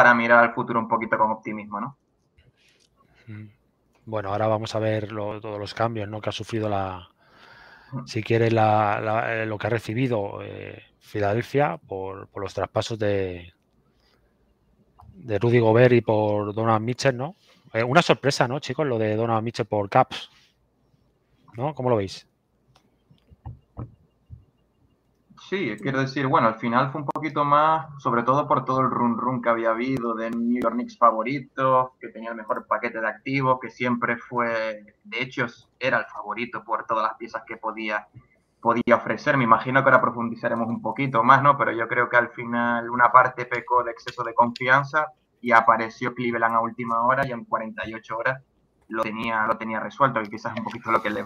para mirar al futuro un poquito con optimismo, ¿no? Mm. Bueno, ahora vamos a ver todos los cambios ¿no? que ha sufrido la, si quiere, la, lo que ha recibido eh, Filadelfia por, los traspasos de, de Rudy Gobert y por Donovan Mitchell, ¿no? Eh, una sorpresa, ¿no, chicos? Lo de Donovan Mitchell por Caps. ¿No? ¿Cómo lo veis? Sí, quiero decir, bueno, al final fue un poquito más, sobre todo por todo el run run que había habido de New York Knicks favorito, que tenía el mejor paquete de activos, que siempre fue, de hecho, era el favorito por todas las piezas que podía, podía ofrecer. Me imagino que ahora profundizaremos un poquito más, ¿no? Pero yo creo que al final una parte pecó de exceso de confianza y apareció Cleveland a última hora y en 48 horas lo tenía, lo tenía resuelto, y quizás un poquito lo que le,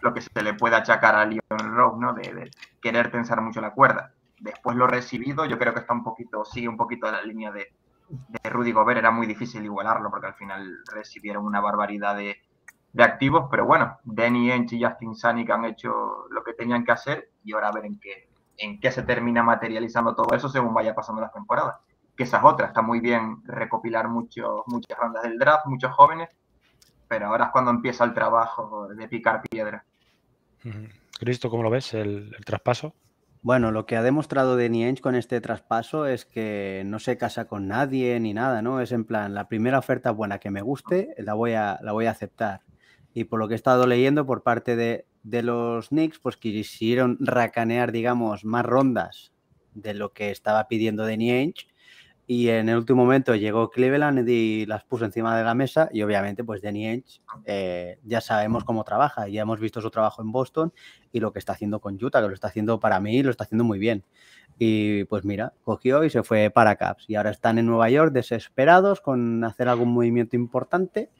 lo que se le puede achacar a Leon Rose, ¿no? De, querer tensar mucho la cuerda. Después lo recibido, yo creo que está un poquito, sigue un poquito a la línea de, de Rudy Gobert, era muy difícil igualarlo porque al final recibieron una barbaridad de, de activos, pero bueno, Danny Ench y Justin Sanic han hecho lo que tenían que hacer y ahora a ver en qué, en qué se termina materializando todo eso según vaya pasando las temporadas. Que esa es otra, está muy bien recopilar muchas rondas del draft, muchos jóvenes, pero ahora es cuando empieza el trabajo de picar piedra. Cristo, ¿cómo lo ves el, traspaso? Bueno, lo que ha demostrado Danny Ainge con este traspaso es que no se casa con nadie ni nada, ¿no? Es en plan, la primera oferta buena que me guste, la voy a, la voy a aceptar. Y por lo que he estado leyendo por parte de, de los Knicks, pues quisieron racanear, digamos, más rondas de lo que estaba pidiendo Danny Ainge y en el último momento llegó Cleveland y las puso encima de la mesa y obviamente pues Danny Ainge eh, ya sabemos cómo trabaja, ya hemos visto su trabajo en Boston y lo que está haciendo con Utah, que lo está haciendo para mí, lo está haciendo muy bien. Y pues mira, cogió y se fue para Caps y ahora están en Nueva York desesperados con hacer algún movimiento importante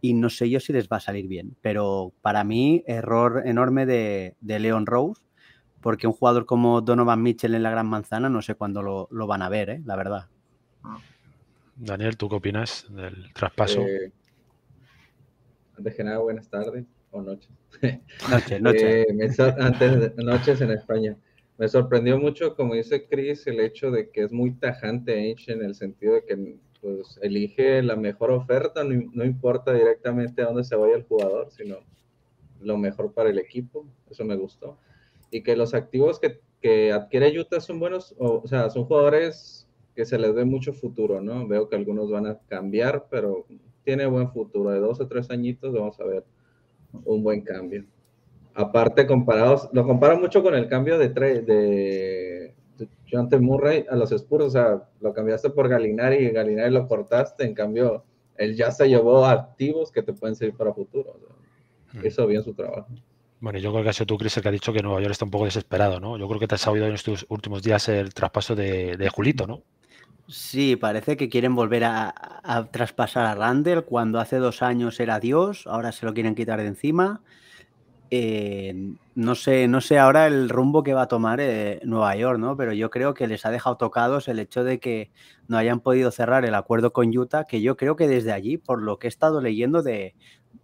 y no sé yo si les va a salir bien, pero para mí error enorme de, de Leon Rose porque un jugador como Donovan Mitchell en la Gran Manzana no sé cuándo lo, lo van a ver, ¿eh? la verdad. Daniel, ¿tú qué opinas del traspaso? Eh, antes que nada, buenas tardes o noches. Noche, noche. Eh, antes noches en España. Me sorprendió mucho, como dice Chris, el hecho de que es muy tajante en el sentido de que pues, elige la mejor oferta, no, importa directamente a dónde se vaya el jugador, sino lo mejor para el equipo. Eso me gustó. Y que los activos que, que adquiere Utah son buenos, o, o sea, son jugadores que se les dé mucho futuro, ¿no? Veo que algunos van a cambiar, pero tiene buen futuro. De dos o tres añitos vamos a ver un buen cambio. Aparte, comparados, lo comparo mucho con el cambio de, de, de Murray a los Spurs, o sea, lo cambiaste por Galinari y Galinari lo cortaste, en cambio, él ya se llevó activos que te pueden servir para futuro. Mm. Hizo bien su trabajo. Bueno, yo creo que ha sido tú, Chris, el que ha dicho que Nueva York está un poco desesperado, ¿no? Yo creo que te has sabido en estos últimos días el traspaso de, de Julito, ¿no? Sí, parece que quieren volver a, traspasar a Randall cuando hace dos años era Dios, ahora se lo quieren quitar de encima. Eh, no sé, no sé ahora el rumbo que va a tomar eh, Nueva York, ¿no? Pero yo creo que les ha dejado tocados el hecho de que no hayan podido cerrar el acuerdo con Utah, que yo creo que desde allí, por lo que he estado leyendo de,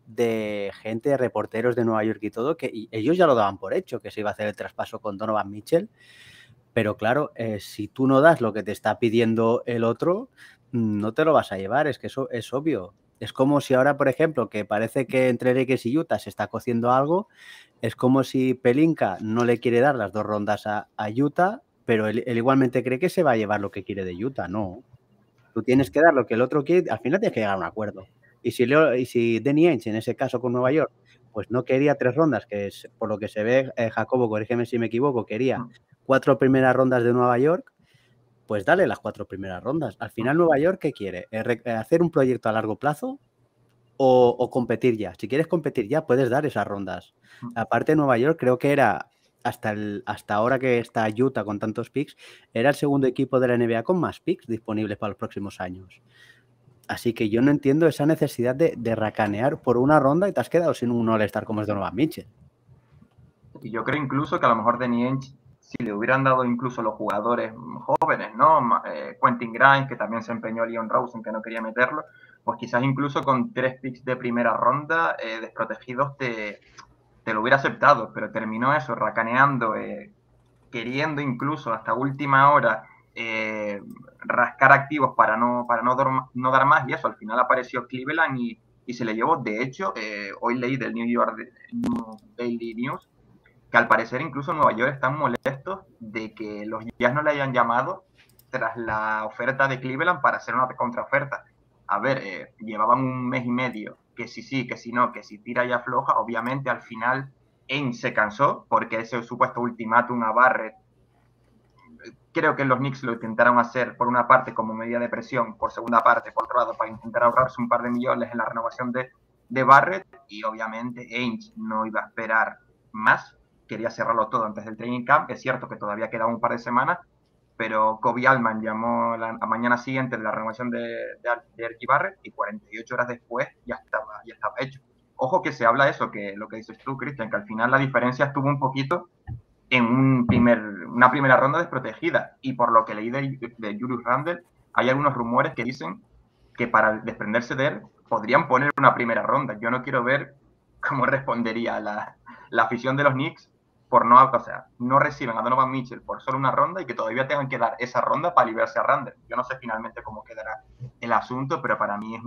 de gente, reporteros de Nueva York y todo, que ellos ya lo daban por hecho, que se iba a hacer el traspaso con Donovan Mitchell. Pero claro, eh, si tú no das lo que te está pidiendo el otro, no te lo vas a llevar, es que eso es obvio. Es como si ahora, por ejemplo, que parece que entre Lakers y Utah se está cociendo algo, es como si Pelinka no le quiere dar las dos rondas a, Utah, pero él, igualmente cree que se va a llevar lo que quiere de Utah. No. Tú tienes que dar lo que el otro quiere, al final tienes que llegar a un acuerdo. Y si, Leo, y si Danny Ainge, en ese caso con Nueva York, pues no quería tres rondas, que es por lo que se ve, eh, Jacobo, corrígeme si me equivoco, quería mm cuatro primeras rondas de Nueva York, pues dale las cuatro primeras rondas. Al final, Nueva York, ¿qué quiere? Eh, ¿Hacer un proyecto a largo plazo o, competir ya? Si quieres competir ya, puedes dar esas rondas. Aparte, Nueva York creo que era, hasta, el, hasta ahora que está Utah con tantos picks, era el segundo equipo de la NBA con más picks disponibles para los próximos años. Así que yo no entiendo esa necesidad de, racanear por una ronda y te has quedado sin un All-Star como es Donovan Mitchell. Y yo creo incluso que a lo mejor de si le hubieran dado incluso los jugadores jóvenes, ¿no? Eh, Quentin Grimes, que también se empeñó Leon Rosen, que no quería meterlo, pues quizás incluso con tres picks de primera ronda eh, desprotegidos te, lo hubiera aceptado, pero terminó eso, racaneando, eh, queriendo incluso hasta última hora rascar activos para no, para no, no dar más y eso, al final apareció Cleveland y, y se le llevó. De hecho, eh, hoy leí del New York Daily News que al parecer incluso en Nueva York están molestos de que los Jazz no le hayan llamado tras la oferta de Cleveland para hacer una contraoferta. A ver, eh, llevaban un mes y medio, que si sí, que si no, que si tira y afloja, obviamente al final en se cansó porque ese supuesto ultimátum a Barrett creo que los Knicks lo intentaron hacer por una parte como medida de presión, por segunda parte, por otro lado, para intentar ahorrarse un par de millones en la renovación de, de Barrett y obviamente Ainge no iba a esperar más, quería cerrarlo todo antes del training camp, es cierto que todavía queda un par de semanas, pero Kobe Alman llamó la, mañana siguiente de la renovación de, de, de y 48 horas después ya estaba, ya estaba hecho. Ojo que se habla eso, que lo que dices tú, Cristian, que al final la diferencia estuvo un poquito en un primer, una primera ronda desprotegida. Y por lo que leí de, de Julius Randle, hay algunos rumores que dicen que para desprenderse de él podrían poner una primera ronda. Yo no quiero ver cómo respondería la, la afición de los Knicks por no, o sea, no reciben a Donovan Mitchell por solo una ronda y que todavía tengan que dar esa ronda para liberarse a Randle. Yo no sé finalmente cómo quedará el asunto, pero para mí es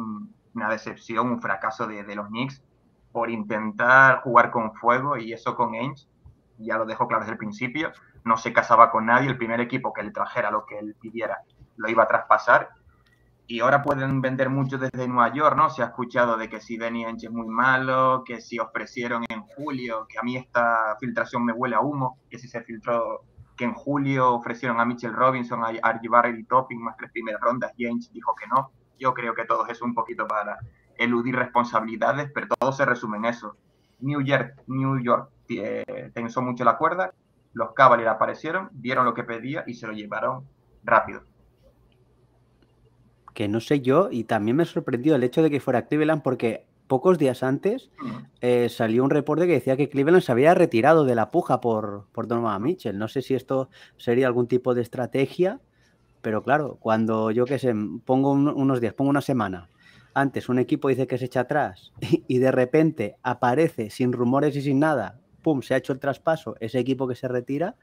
una decepción, un fracaso de, de, los Knicks por intentar jugar con fuego y eso con Ainge ya lo dejó claro desde el principio, no se casaba con nadie, el primer equipo que le trajera lo que él pidiera lo iba a traspasar. Y ahora pueden vender mucho desde Nueva York, ¿no? Se ha escuchado de que si Benny Enche es muy malo, que si ofrecieron en julio, que a mí esta filtración me huele a humo, que si se filtró que en julio ofrecieron a Mitchell Robinson, a Archie Barrett y Topping más tres primeras rondas, y Enche dijo que no. Yo creo que todo es un poquito para eludir responsabilidades, pero todo se resume en eso. New York, New York eh, tensó mucho la cuerda, los Cavaliers aparecieron, vieron lo que pedía y se lo llevaron rápido. Que no sé yo, y también me sorprendió el hecho de que fuera Cleveland porque pocos días antes eh, salió un reporte que decía que Cleveland se había retirado de la puja por, por Donovan Mitchell. No sé si esto sería algún tipo de estrategia, pero claro, cuando yo que sé, pongo unos días, pongo una semana, antes un equipo dice que se echa atrás y, de repente aparece sin rumores y sin nada, pum, se ha hecho el traspaso, ese equipo que se retira,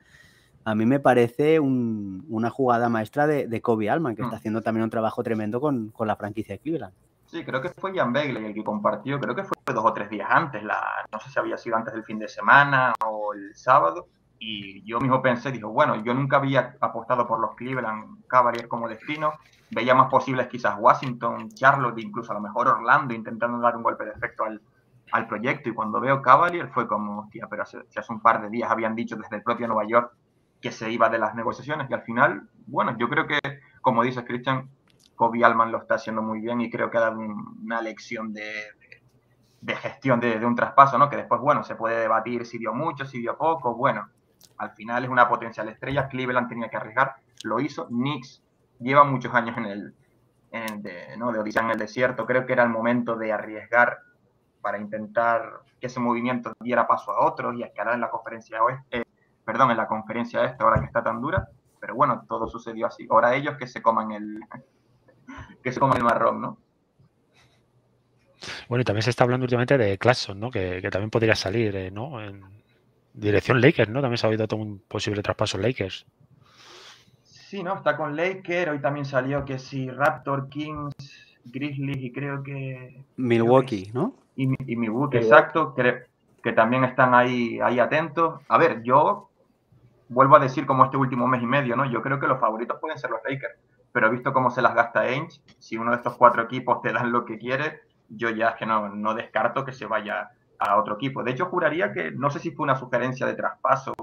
a mí me parece una jugada maestra de, Kobe Alman, que está mm. haciendo también un trabajo tremendo con, la franquicia de Cleveland. Sí, creo que fue Jan Begley el que compartió, creo que fue dos o tres días antes, la, no sé si había sido antes del fin de semana o el sábado, y yo mismo pensé, dijo, bueno, yo nunca había apostado por los Cleveland Cavaliers como destino, veía más posibles quizás Washington, Charlotte, incluso a lo mejor Orlando, intentando dar un golpe de efecto al, al proyecto. Y cuando veo Cavalier fue como, hostia, pero hace, hace, un par de días habían dicho desde el propio Nueva York que se iba de las negociaciones. Y al final, bueno, yo creo que, como dice Christian, Kobe Alman lo está haciendo muy bien y creo que ha dado una lección de, de, gestión de, de, un traspaso, ¿no? Que después, bueno, se puede debatir si dio mucho, si dio poco. Bueno, al final es una potencial estrella. Cleveland tenía que arriesgar, lo hizo. Knicks lleva muchos años en el, ¿no? de Odisea en el desierto. Creo que era el momento de arriesgar para intentar que ese movimiento diera paso a otros y escalar en la conferencia oeste, perdón, en la conferencia este, ahora que está tan dura. Pero bueno, todo sucedió así. Ahora ellos que se coman el, que se coman el marrón, ¿no? Bueno, y también se está hablando últimamente de Claxon, ¿no? Que, que también podría salir, eh, ¿no? En, Dirección Lakers, ¿no? También se ha oído todo un posible traspaso Lakers. Sí, ¿no? Está con Lakers. Hoy también salió que si Raptor, Kings, Grizzlies y creo que. Milwaukee, ¿no? Y, Milwaukee, exacto. Que, que también están ahí, ahí atentos. A ver, yo vuelvo a decir como este último mes y medio, ¿no? Yo creo que los favoritos pueden ser los Lakers. Pero visto cómo se las gasta Ainge, si uno de estos cuatro equipos te dan lo que quiere, yo ya es que no, no descarto que se vaya a otro equipo. De hecho, juraría que no sé si fue una sugerencia de traspaso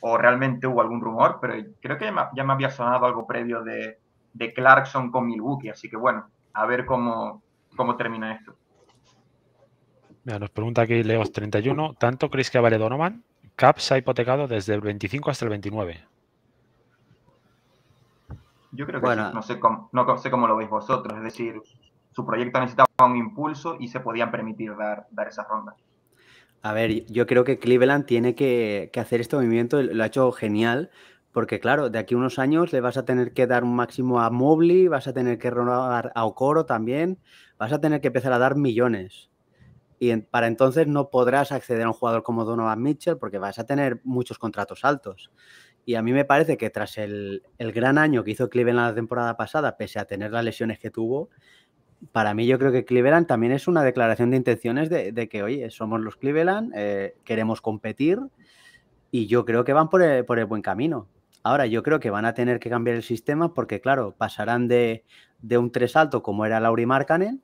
o realmente hubo algún rumor, pero creo que ya me, había sonado algo previo de, de, Clarkson con Milwaukee, así que bueno, a ver cómo, cómo termina esto. Mira, nos pregunta aquí Leos 31, ¿tanto creéis que vale Donovan? Cap se ha hipotecado desde el 25 hasta el 29. Yo creo que sí. no, sé cómo, no sé cómo lo veis vosotros, es decir, su proyecto necesitaba un impulso y se podían permitir dar, dar esas rondas. A ver, yo creo que Cleveland tiene que, hacer este movimiento, lo ha hecho genial, porque claro, de aquí a unos años le vas a tener que dar un máximo a Mobley, vas a tener que renovar a Okoro también, vas a tener que empezar a dar millones. Y para entonces no podrás acceder a un jugador como Donovan Mitchell porque vas a tener muchos contratos altos. Y a mí me parece que tras el, gran año que hizo Cleveland la temporada pasada, pese a tener las lesiones que tuvo, para mí yo creo que Cleveland también es una declaración de intenciones de, que, oye, somos los Cleveland, eh, queremos competir y yo creo que van por el, buen camino. Ahora, yo creo que van a tener que cambiar el sistema porque, claro, pasarán de, un tres alto como era Lauri Markkanen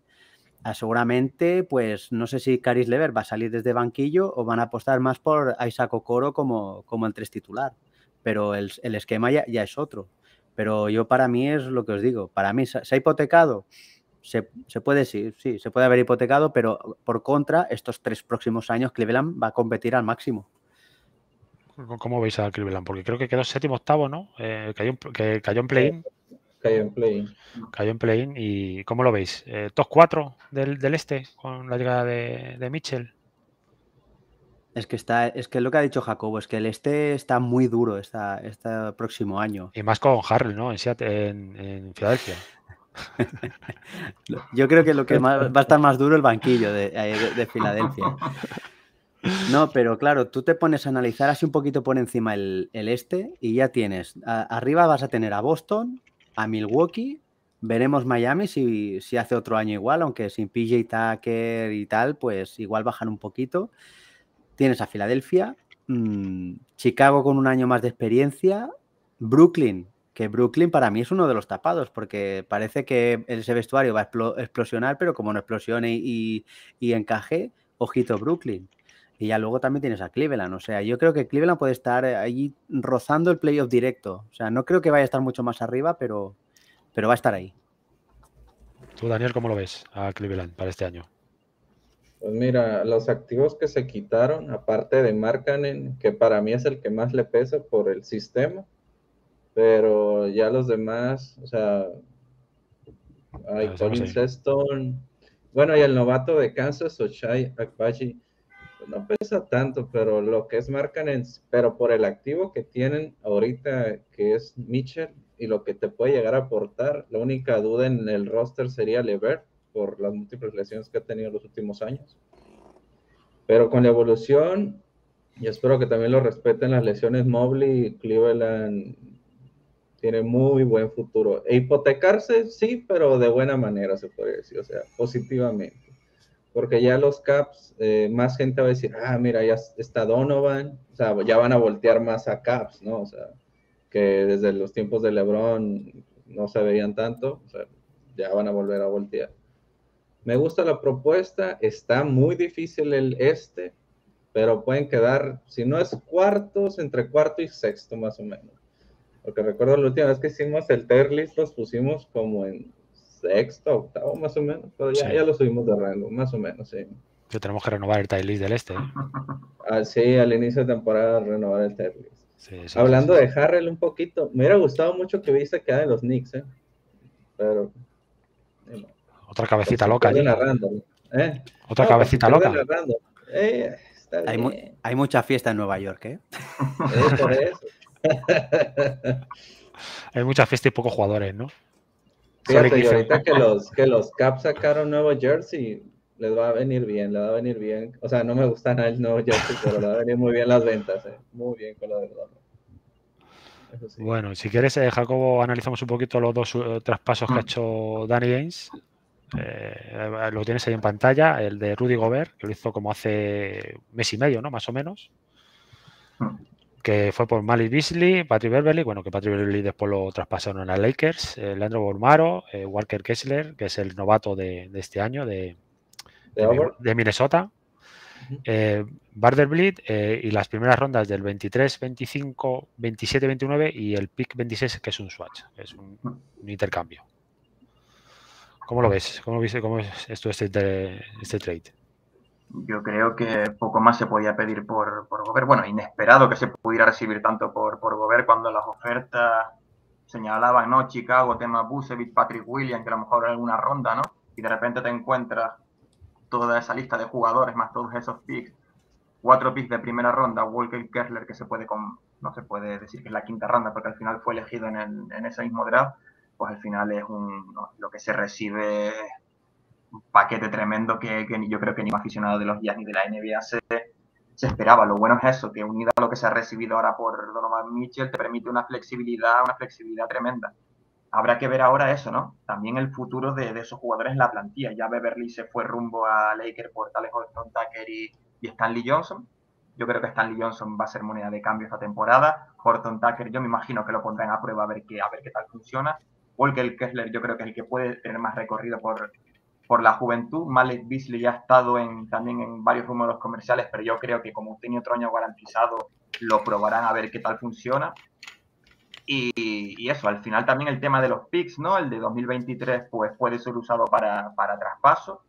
seguramente, pues no sé si Caris Lever va a salir desde banquillo o van a apostar más por Isaac Okoro como, como el tres titular pero el, esquema ya, es otro. Pero yo para mí es lo que os digo, para mí se, ha hipotecado, se, puede, sí, sí, se puede haber hipotecado, pero por contra, estos tres próximos años Cleveland va a competir al máximo. ¿Cómo veis a Cleveland? Porque creo que quedó séptimo, octavo, ¿no? Eh, cayó, que cayó en play-in. Cayó en play-in. Cayó en play-in. ¿Y cómo lo veis? Eh, ¿Top 4 del, este con la llegada de, de Mitchell? Es que está, es que lo que ha dicho Jacobo, es que el este está muy duro este próximo año. Y más con Harrell, ¿no? En, en, Filadelfia. Yo creo que lo que va a estar más duro el banquillo de, de, Filadelfia. No, pero claro, tú te pones a analizar así un poquito por encima el, este y ya tienes. arriba vas a tener a Boston, a Milwaukee, veremos Miami si, si hace otro año igual, aunque sin PJ Tucker y tal, pues igual bajan un poquito. Tienes a Filadelfia, mm, Chicago con un año más de experiencia, Brooklyn, que Brooklyn para mí es uno de los tapados, porque parece que ese vestuario va a explosionar, pero como no explosione y, encaje, ojito Brooklyn. Y ya luego también tienes a Cleveland. O sea, yo creo que Cleveland puede estar ahí rozando el playoff directo. O sea, no creo que vaya a estar mucho más arriba, pero, pero va a estar ahí. Tú, Daniel, ¿cómo lo ves a Cleveland para este año? Pues mira, los activos que se quitaron, aparte de Markkanen, que para mí es el que más le pesa por el sistema, pero ya los demás, o sea, hay Colin Seston, bueno, y el novato de Kansas, Ochai Akbaji, no pesa tanto, pero lo que es Markkanen, pero por el activo que tienen ahorita, que es Mitchell, y lo que te puede llegar a aportar, la única duda en el roster sería Levert, por las múltiples lesiones que ha tenido en los últimos años. Pero con la evolución, y espero que también lo respeten las lesiones Mobley, Cleveland tiene muy buen futuro. E hipotecarse, sí, pero de buena manera, se puede decir, o sea, positivamente. Porque ya los Caps, eh, más gente va a decir, ah, mira, ya está Donovan, o sea, ya van a voltear más a Caps, ¿no? O sea, que desde los tiempos de LeBron no se veían tanto, o sea, ya van a volver a voltear. Me gusta la propuesta, está muy difícil el este, pero pueden quedar, si no es cuartos, entre cuarto y sexto más o menos. Porque recuerdo la última vez que hicimos el tier los pusimos como en sexto, octavo más o menos, pero ya, ya lo subimos de rango, más o menos, sí. Que tenemos que renovar el tier list del este. ¿eh? Ah, sí, al inicio de temporada renovar el tier list. Hablando de Harrell un poquito, me hubiera gustado mucho que hubiese quedado en los Knicks, ¿eh? pero otra cabecita loca. ¿eh? Otra cabecita loca. Eh, hay, mucha fiesta en Nueva York, ¿eh? hay mucha fiesta y pocos jugadores, ¿no? Fíjate, y ahorita que los, que los Caps sacaron nuevo jersey, les va a venir bien, les va a venir bien. O sea, no me gusta nada el nuevo jersey, pero les va a venir muy bien las ventas, ¿eh? Muy bien con la verdad. Bueno, si quieres, Jacobo, analizamos un poquito los dos traspasos que ha mm. hecho Danny Gaines. Eh, lo tienes ahí en pantalla, el de Rudy Gobert, que lo hizo como hace mes y medio, ¿no? Más o menos. Que fue por Malik Beasley, Patrick Beverly, bueno, que Patrick Beverly después lo traspasaron a Lakers, eh, Leandro Bormaro, eh, Walker Kessler, que es el novato de, este año de, de, Minnesota. Eh, y las primeras rondas del 23, 25, 27, 29 y el pick 26 que es un swatch, es un intercambio. ¿Cómo lo ves? ¿Cómo viste cómo es esto este, este trade? Yo creo que poco más se podía pedir por, por Gobert. Bueno, inesperado que se pudiera recibir tanto por, por Gobert cuando las ofertas señalaban, ¿no? Chicago, tema Busevich, Patrick Williams, que a lo mejor en alguna ronda, ¿no? Y de repente te encuentras toda esa lista de jugadores, más todos esos picks, cuatro picks de primera ronda, Walker Kessler, que se puede, con, no se puede decir que es la quinta ronda, porque al final fue elegido en, en ese mismo draft, pues al final es un, lo que se recibe paquete tremendo que, yo creo que ni un aficionado de los Jazz ni de la NBA se, se esperaba. Lo bueno es eso, que unido a lo que se ha recibido ahora por Donovan Mitchell, te permite una flexibilidad, una flexibilidad tremenda. Habrá que ver ahora eso, ¿no? También el futuro de, esos jugadores en la plantilla. Ya Beverly se fue rumbo a Lakers por Tales Horton Tucker y, y Stanley Johnson. Yo creo que Stanley Johnson va a ser moneda de cambio esta temporada. Horton Tucker, yo me imagino que lo pondrán a prueba a ver qué, a ver qué tal funciona. Volker Kessler, yo creo que es el que puede tener más recorrido por, por la juventud. Malik Beasley ya ha estado en, también en varios números comerciales, pero yo creo que como tiene otro año garantizado, lo probarán a ver qué tal funciona. Y, eso, al final también el tema de los picks, ¿no? El de 2023 pues puede ser usado para, para traspaso.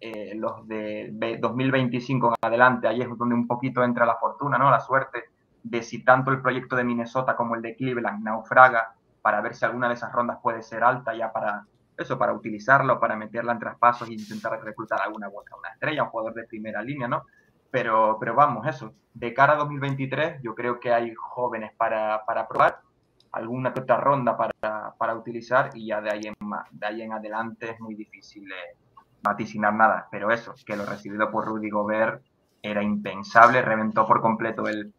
Eh, los de 2025 en adelante, ahí es donde un poquito entra la fortuna, ¿no? La suerte de si tanto el proyecto de Minnesota como el de Cleveland naufraga para ver si alguna de esas rondas puede ser alta ya para, eso, para utilizarlo, para meterla en traspasos e intentar reclutar alguna vuelta, una estrella, un jugador de primera línea, ¿no? Pero, pero vamos, eso, de cara a 2023 yo creo que hay jóvenes para, para probar, alguna otra ronda para, para, utilizar y ya de ahí, en, de ahí en adelante es muy difícil eh, vaticinar nada, pero eso, que lo recibido por Rudy Gobert era impensable, reventó por completo el,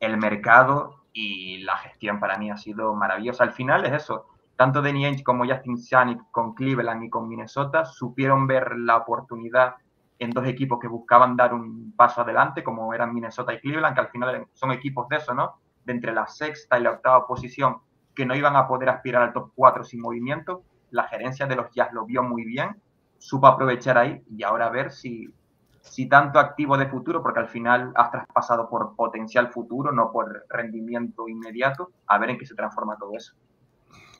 el mercado y la gestión para mí ha sido maravillosa. Al final es eso, tanto Danny Ainge como Justin Sanic con Cleveland y con Minnesota supieron ver la oportunidad en dos equipos que buscaban dar un paso adelante, como eran Minnesota y Cleveland, que al final son equipos de eso, ¿no? De entre la sexta y la octava posición, que no iban a poder aspirar al top 4 sin movimiento. La gerencia de los Jazz lo vio muy bien, supo aprovechar ahí y ahora ver si, si tanto activo de futuro, porque al final has traspasado por potencial futuro, no por rendimiento inmediato, a ver en qué se transforma todo eso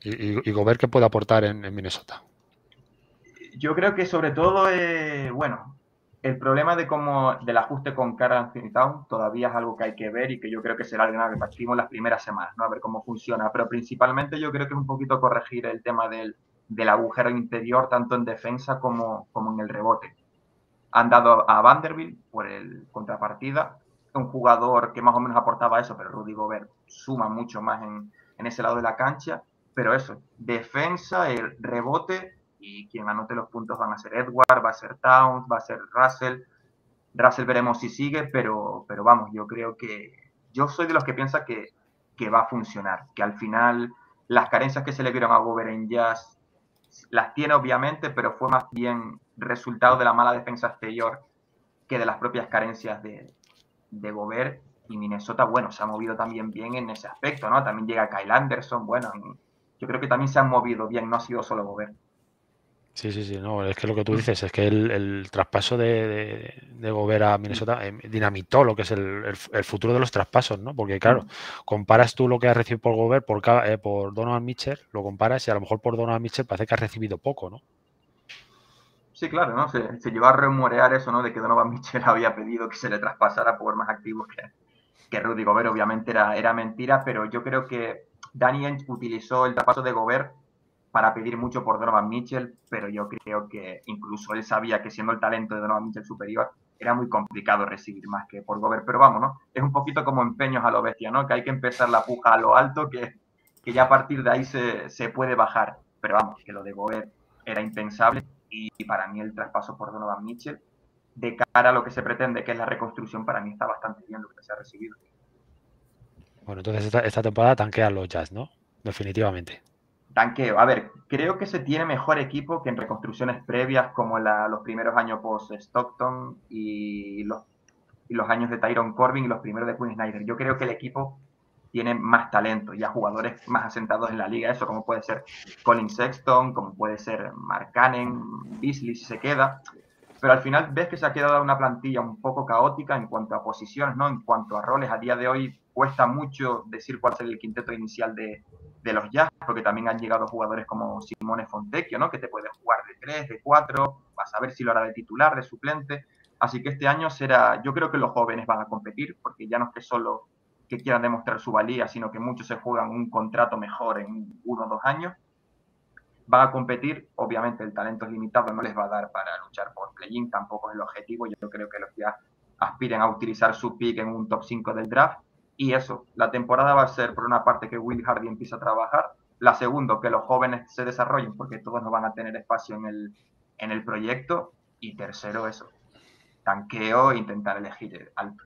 y, y, Gobert qué puede aportar en, Minnesota. Yo creo que sobre todo, eh, bueno, el problema de cómo del ajuste con Anthony Town todavía es algo que hay que ver y que yo creo que será algo que partimos las primeras semanas, ¿no? A ver cómo funciona. Pero principalmente yo creo que es un poquito corregir el tema del, del agujero interior, tanto en defensa como, como en el rebote. Han dado a Vanderbilt por el contrapartida, un jugador que más o menos aportaba eso, pero Rudy Gobert suma mucho más en, en ese lado de la cancha pero eso, defensa, el rebote y quien anote los puntos van a ser Edward, va a ser Towns, va a ser Russell. Russell veremos si sigue, pero, pero vamos, yo creo que yo soy de los que piensa que, que va a funcionar, que al final las carencias que se le vieron a Gobert en Jazz las tiene obviamente, pero fue más bien resultado de la mala defensa exterior que de las propias carencias de, de Gobert. Y Minnesota, bueno, se ha movido también bien en ese aspecto, ¿no? También llega Kyle Anderson, bueno, yo creo que también se han movido bien, no ha sido solo mover. Sí, sí, sí, no, es que lo que tú dices es que el, traspaso de, de, Gobert a Minnesota eh, dinamitó lo que es el, futuro de los traspasos, ¿no? Porque claro, comparas tú lo que has recibido por Gobert por, eh, por Donovan Mitchell, lo comparas y a lo mejor por Donovan Mitchell parece que has recibido poco, ¿no? Sí, claro, ¿no? Se, se llevó a remorear eso, ¿no? De que Donovan Mitchell había pedido que se le traspasara por más activos que, que Rudy Gobert, obviamente era, era mentira, pero yo creo que Danny utilizó el traspaso de Gobert para pedir mucho por Donovan Mitchell, pero yo creo que incluso él sabía que siendo el talento de Donovan Mitchell superior, era muy complicado recibir más que por Gobert. Pero vamos, ¿no? Es un poquito como empeños a lo bestia, ¿no? Que hay que empezar la puja a lo alto, que, que ya a partir de ahí se, se puede bajar. Pero vamos, que lo de Gobert era impensable y para mí el traspaso por Donovan Mitchell, de cara a lo que se pretende, que es la reconstrucción, para mí está bastante bien lo que se ha recibido. Bueno, entonces esta, temporada tanquean los Jazz, ¿no? Definitivamente. Tanqueo. A ver, creo que se tiene mejor equipo que en reconstrucciones previas como los primeros años post-Stockton y los, los años de Tyron Corbin y los primeros de Quinn Snyder. Yo creo que el equipo tiene más talento, ya jugadores más asentados en la liga, eso como puede ser Colin Sexton, como puede ser Mark Cannon, Beasley si se queda, pero al final ves que se ha quedado una plantilla un poco caótica en cuanto a posiciones, ¿no? En cuanto a roles, a día de hoy cuesta mucho decir cuál es el quinteto inicial de, de, los Jazz, porque también han llegado jugadores como Simone Fontecchio, ¿no? que te pueden jugar de tres, de cuatro, vas a ver si lo hará de titular, de suplente. Así que este año será, yo creo que los jóvenes van a competir, porque ya no es que solo que quieran demostrar su valía, sino que muchos se juegan un contrato mejor en uno o dos años. Van a competir, obviamente el talento es limitado, no les va a dar para luchar por play-in, tampoco es el objetivo. Yo creo que los Jazz aspiren a utilizar su pick en un top 5 del draft y eso, la temporada va a ser, por una parte, que Will Hardy empiece a trabajar, la segunda, que los jóvenes se desarrollen, porque todos no van a tener espacio en el, en el proyecto, y tercero, eso, tanqueo e intentar elegir alto.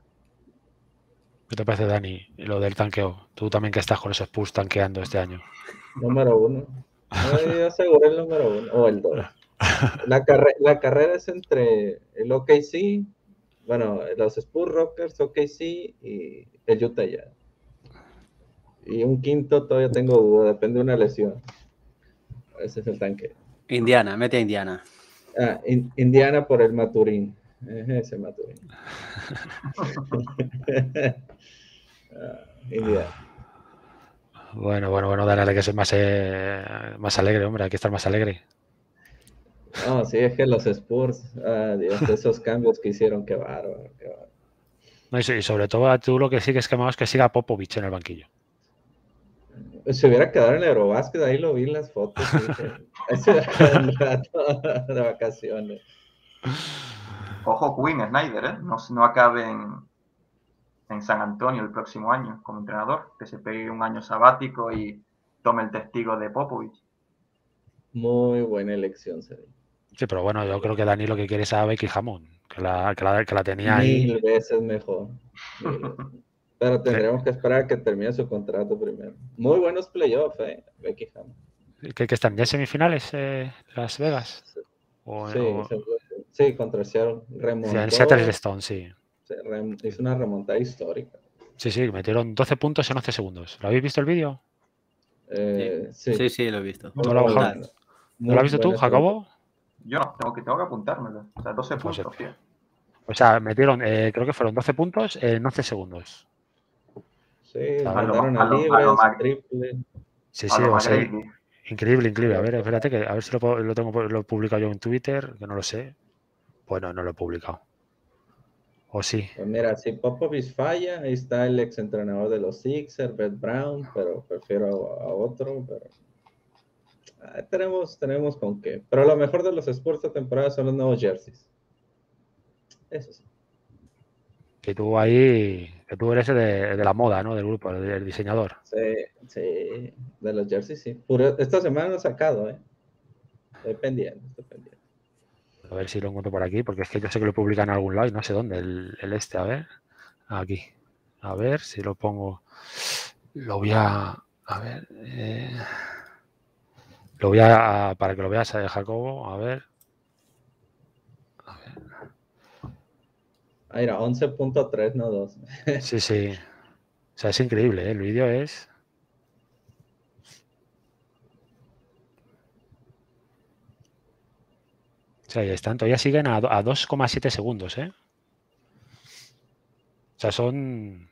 ¿Qué te parece, Dani, lo del tanqueo? Tú también que estás con esos Spurs tanqueando este año. Número uno. No, yo aseguré el número uno o el dos. La, la carrera es entre el OKC, bueno, los Spurs Rockers, OKC y el Utah Jazz. Y un quinto todavía tengo duda, depende de una lesión. Ese es el tanque. Indiana, mete a Indiana. Ah, Indiana por el Maturín. Ese Maturín. Ah, Indiana. Bueno, bueno, bueno, dale, que soy más, eh, más alegre, hombre, hay que estar más alegre. No, sí, es que los Spurs, ah, Dios, esos cambios que hicieron, qué bárbaro, qué bárbaro. No, y sobre todo tú lo que sí que es que más que siga Popovich en el banquillo. Se hubiera quedado en el Eurobásquet, ahí lo vi en las fotos. Ese un rato de vacaciones. Ojo Quinn Snyder, ¿eh? No, no acabe en, en, San Antonio el próximo año como entrenador, que se pegue un año sabático y tome el testigo de Popovich. Muy buena elección, sería. Sí, pero bueno, yo creo que Dani lo que quiere es a Becky Jamón, que la, que la, que la tenía ahí. Mil veces mejor. Pero tendremos que esperar a que termine su contrato primero. Muy buenos playoffs, eh, Becky Hammond. ¿Qué, están ya semifinales eh, Las Vegas? sí, sí, contra Seattle. Remontó, en Seattle Stone, sí. Hizo una remontada histórica. Sí, sí, metieron 12 puntos en 11 segundos. ¿Lo habéis visto el vídeo? Eh, sí. sí. sí, lo he visto. ¿No lo, has visto tú, Jacobo? Yo no, tengo que, tengo que apuntármelo. O sea, 12 pues puntos, tío. O sea, metieron, eh, creo que fueron 12 puntos en 11 segundos. Sí, mandaron a, libres, triple. Sí, sí, o sea, increíble, increíble. A ver, espérate, que a ver si lo, lo tengo lo he publicado yo en Twitter, que no lo sé. Bueno, no lo he publicado. ¿O sí? Pues mira, si Popovich falla, ahí está el ex entrenador de los Sixers, Brett Brown, pero prefiero a, otro, pero ah, tenemos, tenemos con qué. Pero lo mejor de los sports de temporada son los nuevos jerseys. Eso sí. Que tú ahí, que tú eres de, de la moda, ¿no? Del grupo, del diseñador. Sí, sí, de los jerseys, sí. esta semana lo he sacado, ¿eh? Estoy pendiente, estoy pendiente. A ver si lo encuentro por aquí, porque es que yo sé que lo publican en algún lado y no sé dónde, el, este, a ver. Aquí. A ver si lo pongo. Lo voy a. A ver. Eh, lo voy a. Para que lo veas, a Jacobo. A ver. Ah, era 11.3, no 2. sí, sí. O sea, es increíble, ¿eh? el vídeo es... O sea, ya están, todavía siguen a, 2,7 segundos, ¿eh? O sea, son...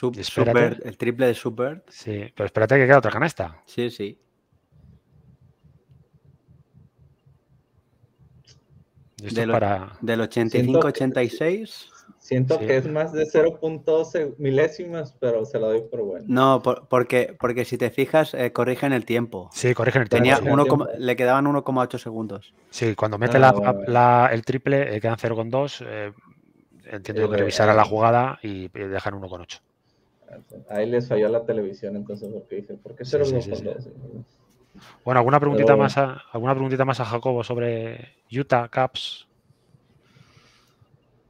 super, el triple de super. Sí, pero espérate que queda otra canasta. Sí, sí. del, para... del 85-86. Siento que es más de 0.12 milésimas, pero se lo doy por bueno. No, porque, porque si te fijas, eh, corrigen el tiempo. Sí, corrigen el tiempo. Tenía le quedaban 1,8 segundos. Sí, cuando mete ah, el triple, eh, quedan 0,2. Eh, entiendo que revisará la jugada y, dejan 1,8. Ahí les falló la televisión, entonces, porque dije, ¿por qué 0,2? Bueno, ¿alguna preguntita, más a, ¿alguna preguntita más a Jacobo sobre Utah Caps?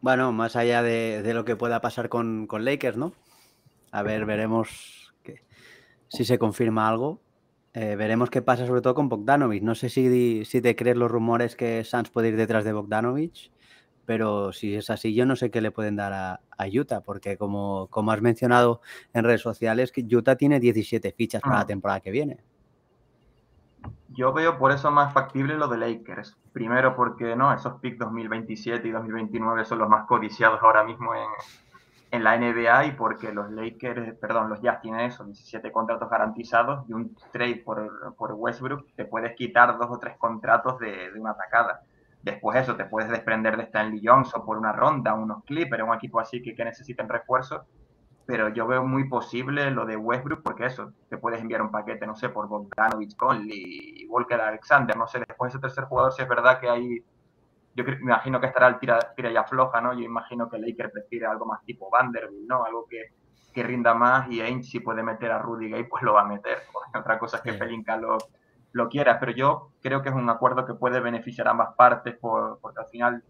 Bueno, más allá de, lo que pueda pasar con, Lakers, ¿no? A ver, veremos si se confirma algo. Eh, veremos qué pasa sobre todo con Bogdanovich. No sé si, si te crees los rumores que Suns puede ir detrás de Bogdanovich, pero si es así, yo no sé qué le pueden dar a, Utah, porque como, como has mencionado en redes sociales, Utah tiene 17 fichas para la ah. temporada que viene. Yo veo por eso más factible lo de Lakers. Primero porque no, esos picks 2027 y 2029 son los más codiciados ahora mismo en, en la NBA y porque los Lakers, perdón, los Jazz tienen eso, 17 contratos garantizados y un trade por, por Westbrook te puedes quitar dos o tres contratos de, de, una atacada. Después eso, te puedes desprender de Stanley Johnson por una ronda, unos Clippers, un equipo así que, que necesiten refuerzos pero yo veo muy posible lo de Westbrook, porque eso, te puedes enviar un paquete, no sé, por Bogdanovich, Conley, Walker Alexander, no sé, después ese tercer jugador, si es verdad que hay, yo me imagino que estará el tira, tira ya floja, ¿no? Yo imagino que Laker prefiere algo más tipo Vanderbilt, ¿no? Algo que, que rinda más y Ainge si puede meter a Rudy Gay, pues lo va a meter. Otra cosa es que Pelinka lo, lo quiera, pero yo creo que es un acuerdo que puede beneficiar a ambas partes por, porque al final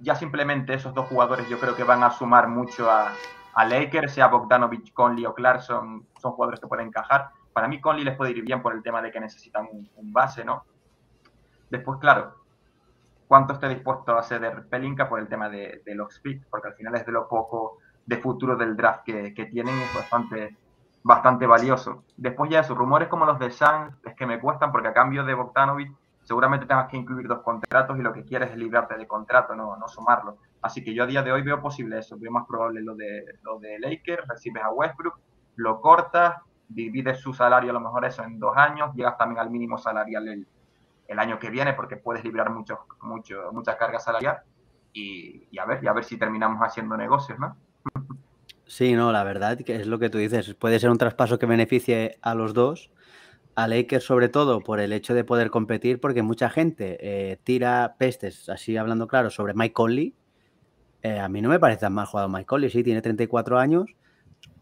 ya simplemente esos dos jugadores yo creo que van a sumar mucho a, a Lakers, sea Bogdanovich, Conley o Clarkson, son jugadores que pueden encajar. Para mí Conley les puede ir bien por el tema de que necesitan un, base, ¿no? Después, claro, cuánto esté dispuesto a ceder Pelinka por el tema de, los picks, porque al final es de lo poco de futuro del draft que, que tienen, es bastante, bastante valioso. Después ya esos rumores como los de San es que me cuestan porque a cambio de Bogdanovich seguramente tengas que incluir dos contratos y lo que quieres es librarte de contrato, no, no sumarlo. Así que yo a día de hoy veo posible eso, veo más probable lo de, lo de Lakers, recibes a Westbrook, lo cortas, divides su salario a lo mejor eso en dos años, llegas también al mínimo salarial el, el año que viene porque puedes librar mucho, mucho, mucha carga salarial y, y, a ver, y a ver si terminamos haciendo negocios, ¿no? Sí, no, la verdad que es lo que tú dices, puede ser un traspaso que beneficie a los dos a Lakers sobre todo por el hecho de poder competir, porque mucha gente eh, tira pestes, así hablando claro, sobre Mike Conley. Eh, a mí no me parece tan mal jugado Mike Conley, sí, tiene 34 años,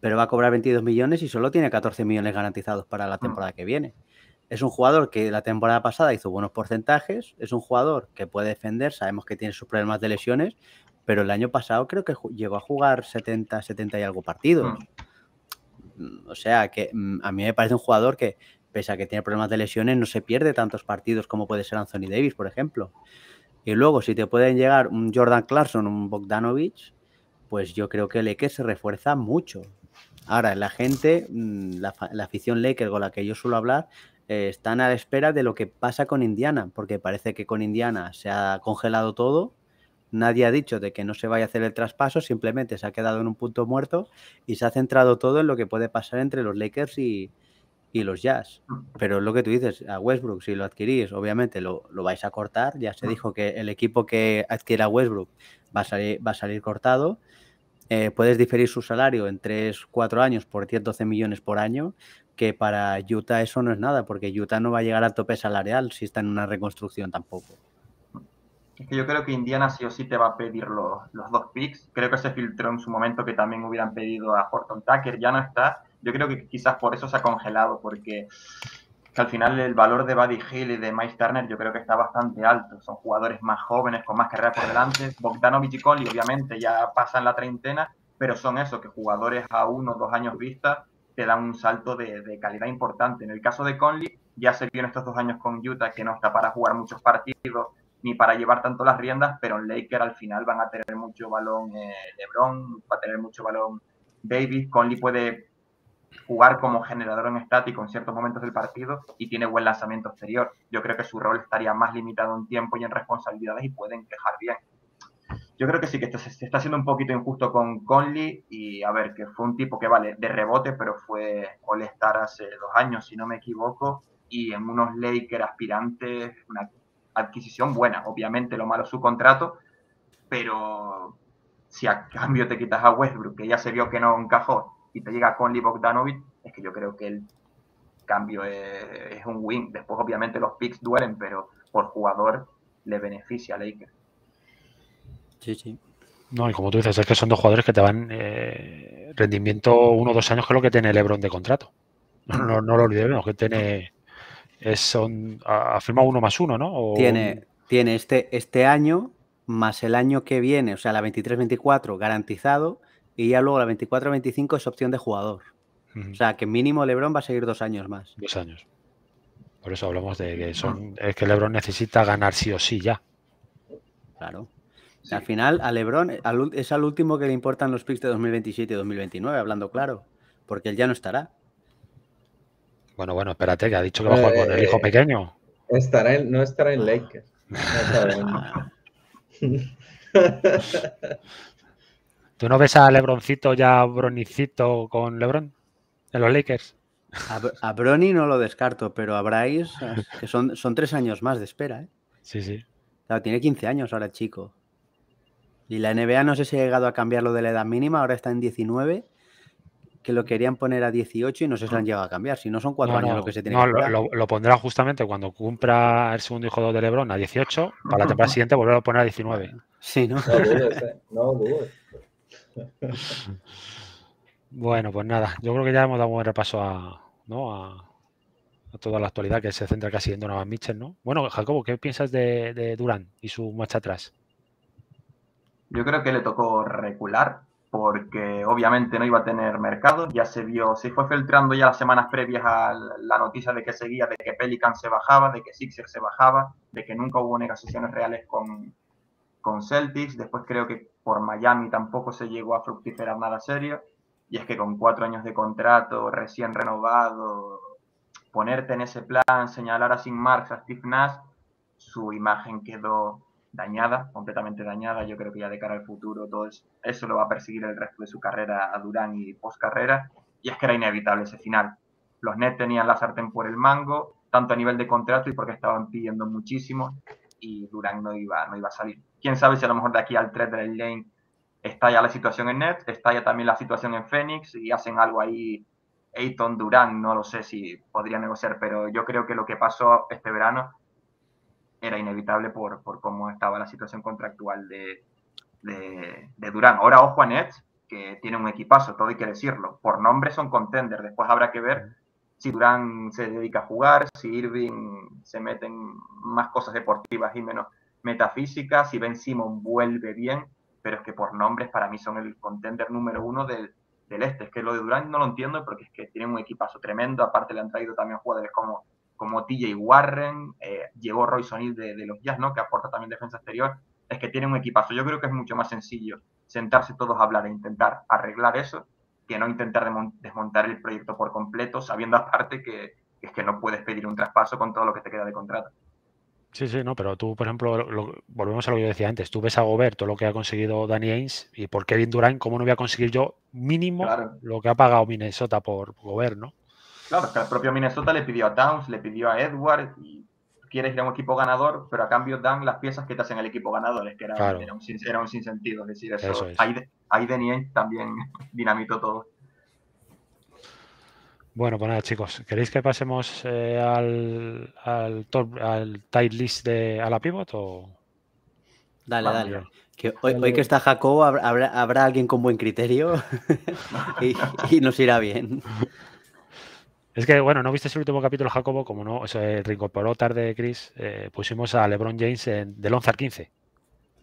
pero va a cobrar 22 millones y solo tiene 14 millones garantizados para la mm. temporada que viene. Es un jugador que la temporada pasada hizo buenos porcentajes, es un jugador que puede defender, sabemos que tiene sus problemas de lesiones, pero el año pasado creo que llegó a jugar 70, 70 y algo partidos. Mm. O sea que mm, a mí me parece un jugador que pese a que tiene problemas de lesiones, no se pierde tantos partidos como puede ser Anthony Davis, por ejemplo. Y luego, si te pueden llegar un Jordan Clarkson, un Bogdanovich, pues yo creo que Lakers se refuerza mucho. Ahora, la gente, mm, la, afición Lakers con la que yo suelo hablar, eh, están a la espera de lo que pasa con Indiana, porque parece que con Indiana se ha congelado todo. Nadie ha dicho de que no se vaya a hacer el traspaso, simplemente se ha quedado en un punto muerto y se ha centrado todo en lo que puede pasar entre los Lakers y, y los Jazz. Pero lo que tú dices, a Westbrook, si lo adquirís, obviamente lo, vais a cortar. Ya se dijo que el equipo que adquiera Westbrook va a salir, va a salir cortado. Eh, puedes diferir su salario en 3, 4 años por 10, 12 millones por año, que para Utah eso no es nada, porque Utah no va a llegar al tope salarial si está en una reconstrucción tampoco. Es que yo creo que Indiana sí o sí te va a pedir los, los dos picks. Creo que se filtró en su momento que también hubieran pedido a Horton Tucker, ya no está yo creo que quizás por eso se ha congelado, porque al final el valor de Buddy Hill y de Miles Turner yo creo que está bastante alto. Son jugadores más jóvenes, con más carrera por delante. Bogdanovich y Conley obviamente ya pasan la treintena, pero son eso, que jugadores a uno o dos años vista te dan un salto de, calidad importante. En el caso de Conley, ya se vio en estos dos años con Utah que no está para jugar muchos partidos ni para llevar tanto las riendas, pero en Lakers al final van a tener mucho balón eh, LeBron, va a tener mucho balón Davis. Conley puede jugar como generador en estático en ciertos momentos del partido y tiene buen lanzamiento exterior. Yo creo que su rol estaría más limitado en tiempo y en responsabilidades y pueden quejar bien. Yo creo que sí, que se está siendo un poquito injusto con Conley y a ver, que fue un tipo que vale de rebote, pero fue All-Star hace dos años, si no me equivoco, y en unos Lakers aspirantes, una adquisición buena. Obviamente lo malo es su contrato, pero si a cambio te quitas a Westbrook, que ya se vio que no encajó, y te llega Conley Bogdanovic, es que yo creo que el cambio es, un win. Después, obviamente, los picks duelen, pero por jugador le beneficia a Lakers. Sí, sí. No, y como tú dices, es que son dos jugadores que te van eh, rendimiento uno o dos años, que es lo que tiene Lebron de contrato. No, no, lo olvidemos, que tiene. Es, son, ha firmado uno más uno, ¿no? Tiene, tiene este, este año más el año que viene, o sea, la 23-24 garantizado, y ya luego la 24-25 es opción de jugador. O sea, que mínimo LeBron va a seguir dos años más. Dos años. Por eso hablamos de que son es que LeBron necesita ganar sí o sí ya. Claro. Al final, a LeBron es al último que le importan los picks de 2027 y 2029, hablando claro. Porque él ya no estará. Bueno, bueno, espérate, que ha dicho que va a jugar con el hijo eh, pequeño. Estará no estará en Lakers. ¿Tú no ves a Lebroncito ya Bronicito con Lebron en los Lakers? A, Brony no lo descarto, pero a Bryce, que son, son tres años más de espera. ¿eh? Sí, sí. Claro, tiene 15 años ahora, chico. Y la NBA no sé si ha llegado a cambiar lo de la edad mínima, ahora está en 19, que lo querían poner a 18 y no sé si lo han llegado a cambiar. Si no, son cuatro años lo que se tiene que cambiar. Lo, lo, pondrán justamente cuando cumpla el segundo hijo de Lebron a 18, para la temporada siguiente volver a poner a 19. Sí, ¿no? No no bueno, pues nada, yo creo que ya hemos dado un buen repaso a, toda la actualidad que se centra casi en Donovan Mitchell, ¿no? Bueno, Jacobo, ¿qué piensas de, Durán y su marcha atrás? Yo creo que le tocó recular porque obviamente no iba a tener mercado. Ya se vio, se fue filtrando ya las semanas previas a la noticia de que seguía, de que Pelican se bajaba, de que Sixer se bajaba, de que nunca hubo negociaciones reales con, con Celtics. Después creo que por Miami tampoco se llegó a fructificar nada serio. Y es que con cuatro años de contrato, recién renovado, ponerte en ese plan, señalar a Sin Marks, a Steve Nash, su imagen quedó dañada, completamente dañada. Yo creo que ya de cara al futuro todo eso, lo va a perseguir el resto de su carrera a Durán y post carrera. Y es que era inevitable ese final. Los Nets tenían la sartén por el mango, tanto a nivel de contrato y porque estaban pidiendo muchísimo y Durán no iba, no iba a salir. Quién sabe si a lo mejor de aquí al 3 del lane está ya la situación en Nets, está ya también la situación en Phoenix y hacen algo ahí. Ayton Durán, no lo sé si podría negociar, pero yo creo que lo que pasó este verano era inevitable por, por cómo estaba la situación contractual de, de, Durán. Ahora, ojo a Nets, que tiene un equipazo, todo hay que decirlo. Por nombre son contenders. Después habrá que ver si Durán se dedica a jugar, si Irving se mete en más cosas deportivas y menos metafísicas, si Ben Simon vuelve bien, pero es que por nombres para mí son el contender número uno del, del este. Es que lo de Durán no lo entiendo porque es que tiene un equipazo tremendo. Aparte le han traído también jugadores como como TJ Warren, eh, llegó Royce O'Neill de, los Jazz, ¿no? que aporta también defensa exterior, es que tiene un equipazo. Yo creo que es mucho más sencillo sentarse todos a hablar e intentar arreglar eso que no intentar desmontar el proyecto por completo, sabiendo aparte que, es que no puedes pedir un traspaso con todo lo que te queda de contrato. Sí, sí, no, pero tú, por ejemplo, volvemos a lo que yo decía antes, tú ves a Gobert todo lo que ha conseguido Danny Ainge y por Kevin Durant, ¿cómo no voy a conseguir yo mínimo lo que ha pagado Minnesota por Gobert, ¿no? Claro, que el propio Minnesota le pidió a Towns, le pidió a Edward y quieres ir a un equipo ganador, pero a cambio dan las piezas que te hacen el equipo ganador, es que era, era, un, era un, sinsentido. Es decir, eso, ahí, de, también dinamitó todo. Bueno, pues nada, chicos, ¿queréis que pasemos eh, al, al, top, al tight list de a la pivot o...? Dale, dale. Que hoy, que está Jacobo, habrá, habrá, alguien con buen criterio y, nos irá bien. Es que, bueno, no viste el último capítulo, Jacobo, como no se reincorporó tarde Chris, eh, pusimos a LeBron James en, del 11 al 15.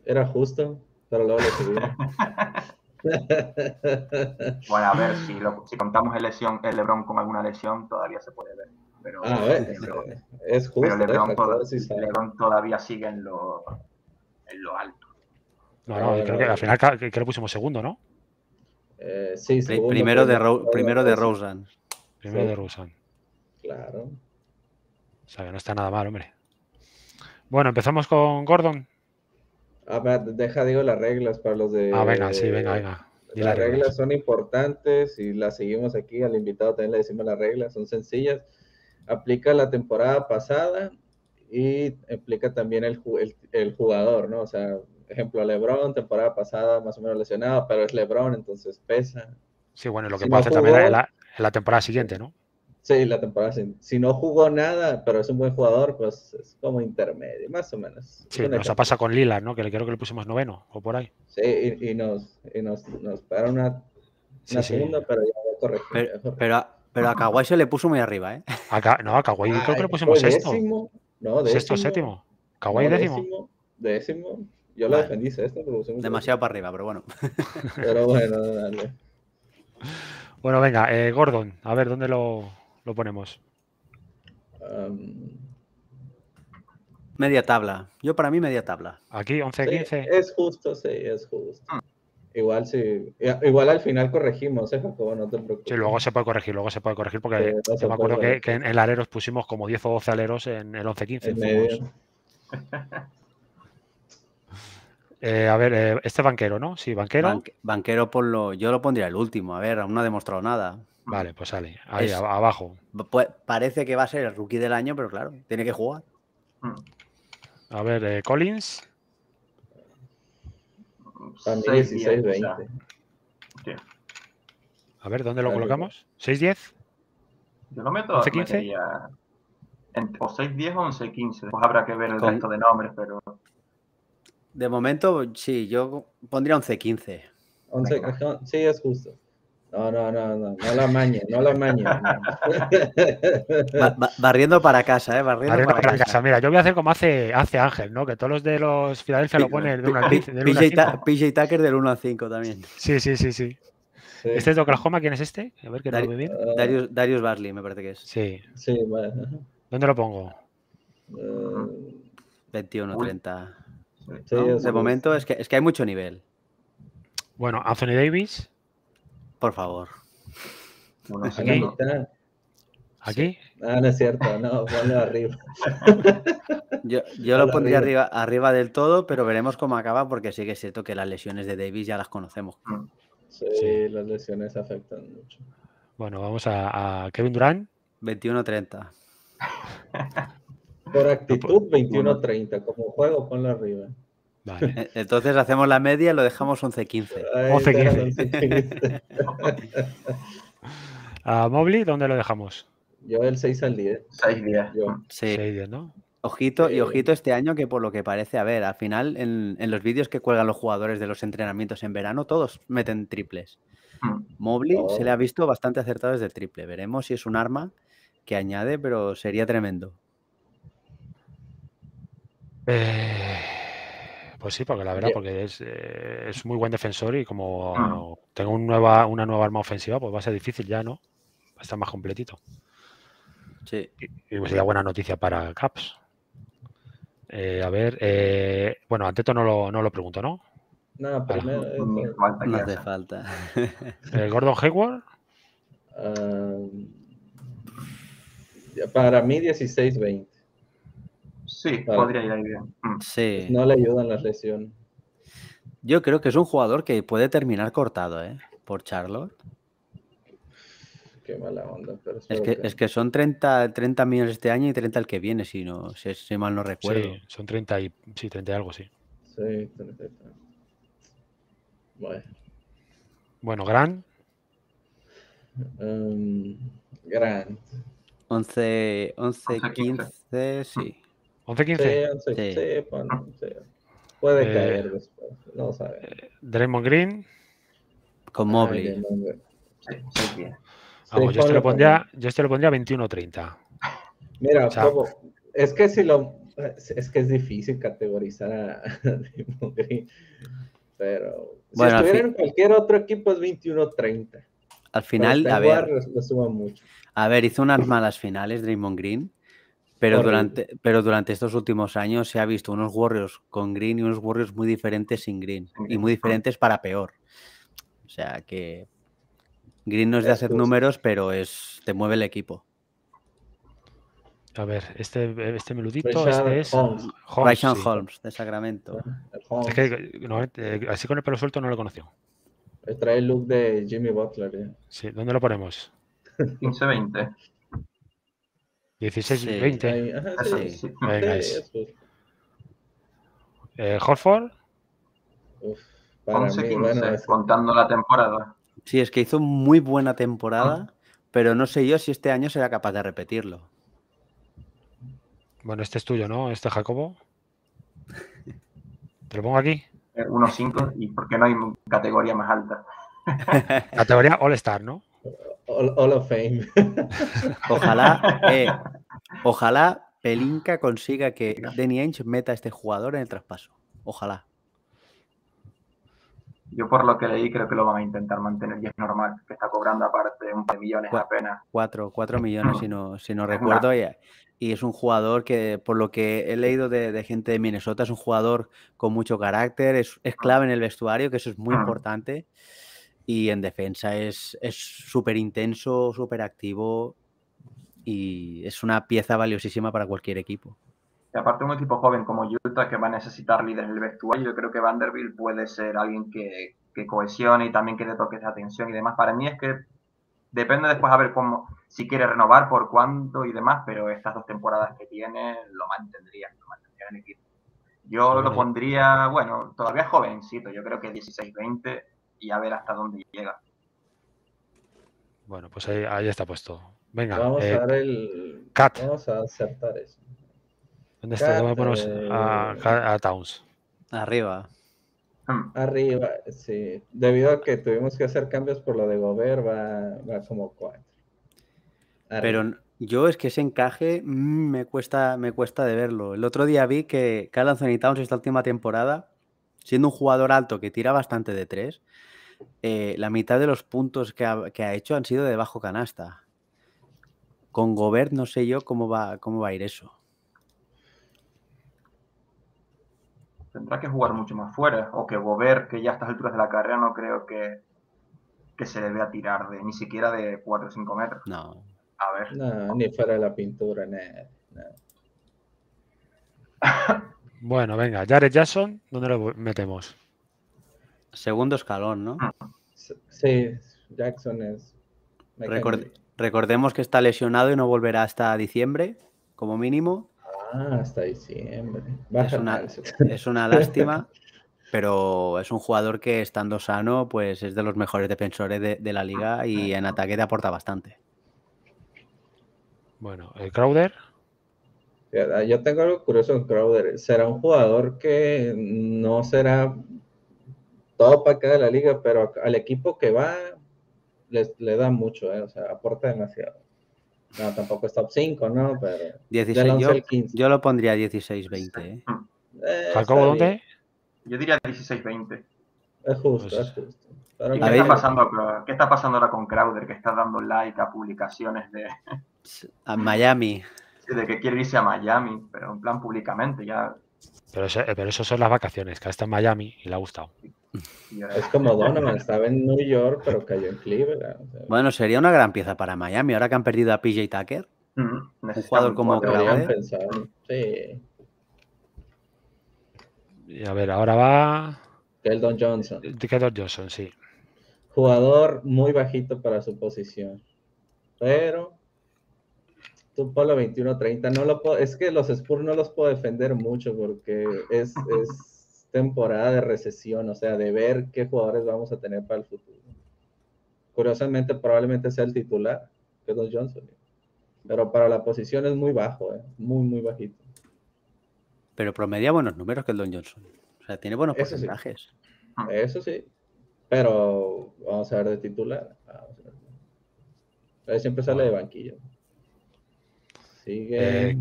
Era justo, pero luego lo subí. bueno, a ver, si, si contamos el, lesión, el LeBron con alguna lesión, todavía se puede ver. Pero, ah, es justo. Pero LeBron, LeBron, todavía sigue en lo, en lo alto. No, no, creo que al final creo que lo pusimos segundo, ¿no? Eh, sí, segundo, primero, de primero de Rosen. Primero de Rusan. Claro. O sea que no está nada mal, hombre. Bueno, empezamos con Gordon. Ah, deja, digo, las reglas para los de. Ah, venga, sí, venga, venga. las, reglas. son importantes y las seguimos aquí. Al invitado también le decimos las reglas, son sencillas. Aplica la temporada pasada y aplica también el, el, jugador, ¿no? O sea, ejemplo, LeBron, temporada pasada más o menos lesionado, pero es LeBron, entonces pesa. Sí, bueno, lo que puede hacer también es la, en la temporada siguiente, ¿no? Sí, la temporada siguiente. Si no jugó nada, pero es un buen jugador, pues es como intermedio, más o menos. Sí, nos ha pasado con Lila, ¿no? Que creo que le pusimos noveno o por ahí. Sí, y, nos, y nos, nos una, una segunda, pero ya correcto. Pero, pero, pero, a Kawhi se le puso muy arriba, ¿eh? no, a Kawhi creo que le pusimos sexto. Décimo, no, décimo, sexto, séptimo. Kawhi décimo. décimo. Décimo. Yo lo defendí sexto, pero Demasiado para arriba, pero bueno. pero bueno, dale. Bueno, venga, eh, Gordon, a ver, ¿dónde lo, ponemos? media tabla. Yo para mí media tabla. Aquí, 11-15. es justo, sí, es justo. Igual sí, igual al final corregimos, ¿eh, Jacobo? No te preocupes. Sí, luego se puede corregir, luego se puede corregir porque yo me acuerdo que, en el aleros pusimos como 10 o 12 aleros en el 11-15. Eh, a ver, eh, este banquero, ¿no? Sí, banquero. banquero por lo. Yo lo pondría el último. A ver, aún no ha demostrado nada. Vale, pues sale. Ahí, abajo. Pues, parece que va a ser el rookie del año, pero claro, tiene que jugar. A ver, eh, Collins. También 16, 20. A ver, ¿dónde lo colocamos? ¿6-10? Yo lo meto 11, 15? o 6-10 o 11-15. Después habrá que ver el resto de nombres, pero. De momento, sí, yo pondría 11-15. 11, sí, es justo. No, no, no, no, no la maña, no la va- barriendo para casa, ¿eh? Barriendo, Barriendo para para casa. casa. Mira, yo voy a hacer como hace, hace Ángel, ¿no? Que todos los de los Filadelfia lo ponen de 1 al 15. del 1 al PJ, Ta- 5. PJ Tucker del 1 al 5 también. Sí, sí, sí, sí. Sí, ¿Este es de Oklahoma? ¿Quién es este? A ver que no lo Dari- bien. ah, Darius, Darius Basley, me parece que es. Sí. sí, bueno. ¿Dónde lo pongo? Eh, 21, Uy. 30. Sí, ¿no? De momento es que, es que hay mucho nivel. Bueno, Anthony Davis, Por favor. Aquí. mitad. aquí. Ah, no es cierto, no, ponlo arriba. Yo, yo lo pondría arriba. arriba, arriba del todo, pero veremos cómo acaba porque sí que es cierto que las lesiones de Davis ya las conocemos. Sí, Sí. las lesiones afectan mucho. Bueno, vamos a, a Kevin Durant. 21-30. Por actitud, 21-30. Como juego, ponlo arriba. Vale. Entonces hacemos la media y lo dejamos 11-15. Ahí 11, está, 15. 11, A Mobley, ¿dónde lo dejamos? Yo del 6 al 10. 6 días. Yo. Sí. Ojito y Sí. ojito este año que por lo que parece, a ver, al final en, en los vídeos que cuelgan los jugadores de los entrenamientos en verano, todos meten triples. Mm. Mobley Oh. se le ha visto bastante acertado desde el triple. Veremos si es un arma que añade, pero sería tremendo. Eh, pues sí, porque la verdad, porque es, eh, es muy buen defensor y como tengo un nueva, una nueva arma ofensiva, pues va a ser difícil ya, ¿no? Va a estar más completito. Sí. Y pues sería buena noticia para Caps. Eh, a ver, eh, bueno, Anteto no lo, no lo pregunto, ¿no? No, primero. No hace falta. Gordon Hayward, ah, para mí, 16-20. Sí, Vale. podría ir ahí bien. Mm. Sí. No le ayudan las lesiones. Yo creo que es un jugador que puede terminar cortado, ¿eh? Por Charlotte. Qué mala onda. Pero Es espero que, es que son 30, 30 millones este año y 30 el que viene, si, no, si, si mal no recuerdo. sí, son 30 y, sí, 30 y algo, sí. Sí, perfecto. Bueno. Bueno, Gran, Um, Grant. 11, 11, 11, 15, sí. 11, 15, Sí, Sí. sí, sí. Puede Eh, caer después. No sabe. Draymond Green. Con Mobley. Vamos, yo este ponlo lo pondría, yo este lo pondría 21-30. Mira, O sea- como- es que si lo es que es difícil categorizar a Draymond Green, pero si Bueno, al estuviera en cualquier otro equipo es 21-30. Al final, a ver, le suma mucho. a ver, hizo unas malas finales Draymond Green, pero durante, pero durante estos últimos años se ha visto unos Warriors con Green y unos Warriors muy diferentes sin Green y muy diferentes para peor. O sea que Green no es de hacer números, pero es te mueve el equipo. A ver, este, este meludito, este es Holmes. Holmes, Ryshan sí. Holmes de Sacramento. Holmes. Es que no, eh, así con el pelo suelto no lo conoció. Trae el look de Jimmy Butler. ¿eh? Sí, ¿dónde lo ponemos? 15-20. 16 y 20. Eh, ¿Horford? Uf, 15, contando la temporada. Sí, es que hizo muy buena temporada, pero no sé yo si este año será capaz de repetirlo. Bueno, este es tuyo, ¿no? Este Jacobo. ¿Te lo pongo aquí? Eh, 1.5 y porque no hay categoría más alta. categoría All Star, ¿no? All, Hall of Fame. Ojalá, eh, ojalá Pelinka consiga que Danny Ainge meta a este jugador en el traspaso. Ojalá. Yo por lo que leí creo que lo van a intentar mantener y es normal, que está cobrando aparte un par de millones Gua- apenas. Cuatro, cuatro millones si no, si no recuerdo. Y, y es un jugador que, por lo que he leído de, de gente de Minnesota, es un jugador con mucho carácter, es, es clave en el vestuario, que eso es muy Mm. importante. Y en defensa es es súper intenso, súper activo y es una pieza valiosísima para cualquier equipo. Y aparte un equipo joven como Utah que va a necesitar líder en el vestuario, yo creo que Vanderbilt puede ser alguien que, que cohesione y también que le toque esa atención y demás. Para mí es que depende después a ver cómo, si quiere renovar, por cuánto y demás, pero estas dos temporadas que tiene lo mantendría, lo mantendría en el equipo. Yo lo pondría, bueno, todavía jovencito, yo creo que 16-20 y a ver hasta dónde llega. Bueno, pues ahí, ahí está puesto. Venga, Vamos eh, a dar el. Cat. Vamos a acertar eso. ¿dónde está? ¿Dónde Cat, ponemos a, eh, a Towns? Arriba. Hmm. Arriba, sí. Debido a que tuvimos que hacer cambios por lo de Gobert, va, va como cuatro. Arriba. Pero yo es que ese encaje mm, me cuesta, me cuesta de verlo. El otro día vi que Carl Anthony Towns esta última temporada, siendo un jugador alto que tira bastante de tres, eh, la mitad de los puntos que ha, que ha hecho han sido de bajo canasta. Con Gobert no sé yo cómo va, cómo va a ir eso. Tendrá que jugar mucho más fuera. O que Gobert, que ya a estas alturas de la carrera no creo que, que se le vea tirar de ni siquiera de 4 o 5 metros. No. A ver. No, ni fuera de la pintura, nada. nada. Bueno, venga, Jared Jackson, ¿dónde lo metemos? Segundo escalón, ¿no? Sí, Jackson es. Record- recordemos que está lesionado y no volverá hasta diciembre, como mínimo. Ah, hasta diciembre. Es una, más. es una lástima, pero es un jugador que estando sano, pues es de los mejores defensores de, de la liga y en ataque te aporta bastante. Bueno, el Crowder, Yo tengo algo curioso en Crowder. Será un jugador que no será todo para acá de la liga, pero al equipo que va les, le da mucho, ¿eh? o sea, aporta demasiado. No, tampoco es top 5, ¿no? Pero 16, del 11 yo, al 15. yo lo pondría 16-20. ¿eh? Eh, Jacobo. ¿dónde? Yo diría 16-20 Es justo, Pues- es justo. Pero ¿Y no- qué está, pasando, qué está pasando ahora con Crowder, que está dando like a publicaciones de, A Miami. de que quiere irse a Miami, pero en plan públicamente? Ya, Pero eso, eh, pero eso son las vacaciones, que está en Miami y le ha gustado. Es como Donovan, estaba en New York, pero cayó en Cleveland. o sea, Bueno, sería una gran pieza para Miami, ahora que han perdido a PJ Tucker. Mm, necesita jugador un como. Crowder. Sí. Y a ver, ahora va Keldon Johnson. Keldon Johnson, sí. Jugador muy bajito para su posición. Pero tú ponlo 21-30. No lo puedo, es que los Spurs no los puedo defender mucho porque es, es temporada de recesión, o sea, de ver qué jugadores vamos a tener para el futuro. Curiosamente, probablemente sea el titular, Keldon Johnson. Pero para la posición es muy bajo, eh, muy, muy bajito. Pero promedia buenos números que el Don Johnson. O sea, tiene buenos Eso sí. porcentajes. Eso sí. Pero vamos a ver de titular. Vamos a ver. Pero siempre sale de banquillo. Sigue. Eh,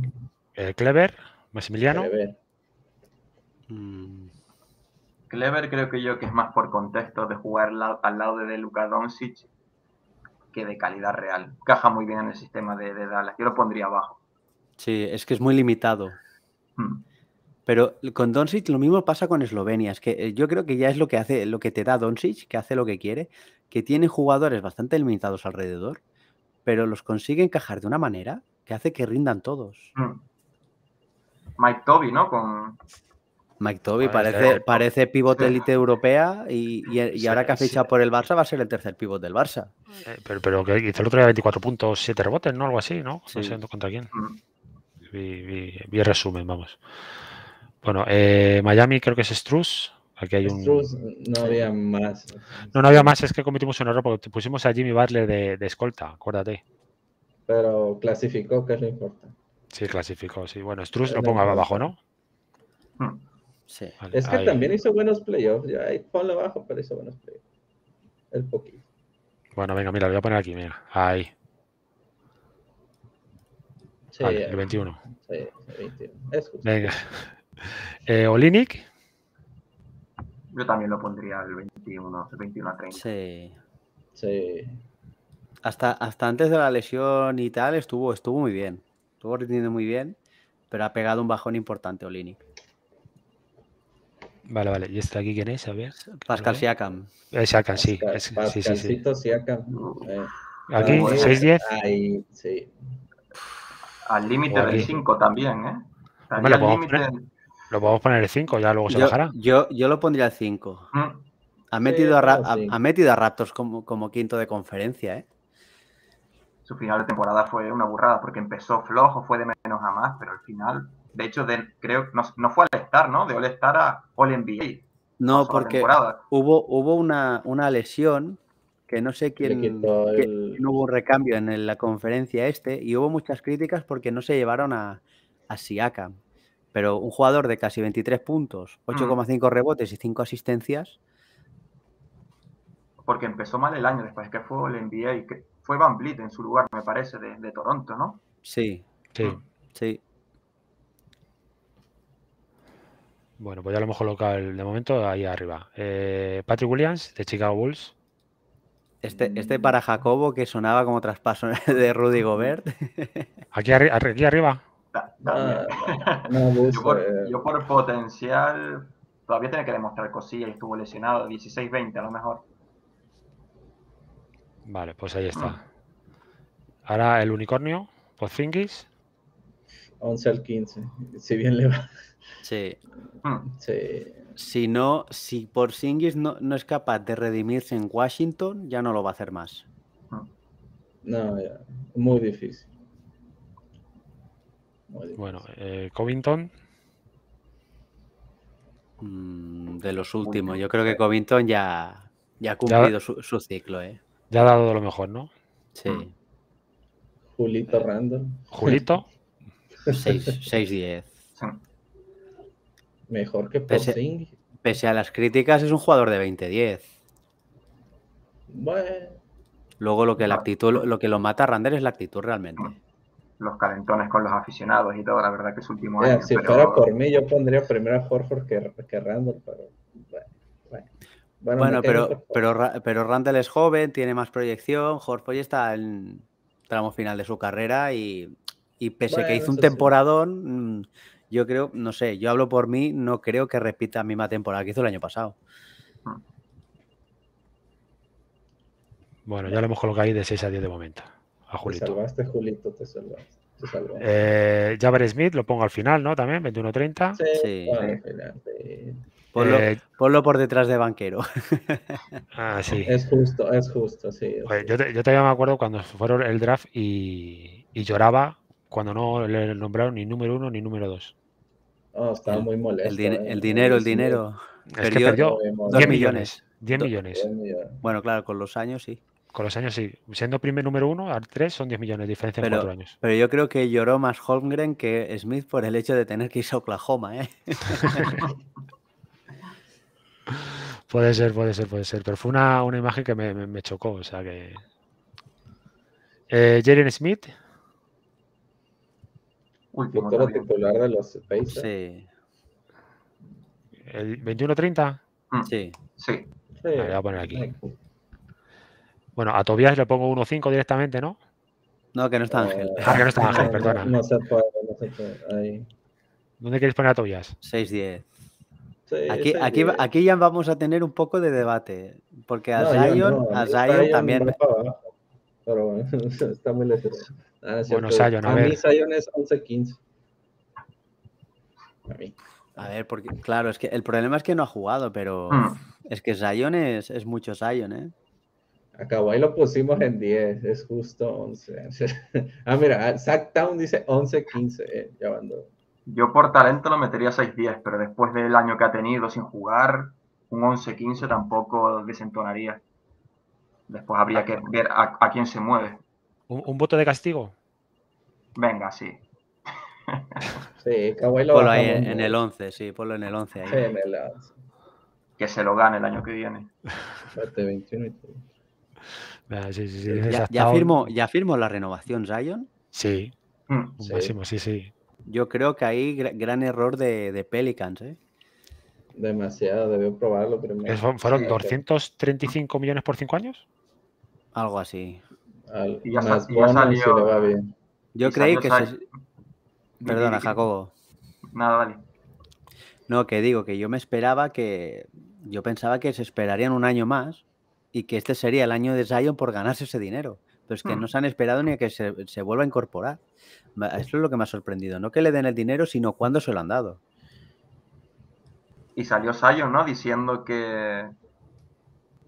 El Clever, Maximiliano. Clever. Mm, Clever creo que yo que es más por contexto de jugar al lado de Luka Doncic que de calidad real. Caja muy bien en el sistema de, de Dallas. Yo lo pondría abajo. sí, es que es muy limitado. Mm. Pero con Doncic lo mismo pasa con Eslovenia. Es que eh, yo creo que ya es lo que hace, lo que te da Doncic, que hace lo que quiere, que tiene jugadores bastante limitados alrededor, pero los consigue encajar de una manera que hace que rindan todos. Mm. Mike Toby, ¿no? Con, Mike Toby parece, ser. parece pivote élite europea y, y- y Sí, ahora que ha sí. fichado por el Barça va a ser el tercer pivot del Barça. Eh, pero, pero que hizo el otro día 24 puntos, 7 rebotes, ¿no? Algo así, ¿no? Sí. No sé contra quién. mm, Vi, vi- vi el resumen, vamos. Bueno, eh, Miami creo que es Struz. Aquí hay un. Struz, no había más. No, no había más, es que cometimos un error porque pusimos a Jimmy Butler de, de escolta, acuérdate. Pero clasificó, que es lo importante. Sí, clasificó, sí. Bueno, Struz lo pongo abajo, ¿no? mm. Sí. Es que ahí. también hizo buenos playoffs. Ya ahí ponlo abajo, pero hizo buenos playoffs. El poquito. Bueno, venga, mira, lo voy a poner aquí, mira. Ahí, Sí, vale, el 21. sí, sí, 21. Es justo. Venga. Eh, Olinik, Yo también lo pondría el 21, el 21 a 30. Sí. Sí. Hasta, hasta antes de la lesión y tal estuvo, estuvo muy bien. Estuvo rindiendo muy bien, pero ha pegado un bajón importante Olinic. Vale, vale. ¿Y este de aquí quién es? A ver. Pascal. Siakam. Eh, Siakam, sí. Pascal- sí, sí, sí. Siakam. Eh, Aquí, Muy bien. 6-10. Ahí, sí. Al límite del 5 también, ¿eh? Hombre, lo podemos límite- Lo podemos poner el 5, ya luego se Yo, bajará. yo, yo lo pondría al 5. Mm, Ha metido, a, Ra- ponlo ha- ha metido a Raptors como, como quinto de conferencia, ¿eh? Su final de temporada fue una burrada porque empezó flojo, fue de menos a más, pero al final, de hecho, de, creo no, no fue al Star, ¿no? De All Star a All NBA. No, porque hubo, hubo una, una lesión que no sé quién, el- hubo un recambio en el- la conferencia este y hubo muchas críticas porque no se llevaron a, a Siakam. Pero un jugador de casi 23 puntos, 8,5 rebotes y 5 asistencias. Porque empezó mal el año después que fue el NBA y que fue Van Vliet en su lugar, me parece, de, de Toronto, ¿no? Sí. Sí. Sí. Bueno, pues ya lo hemos colocado el- de momento ahí arriba. Eh, Patrick Williams, de Chicago Bulls. Este, este para Jacobo que sonaba como traspaso de Rudy Gobert. Aquí, arri- arri- aquí arriba. Ah, no, yo, por, eh, yo por potencial todavía tiene que demostrar cosillas y estuvo lesionado 16-20 a lo mejor. Vale, pues ahí está. Ahora el unicornio, Porzingis. 11 al 15. Si bien le va. Sí. Hmm. Sí. Si no, si Porzingis no, no es capaz de redimirse en Washington, ya no lo va a hacer más. No, ya. Muy difícil. Muy difícil. Bueno, eh, Covington. Mm, de los últimos. Yo creo que Covington ya, ya ha cumplido su, su ciclo, ¿eh? Ya ha dado lo mejor, ¿no? Sí. Julito Randall. Julito. 6-10. Sí. Mejor que Pese- Porzingis. Pese a las críticas, es un jugador de 20-10. Bueno. Luego lo que la actitud, lo que lo mata a Rander es la actitud realmente. Los calentones con los aficionados y todo, la verdad que es último año. si pero- fuera por mí, yo pondría primero a Horford que, que Randall, pero bueno. Bueno, Bueno, Bueno, me quedo pero, pero, pero Randall es joven, tiene más proyección. Horford ya está en tramo final de su carrera y, y pese a que hizo un sí. temporadón, mm, yo creo, no sé, yo hablo por mí, no creo que repita la misma temporada que hizo el año pasado. Bueno, ya lo hemos colocado ahí de 6 a 10 de momento. A Te Julito. salvaste, Julito, te salvaste. Te salvaste. Eh, Jabber Smith lo pongo al final, ¿no? También, 21-30. sí, sí. bueno, al final, sí. Ponlo, Eh, ponlo por detrás de banquero. ah, sí. Es justo, es justo, sí. es yo, te- yo todavía me acuerdo cuando fueron el draft y, y lloraba cuando no le nombraron ni número uno ni número dos. No, estaba el- muy molesto. El, din- eh, el dinero, el dinero. Es que Perdió perdió muy 10 molesto. millones. 10 Do- millones. Bueno, claro, con los años sí. Con los años sí. Siendo primer número uno al 3 son 10 millones de diferencia en Pero- 4 años. Pero yo creo que lloró más Holmgren que Smith por el hecho de tener que irse a Oklahoma, ¿eh? Puede ser, puede ser, puede ser. Pero fue una, una imagen que me, me- me chocó. O sea que. Eh, Jalen Smith, Último Futuro también. titular de los Pacers. Sí, el 21-30. sí. Sí, Sí. Vale, voy a poner aquí. Bueno, a Tobias le pongo 1-5 directamente, ¿no? No, que no está Ángel. Ah, que no está Ángel, no, perdona. No, se puede, no se puede. Ahí. ¿Dónde queréis poner a Tobias? 6-10. Sí, Aquí, aquí, aquí ya vamos a tener un poco de debate. Porque a No, Zion, no, a Zion también. Pero bueno, está muy lesionado. Ah, Bueno. Zion, a a mí ver. Zion es 11-15. A mí. A ver, porque claro, es que el problema es que no ha jugado, pero Mm. es que Zion es, es mucho Zion, ¿eh? A Kawhi lo pusimos en 10, es justo 11. ah, mira, Zach Town dice 11-15. Eh, ya van dos. yo por talento lo metería 6-10, pero después del año que ha tenido sin jugar, un 11-15 tampoco desentonaría. Después habría que ver a, a quién se mueve. ¿Un, un voto de castigo? Venga, sí. Sí, Kawhi lo Ponlo ahí en, el 11, sí, ponlo en el 11 ahí. Sí, en el 11. Que se lo gane el año que viene. Espérate, 21 y todo. Sí, sí, sí. Ya- ¿Ya, hasta ya un- firmó, ¿Ya firmó la renovación Zion? Sí, Mm. un Sí. máximo, sí, sí. Yo creo que ahí gra- gran error de, de Pelicans, ¿eh? Demasiado, debió probarlo primero. Fueron Sí. 235 millones por 5 años. Algo así. Al- Y ya más sa- y ya bonos salió- si le va bien. Yo creí que se... Perdona, Jacobo. Nada, dale. No, que digo que yo me esperaba que. Yo pensaba que se esperarían un año más y que este sería el año de Zion por ganarse ese dinero. Pero es que Hmm. no se han esperado ni a que se, se vuelva a incorporar. Esto es lo que me ha sorprendido. No que le den el dinero, sino cuándo se lo han dado. Y salió Zion, ¿no? Diciendo que,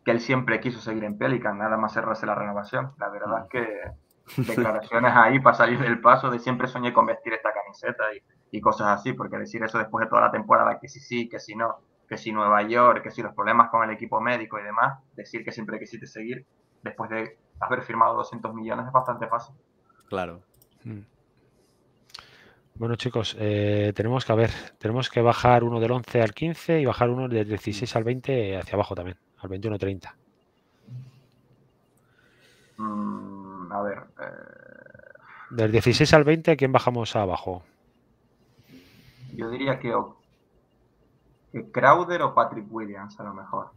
que él siempre quiso seguir en Pelican, nada más cerrarse la renovación. La verdad es que declaraciones ahí para salir del paso de siempre soñé con vestir esta camiseta y, y cosas así, porque decir eso después de toda la temporada, que sí sí, que si no, que si Nueva York, que si los problemas con el equipo médico y demás, decir que siempre quisiste seguir después de haber firmado 200 millones es bastante fácil. Claro. Mm. Bueno, chicos, eh, tenemos que a ver, tenemos que bajar uno del 11 al 15 y bajar uno del 16 al 20 hacia abajo también, al 21-30. Mm, a ver. eh, Del 16 al 20, ¿quién bajamos abajo? yo diría que, que Crowder o Patrick Williams, a lo mejor.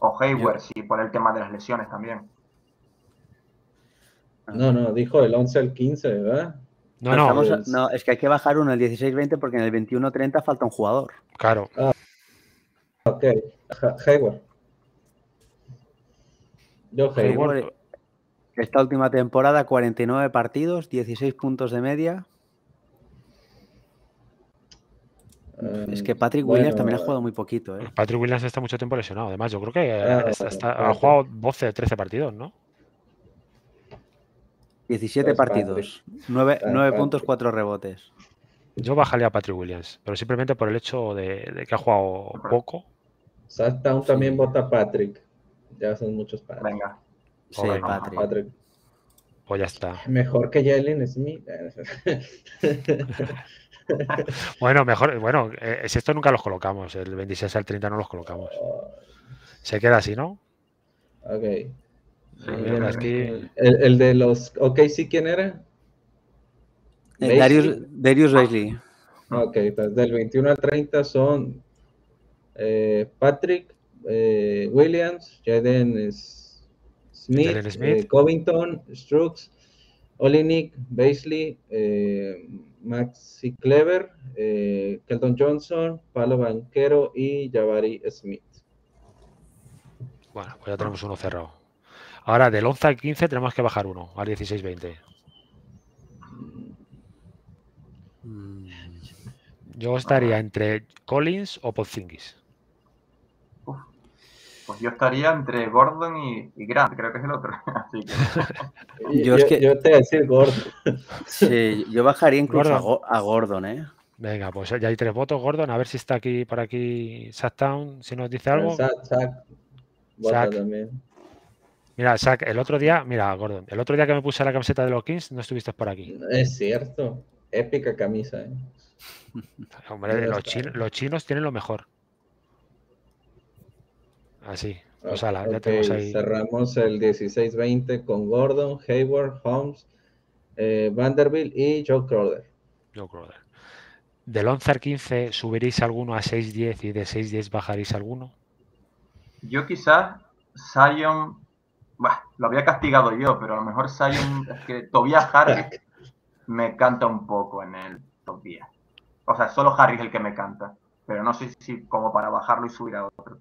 O Hayward, sí, por el tema de las lesiones también. No, no, dijo del 11 al 15, ¿verdad? No, no, estamos- es- no, es que hay que bajar uno el 16-20 porque en el 21-30 falta un jugador. claro. Ok, Ha- Hayward. Yo Hayward. Esta última temporada, 49 partidos, 16 puntos de media. Eh, Es que Patrick bueno, Williams también ha jugado muy poquito, ¿eh? Patrick Williams está mucho tiempo lesionado. Además, yo creo que Ah, está- está- ha jugado 12, 13 partidos, ¿no? 17 Pues partidos, 9, Ah, Patrick. puntos, 4 rebotes. Yo bajaría a Patrick Williams, pero simplemente por el hecho de, de que ha jugado poco. Southtown también vota Patrick. Ya son muchos Patrick. Venga. Sí, Patrick. Patrick. Pues ya está. Mejor que Jalen Smith. Bueno, mejor, bueno, eh, si esto nunca los colocamos, el 26 al 30 no los colocamos. Se queda así, ¿no? ok. Sí, Bien, yo aquí- El, el de los OK, sí, ¿quién era? Eh, Darius, Darius Basley. Ok, pues del 21 al 30 son eh, Patrick, eh, Williams, Jaden Smith, eh, Covington, Strux, Olinik, Basley, eh, Maxi Clever, eh, Kelton Johnson, Palo Banquero y Jabari Smith. Bueno, pues ya tenemos uno cerrado. Ahora, del 11 al 15 tenemos que bajar uno, al 16-20. Mm, Yo estaría entre Collins o Podzingis. Pues yo estaría entre Gordon y, y Grant, creo que es el otro. Así que, Yo Yo, es que- yo te voy a decir Gordon. Sí, yo bajaría incluso a, Gordon. Go- a Gordon, ¿eh? Venga, pues ya hay tres votos, Gordon. A ver si está aquí por aquí Sacktown, si nos dice algo. Zach, Zach, Zach. también. Mira, Sack, el otro día, mira, Gordon, el otro día que me puse la camiseta de los Kings no estuviste por aquí. Es cierto. Épica camisa. ¿eh? Hombre, los chinos tienen lo mejor. Así, pues ala, ya tenemos ahí. Cerramos el 16-20 con Gordon, Hayward, Holmes, eh, Vanderbilt y Joe Crowder. Joe Crowder. Del 11 al 15 subiréis alguno a 6-10 y de 6-10 bajaréis alguno. yo quizás Zion, bah, lo había castigado yo, pero a lo mejor Zion, es que Tobias Harris me canta un poco en el top 10. O sea, solo Harris es el que me canta, pero no sé si como para bajarlo y subir a otro.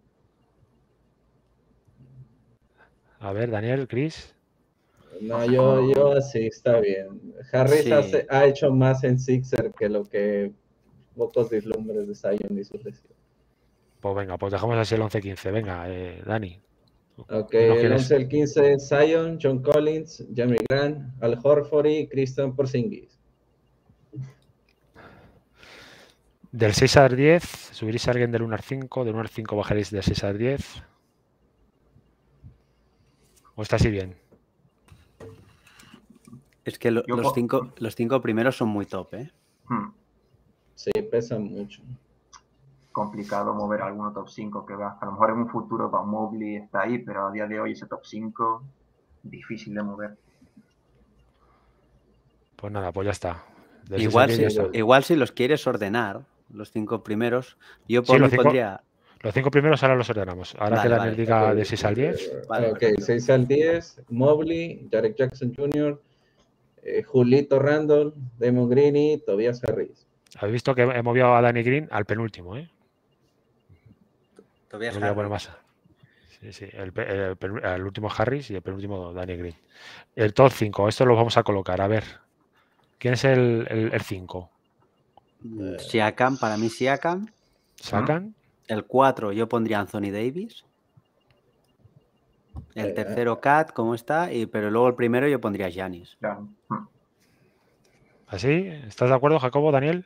A ver, Daniel, Chris. No, yo, yo así está bien. Harris Sí. hace- ha hecho más en Sixer que lo que pocos vislumbres de Zion y su lesión. Pues venga, pues dejamos así el 11-15. Venga, eh, Dani. Ok, ¿No el quieres? 11 el 15 Zion, John Collins, Jeremy Grant, Al Horford y Christian Porzingis. Del 6 al 10, subiréis a alguien del 1 al 5. Del 1 al 5 bajaréis del 6 al 10. ¿O está así bien? Es que lo- los, cinco, los cinco primeros son muy top, ¿eh? Hmm, Sí, pesa mucho. complicado mover alguno top 5 que va. A lo mejor en un futuro Van Mobley está ahí, pero a día de hoy ese top 5 difícil de mover. Pues nada, pues ya está. Del 6 Igual al 10 si, ya sí, está. igual si los quieres ordenar, los cinco primeros, yo Sí, por mí cinco- pondría... Los cinco primeros ahora los ordenamos. Ahora Vale, que Daniel vale. diga de 6 al 10. Vale, ok, perfecto. 6 al 10, Mobley, Jarek Jackson Jr., eh, Julito Randall, Damon Green y Tobias Harris. Habéis visto que he movido a Danny Green al penúltimo, ¿eh? Tobias No Harris. Sí, sí. El, último Harris y el penúltimo Danny Green. El top 5, esto lo vamos a colocar. A ver. ¿Quién es el 5? Mm, Siakam, para mí Siakam. ¿Sacan? El 4 yo pondría Anthony Davis. El Eh, tercero Cat, ¿cómo está? Y, pero luego el primero yo pondría hmm. ¿Así? ¿Estás de acuerdo, Jacobo, Daniel?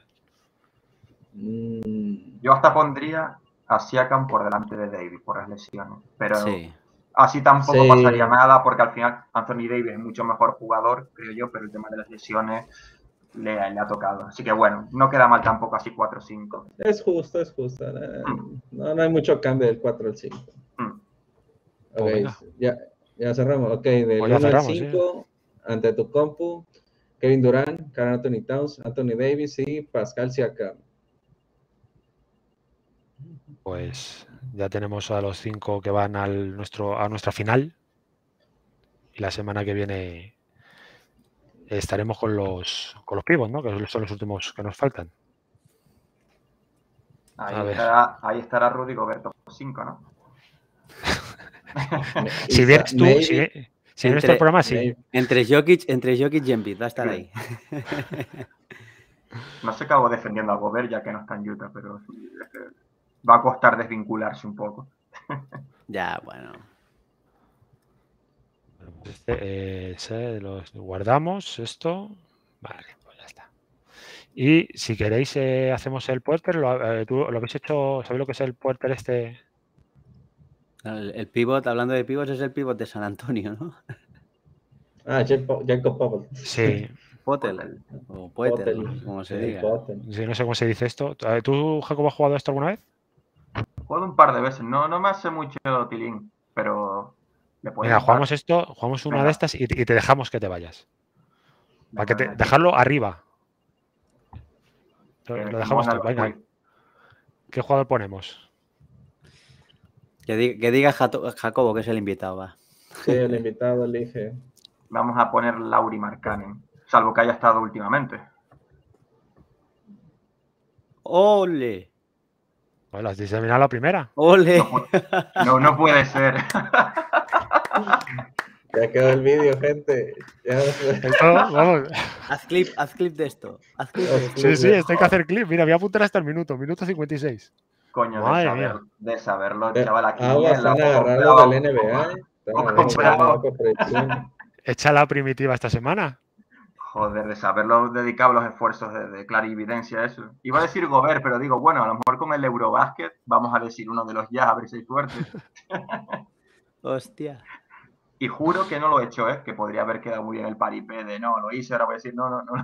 Mm, Yo hasta pondría a Siakam por delante de Davis por las lesiones. Pero Sí. así tampoco Sí. pasaría nada porque al final Anthony Davis es mucho mejor jugador, creo yo, pero el tema de las lesiones le, le ha tocado. Así que bueno, no queda mal tampoco así 4-5. Es justo, es justo. No, no, no hay mucho cambio del 4 al 5. Mm. Ok, Pues venga. ya, ya cerramos. Ok, del Pues ya 1 al cerramos, 5, ante tu compu, Kevin Durant, Carl Anthony Towns, Anthony Davis y Pascal Siakam. Pues ya tenemos a los cinco que van al nuestro, a nuestra final. Y la semana que viene estaremos con los con los pibos, ¿no? Que son los últimos que nos faltan. Ahí estará, ahí estará Rudy Goberto 5, ¿no? Si vienes tú, maybe- si, si Entre- programa, sí. maybe- Entre Jokic, entre Jokic y Embiid, va a estar ahí. No qué hago defendiendo a Gobert ya que no está en Utah, pero que va a costar desvincularse un poco. ya, bueno. Este, eh, ese los guardamos esto. Vale, pues ya está. Y si queréis, eh, hacemos el puerter. Lo, eh, ¿tú lo habéis hecho? ¿Sabéis lo que es el puerter este? El, el pivot, hablando de pivots, es el pivot de San Antonio, ¿no? Ah, Jacob Jacob Poeltl. Sí, Potel. O Poetel, como se Sí, diga. Sí, no sé cómo se dice esto. ¿Tú, Jacobo, has jugado esto alguna vez? He jugado un par de veces, no, no me hace mucho tilín, Venga, jugamos esto, jugamos una Venga. de estas y, y te dejamos que te vayas. Para que te, Venga, venga, dejarlo arriba. Lo, dejamos tú, venga. ¿Qué jugador ponemos? Que, diga, que diga Jato- Jacobo, que es el invitado, va. Sí, el invitado elige. Vamos a poner Lauri Markkanen, salvo que haya estado últimamente. ¡Ole! Bueno, has terminado la primera. ¡Ole! No, no puede ser. Ya quedó el vídeo, gente. Ya vamos. Haz clip, haz clip de esto. Haz clip de esto. Sí, sí, esto hay que hacer clip. Mira, voy a apuntar hasta el minuto, minuto 56. Coño, de, saber- de saberlo, Eh, chaval, aquí. Aguas, están agarrando del NBA. ¿eh? Echa la primitiva esta semana. Joder, de saberlo dedicado los esfuerzos de, de clarividencia a eso. Iba a decir Gobert, pero digo, bueno, a lo mejor con el Eurobasket vamos a decir uno de los jazz, a ver si hay suerte. Hostia. Y juro que no lo he hecho, ¿eh? que podría haber quedado muy bien el paripé de no, lo hice, ahora voy a decir no, no, no. no.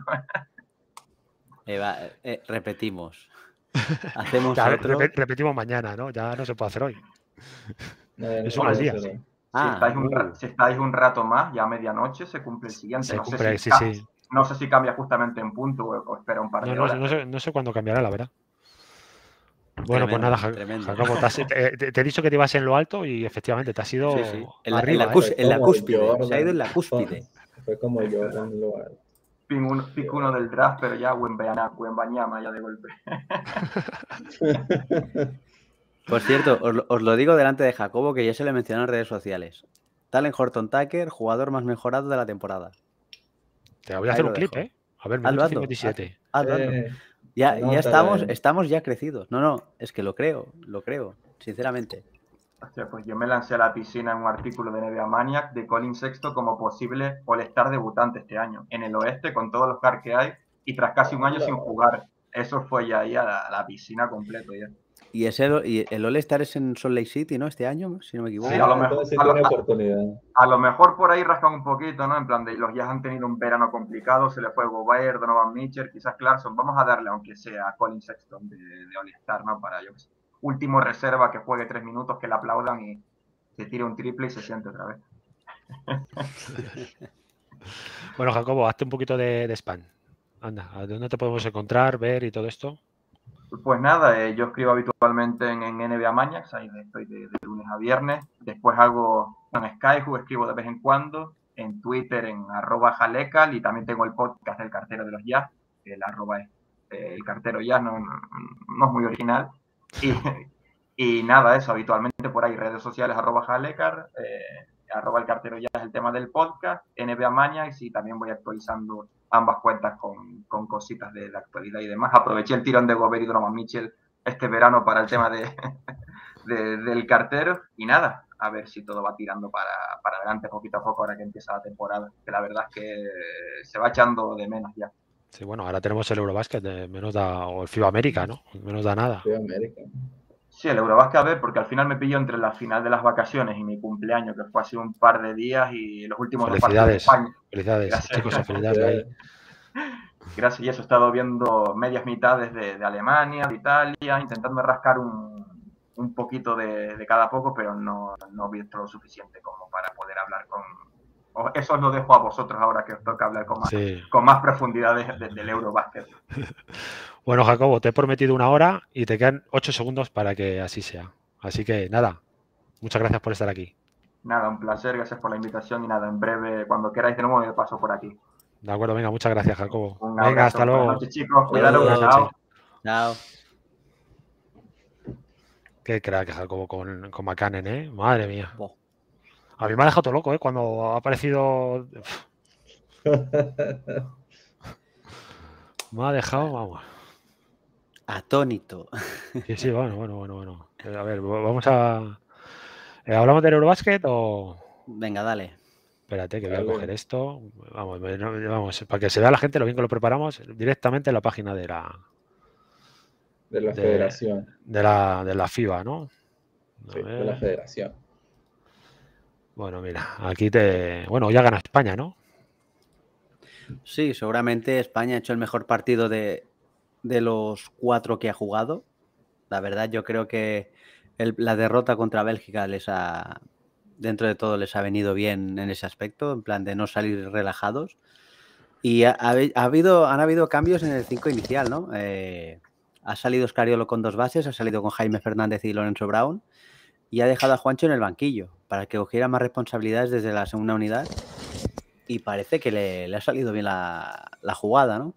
Eh, eh, repetimos. Hacemos Ya, otro. repe- repetimos mañana, ¿no? Ya no se puede hacer hoy. No, no Es puede un día. ser. Si, Ah, estáis un, uh, si estáis un rato más, ya a medianoche se cumple el siguiente. Se no, cumple, sé si, ca- sí. no sé si cambia justamente en punto o, o espera un par de No, no, horas. no sé, no sé cuándo cambiará, la verdad. Bueno, pues nada. Jacobo, te, has- te- te- te he dicho que te ibas en lo alto y efectivamente te has ido sí, sí. En la, en ¿eh? en la cúspide. Jordan. Se ha ido en la cúspide. Fue como Jordan lo Pick uno, pick uno del draft, pero ya Wembanyama ya de golpe. Por cierto, os, lo- os lo digo delante de Jacobo, que ya se le mencionó en redes sociales. Talen Horton Tucker, jugador más mejorado de la temporada. Te voy a Ahí hacer lo un clip, dejo. ¿eh? A ver, minuto hazlo, 57. Hazlo, hazlo. Eh, Ya, ya estamos, estamos ya crecidos. No, no, es que lo creo, lo creo, sinceramente. Hostia, pues yo me lancé a la piscina en un artículo de NBA Maniac de Colin Sexto como posible All-Star debutante este año, en el oeste, con todos los car que hay, y tras casi un año sin jugar. Eso fue ya ahí a la, a la piscina completo ya. Y, ese, y el All-Star es en Salt Lake City, ¿no? Este año, si no me equivoco. Sí, a lo mejor- entonces sí a lo- tiene oportunidad. A lo mejor por ahí rascan un poquito, ¿no? En plan de los Jazz han tenido un verano complicado, se le fue Gobert, Donovan Mitchell, quizás Clarkson. Vamos a darle, aunque sea a Colin Sexton de, de All-Star, ¿no? Para, yo qué sé, último reserva que juegue tres minutos, que le aplaudan y se tire un triple y se siente otra vez. Bueno, Jacobo, hazte un poquito de, de spam. Anda, ¿a dónde te podemos encontrar, ver y todo esto? Pues nada, eh, yo escribo habitualmente en, en NBA Maniacs, ahí estoy de, lunes a viernes. Después hago en Skyhook, escribo de vez en cuando, en Twitter en arroba jalecal y también tengo el podcast del cartero de los jazz, el arroba eh, el cartero jazz, no, no, es muy original. Y, y nada, eso, habitualmente por ahí, redes sociales arroba jalecar, eh, arroba el cartero jazz el tema del podcast, NBA Maniacs y también voy actualizando ambas cuentas con, con cositas de la actualidad y demás. Aproveché el tirón de Gobert y Donovan Mitchell este verano para el tema de, de- del cartero y nada, a ver si todo va tirando para, para adelante poquito a poco ahora que empieza la temporada, que la verdad es que se va echando de menos ya. Sí, bueno, ahora tenemos el Eurobasket, menos da, o el FIBA América, ¿no? Menos da nada. Fui a América. Sí, el Eurobasket a ver, porque al final me pillo entre la final de las vacaciones y mi cumpleaños, que fue hace un par de días y los últimos dos partidos de. España. Felicidades, Gracias. chicos, felicidades gracias a eso he estado viendo medias mitades de, de Alemania, de Italia, intentando rascar un, un poquito de, de, cada poco, pero no, no he visto lo suficiente como para poder hablar con... Eso os lo dejo a vosotros ahora que os toca hablar con más, sí. con más profundidad de, del Eurobasket. Bueno, Jacobo, te he prometido una hora y te quedan ocho segundos para que así sea. Así que nada, muchas gracias por estar aquí. Nada, un placer, gracias por la invitación y nada, en breve, cuando queráis de nuevo, me paso por aquí. De acuerdo, venga, muchas gracias, Jacobo. Un venga, abrazo, hasta luego. Buenas noches, chicos. Cuidado, chao. Chao. Qué crack, Jacobo, con, con McCann, ¿eh? Madre mía. A mí me ha dejado todo loco, ¿eh? Cuando ha aparecido... me ha dejado, vamos. Atónito. Sí, sí, bueno, bueno, bueno, bueno. A ver, vamos a... Eh, ¿Hablamos del Eurobasket o...? Venga, dale. Espérate, que voy a coger esto. Vamos, vamos, para que se vea la gente lo bien que lo preparamos directamente en la página de la... De la de, federación. De la, de la FIBA, ¿no? Sí, de la federación. Bueno, mira, aquí te... Bueno, ya gana España, ¿no? Sí, seguramente España ha hecho el mejor partido de, de los cuatro que ha jugado. La verdad, yo creo que la derrota contra Bélgica les ha, dentro de todo, les ha venido bien en ese aspecto, en plan de no salir relajados. Y ha, ha, ha habido, han habido cambios en el 5 inicial, ¿no? Eh, ha salido Scariolo con dos bases, ha salido con Jaime Fernández y Lorenzo Brown y ha dejado a Juancho en el banquillo para que cogiera más responsabilidades desde la segunda unidad. Y parece que le, le ha salido bien la, la jugada, ¿no?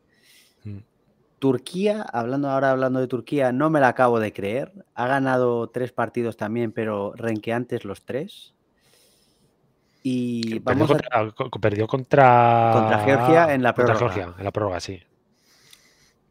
Turquía, hablando ahora hablando de Turquía, no me la acabo de creer. Ha ganado tres partidos también, pero renqueantes los tres. Y perdió, contra, a... perdió contra, contra Georgia en la prórroga. Contra Georgia, en la prórroga, sí.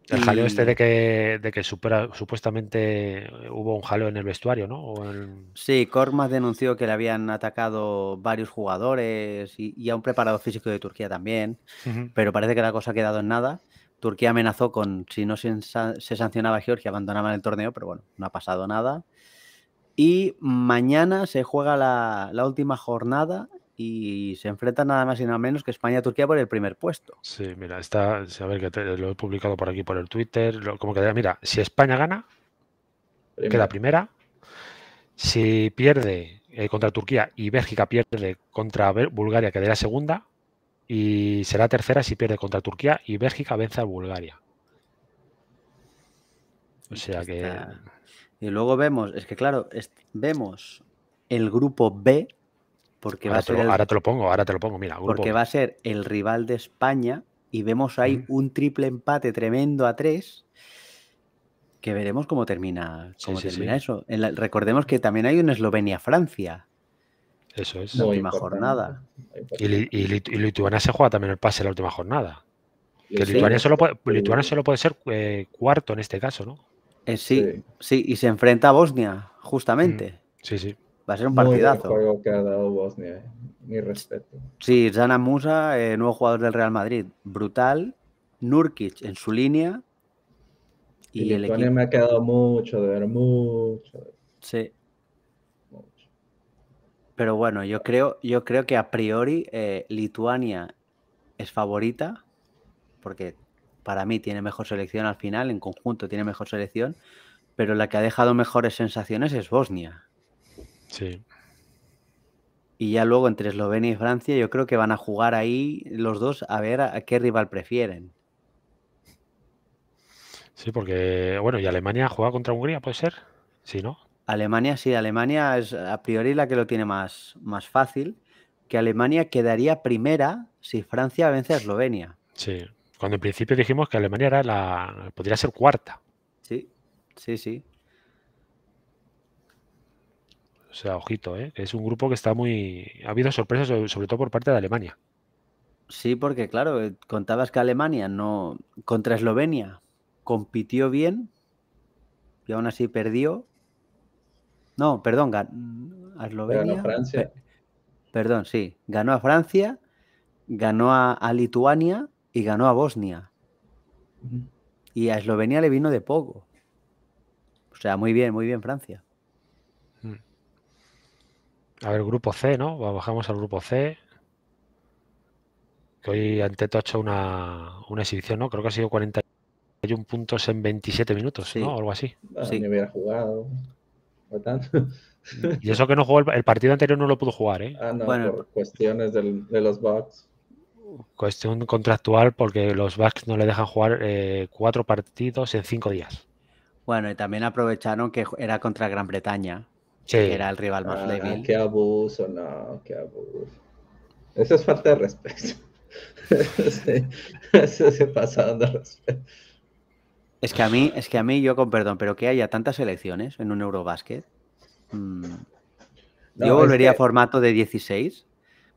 El y... jaleo este de que, de que supera, supuestamente hubo un jaleo en el vestuario, ¿no? En... Sí, Kormas denunció que le habían atacado varios jugadores y, y, a un preparador físico de Turquía también, uh -huh. pero parece que la cosa ha quedado en nada. Turquía amenazó con si no se, se sancionaba a Georgia, abandonaban el torneo, pero bueno, no ha pasado nada. Y mañana se juega la, la última jornada y se enfrenta nada más y nada menos que España-Turquía por el primer puesto. Sí, mira, está, a ver que te, lo he publicado por aquí por el Twitter, lo, como que mira, si España gana, primera. queda primera. Si pierde eh, contra Turquía y Bélgica pierde contra Bulgaria, quedaría segunda. Y será tercera si pierde contra Turquía y Bélgica vence a Bulgaria. O sea que. Y luego vemos, es que claro, es, vemos el grupo B porque ahora va a ser lo, el, ahora te lo pongo, ahora te lo pongo, mira. Porque va a ser el rival de España y vemos ahí mm. un triple empate tremendo a tres que veremos cómo termina, cómo sí, termina sí, eso. La, recordemos que también hay un Eslovenia-Francia. Eso es. La última jornada. Y, y, y, Lituania se juega también el pase la última jornada. Que Lituania, solo puede, Lituania solo puede ser eh, cuarto en este caso, ¿no? Eh, sí, sí, y se enfrenta a Bosnia, justamente. Mm. Sí, sí. Va a ser un partidazo. Muy que ha dado Bosnia, eh. mi respeto. Sí, Zana Musa, eh, nuevo jugador del Real Madrid, brutal. Nurkic en su línea. Y, y el equipo... me ha quedado mucho de ver, mucho. Sí. Pero bueno, yo creo, yo creo que a priori eh, Lituania es favorita, porque para mí tiene mejor selección al final, en conjunto tiene mejor selección, pero la que ha dejado mejores sensaciones es Bosnia. Sí. Y ya luego entre Eslovenia y Francia, yo creo que van a jugar ahí los dos a ver a qué rival prefieren. Sí, porque, bueno, ¿y Alemania juega contra Hungría, puede ser? Sí, ¿no? Alemania, sí, Alemania es a priori la que lo tiene más, más fácil, que Alemania quedaría primera si Francia vence a Eslovenia. Sí, cuando en principio dijimos que Alemania era la, podría ser cuarta. Sí, sí, sí. O sea, ojito, ¿eh? es un grupo que está muy... Ha habido sorpresas, sobre todo por parte de Alemania. Sí, porque claro, eh, contabas que Alemania no... Contra Eslovenia compitió bien y aún así perdió. No, perdón, gan... a Eslovenia... Ganó Francia. Perdón, sí. Ganó a Francia, ganó a, a Lituania y ganó a Bosnia. Uh -huh. Y a Eslovenia le vino de poco. O sea, muy bien, muy bien Francia. A ver, grupo C, ¿no? Bajamos al grupo C. que hoy Anteto ha hecho una, una exhibición, ¿no? Creo que ha sido 41 puntos en 27 minutos, Sí. ¿no? O algo así. Ah, Sí. Hubiera jugado. Tanto. Y eso que no jugó el, el partido anterior no lo pudo jugar, ¿eh? Ah, no, Bueno. por cuestiones del- de los Bucks. Cuestión contractual porque los Bucks no le dejan jugar eh, cuatro partidos en cinco días. Bueno, y también aprovecharon que era contra Gran Bretaña, Sí, que era el rival más Ah, débil. qué abuso, no, qué abuso. Eso es falta de respeto. Sí, Eso se pasa de respeto. Es que a mí, es que a mí, yo con perdón, pero que haya tantas selecciones en un Eurobasket. mm, No, yo volvería a formato de 16,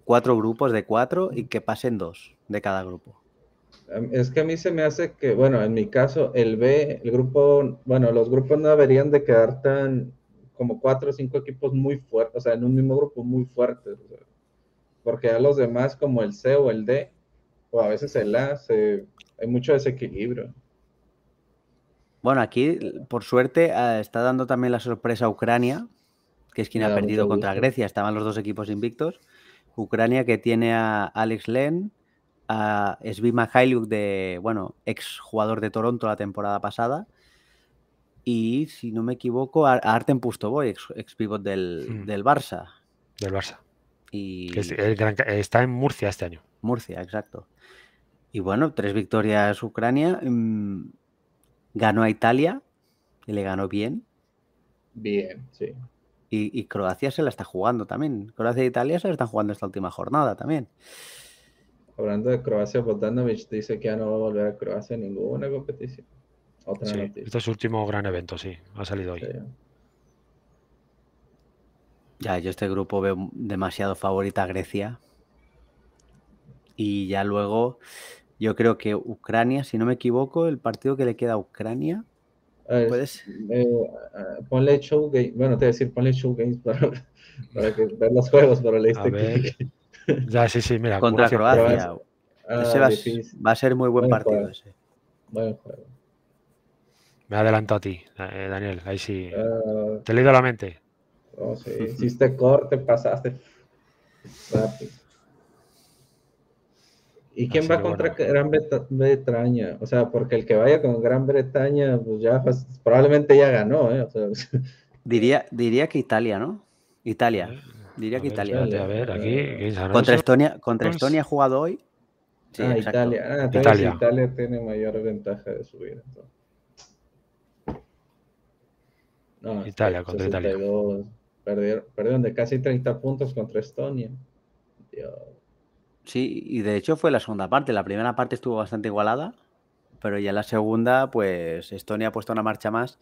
cuatro grupos de cuatro y que pasen dos de cada grupo. Am- Es que a mí se me hace que, bueno, en mi caso, el B, el grupo, bueno, los grupos no deberían de quedar tan como cuatro o cinco equipos muy fuertes, o sea, en un mismo grupo muy fuertes, o sea, porque a los demás, como el C o el D, o a veces el A, se- hay mucho desequilibrio. Bueno, aquí, por suerte, eh, está dando también la sorpresa a Ucrania, que es quien ha perdido contra. Grecia. Estaban los dos equipos invictos. Ucrania que tiene a Alex Len, a Svi Mikhailiuk, de, bueno, ex jugador de Toronto la temporada pasada. Y, si no me equivoco, a Artem Pustovoy, ex, ex pivot del, Hmm. del Barça. del Barça. Y que es el gran ca- está en Murcia este año. Murcia, exacto. Y bueno, tres victorias Ucrania. mm, ganó a Italia, y le ganó bien. Bien, sí. Y, y Croacia se la está jugando también. Croacia e Italia se la están jugando esta última jornada también. Hablando de Croacia, Bogdanovic dice que ya no va a volver a Croacia en ninguna competición. Otra Sí, noticia. este es su último gran evento, sí. Ha salido hoy. Sí. Ya, yo este grupo veo demasiado favorita a Grecia. Y ya luego, yo creo que Ucrania, si no me equivoco, el partido que le queda a Ucrania, puedes. eh, ah, ponle show game, bueno, te voy a decir, ponle show games para, para que, ver los juegos, pero leíste Ya, sí, sí, mira. Contra Croacia. Croacia. Ah, Ese va, a- difícil. va a ser muy buen Buen partido juego. ese. Buen juego. Me adelanto a ti, eh, Daniel. Ahí sí. Ah, Te he leído la mente. oh, sí, Hiciste corte, pasaste rápido. ¿Y quién Así va contra bueno. Gran Breta- Bretaña? O sea, porque el que vaya con Gran Bretaña, pues ya pues, probablemente ya ganó, ¿eh? O sea, Diría, diría que Italia, ¿no? Italia. Diría A que ver, Italia. espérate, a ver, aquí. Eh, ¿quién se ha ganado Contra? Estonia, contra Pues- Estonia ha jugado hoy. Sí, ah. Italia. Ah, Italia. Italia. tiene mayor ventaja de subir. entonces. No, Italia contra Italia. 62. Perdieron, perdieron de casi 30 puntos contra Estonia. Dios. Sí, y de hecho fue la segunda parte. La primera parte estuvo bastante igualada, pero ya la segunda, pues Estonia ha puesto una marcha más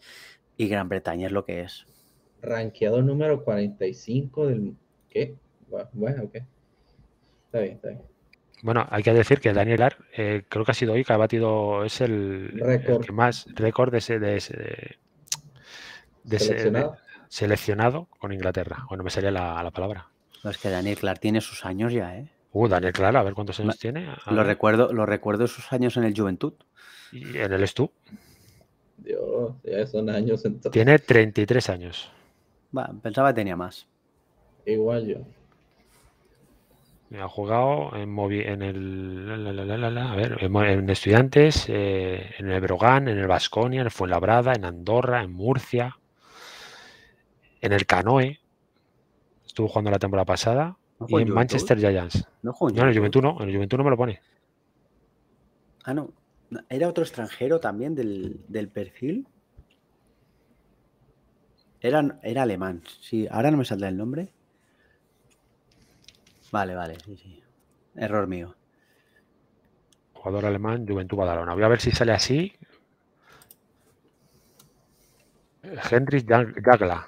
y Gran Bretaña es lo que es. Rankeado número 45 del. ¿Qué? Bueno, Bueno, ok. Está bien, está bien. Bueno, hay que decir que Daniel Ar, eh, creo que ha sido hoy que ha batido, es el, que más récord de, ese- de, ese- de ese- de- Seleccionado. seleccionado con Inglaterra. Bueno, me salía la, la palabra. No, es que Daniel Clark tiene sus años ya, ¿eh? Uh, Daniel Clara, a ver cuántos años Ma- tiene. A Lo ver. recuerdo, lo recuerdo sus años en el Juventud. Y en el Stu. Dios, ya son años entonces. Tiene 33 años. Pensaba que tenía más. Igual yo. Ha jugado en, movi- en el la, la, la, la, la, la, a ver, en Estudiantes, eh, en el Brogan, en el Vasconia, en el Fuenlabrada, en Andorra, en Murcia, en el Canoe. Estuvo jugando la temporada pasada. ¿No Y jugó en? Manchester Giants. No en el Juventud no, en el Juventud no me lo pone. Ah, no. Era otro extranjero también del, del perfil. Era, era alemán, sí. Ahora no me saldrá el nombre. Vale, vale, sí, sí. Error mío. Jugador alemán, Juventud Badalona. Voy a ver si sale así. Henry Jag- Jagla.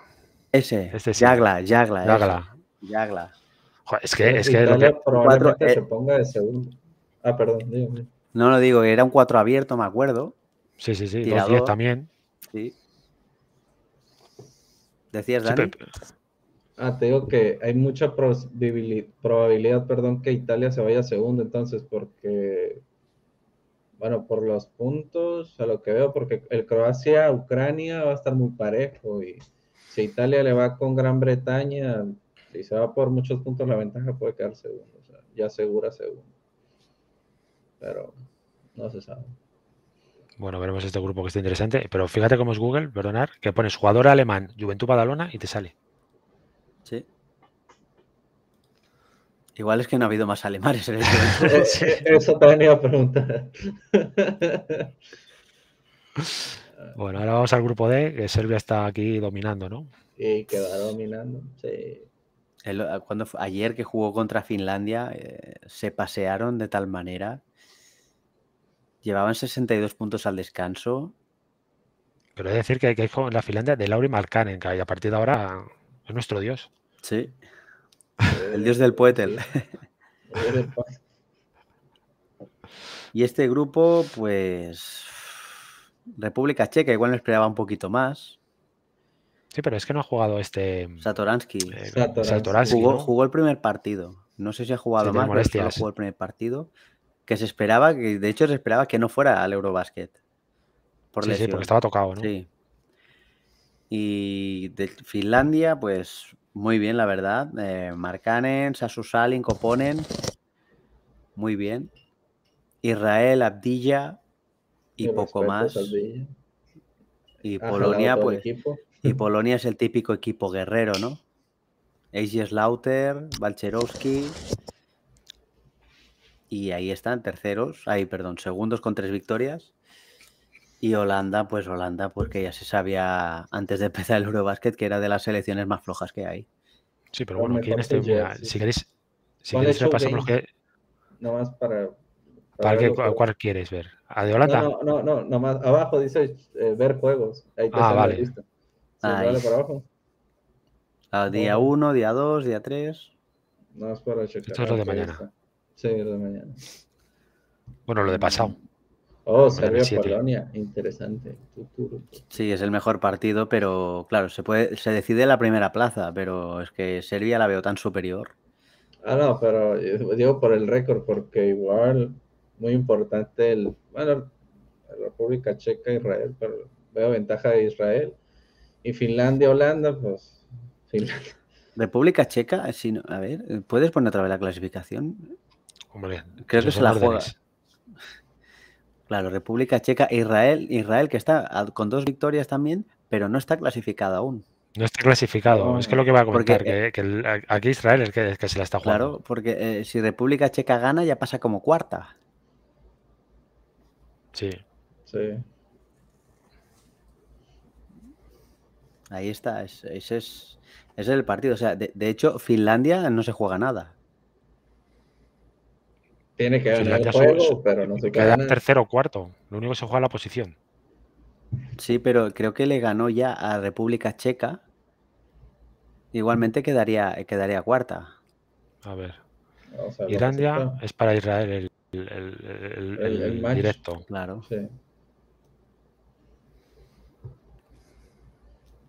Ese, Este sí. Jagla, Jagla. Jagla. Jagla. Joder, es que, es que lo Italia que- cuatro, eh, se ponga de segundo. Ah, perdón, dígame. No lo digo, era un 4 abierto, me acuerdo. Sí, sí, sí. Tirador. 2-10 también. Sí. ¿Decías, Sí, Dani? Ah, te digo que hay mucha probabili- probabilidad, perdón, que Italia se vaya segundo entonces, porque, bueno, por los puntos, a lo que veo, porque el Croacia-Ucrania va a estar muy parejo y si Italia le va con Gran Bretaña, si se va por muchos puntos la ventaja puede quedar segundo, o sea, ya asegura segundo. pero no se sabe. Bueno, veremos este grupo que está interesante. Pero fíjate cómo es Google, perdonar, que pones jugador alemán, Juventud Badalona y te sale. Sí. Igual es que no ha habido más alemanes en el Eh, Eso también iba a preguntar. Bueno, ahora vamos al grupo D, que Serbia está aquí dominando, ¿no? y queda dominando. Sí. El- cuando ayer que jugó contra Finlandia, eh, se pasearon de tal manera. Llevaban 62 puntos al descanso. Pero de decir que hay que hay en la Finlandia de Lauri Markkanen, que a partir de ahora es nuestro dios. Sí. El dios del Poetel. Y este grupo, pues. República Checa, igual me esperaba un poquito más. Sí, pero es que no ha jugado este Satoransky eh, Satoransky. Satoransky, jugó, ¿no? jugó el primer partido. No sé si ha jugado Sí, más, pero solo jugó el primer partido. Que se esperaba, que de hecho se esperaba que no fuera al Eurobasket. Por Sí, sí, porque estaba tocado, ¿no? Sí. Y de Finlandia, pues muy bien, la verdad. Eh, Markkanen, Sasu Salin, Koponen. Muy bien. Israel, Abdilla y poco más. Y Polonia, pues. equipo. Y Polonia es el típico equipo guerrero, ¿no? Eiji Slaughter, Balcherowski. Y ahí están, terceros, ahí, perdón, segundos con tres victorias. Y Holanda, pues Holanda, pues que ya se sabía antes de empezar el Eurobasket que era de las selecciones más flojas que hay. Sí, pero bueno, aquí en este, Jersey. si queréis, si queréis repasamos Sub-20. los que, Nomás para. para ver qué- cuál, quieres ver. ¿A de Holanda? No, no, no, no, nomás abajo dice eh, ver juegos. Ahí te Ah, la vale. lista. Dale abajo. Ah, día Bueno. 1, día 2, día 3. Nomás para checar. Esto es lo de mañana. está. Sí, lo de mañana. Bueno, lo de pasado. Oh. Serbia-Polonia. Interesante. Sí, es el mejor partido, pero claro, se puede, se decide la primera plaza, pero es que Serbia la veo tan superior. Ah, no, pero eh, digo por el récord, porque igual, muy importante el, bueno, República Checa, Israel, pero veo ventaja de Israel. Y Finlandia, Holanda, pues Finlandia. República Checa, si no- a ver, ¿puedes poner otra vez la clasificación? Hombre, Creo que se la juega. Claro, República Checa e Israel, Israel que está a- con dos victorias también, pero no está clasificado aún. No está clasificado. No, es que lo que va a porque, comentar, que, que el- aquí Israel es que, es que se la está jugando. Claro, porque eh, si República Checa gana ya pasa como cuarta. Sí. Sí. Ahí está, es- ese es, ese es el partido. O sea, de, de hecho, Finlandia no se juega nada. Tiene que ganar Finlandia el su- juego, su- pero no se Queda tercero o cuarto. Lo único que se juega es la posición. Sí, pero creo que le ganó ya a República Checa. Igualmente quedaría, quedaría cuarta. A ver. Irlandia es para Israel el, el- el- el- El- el el match. directo. Claro. Sí.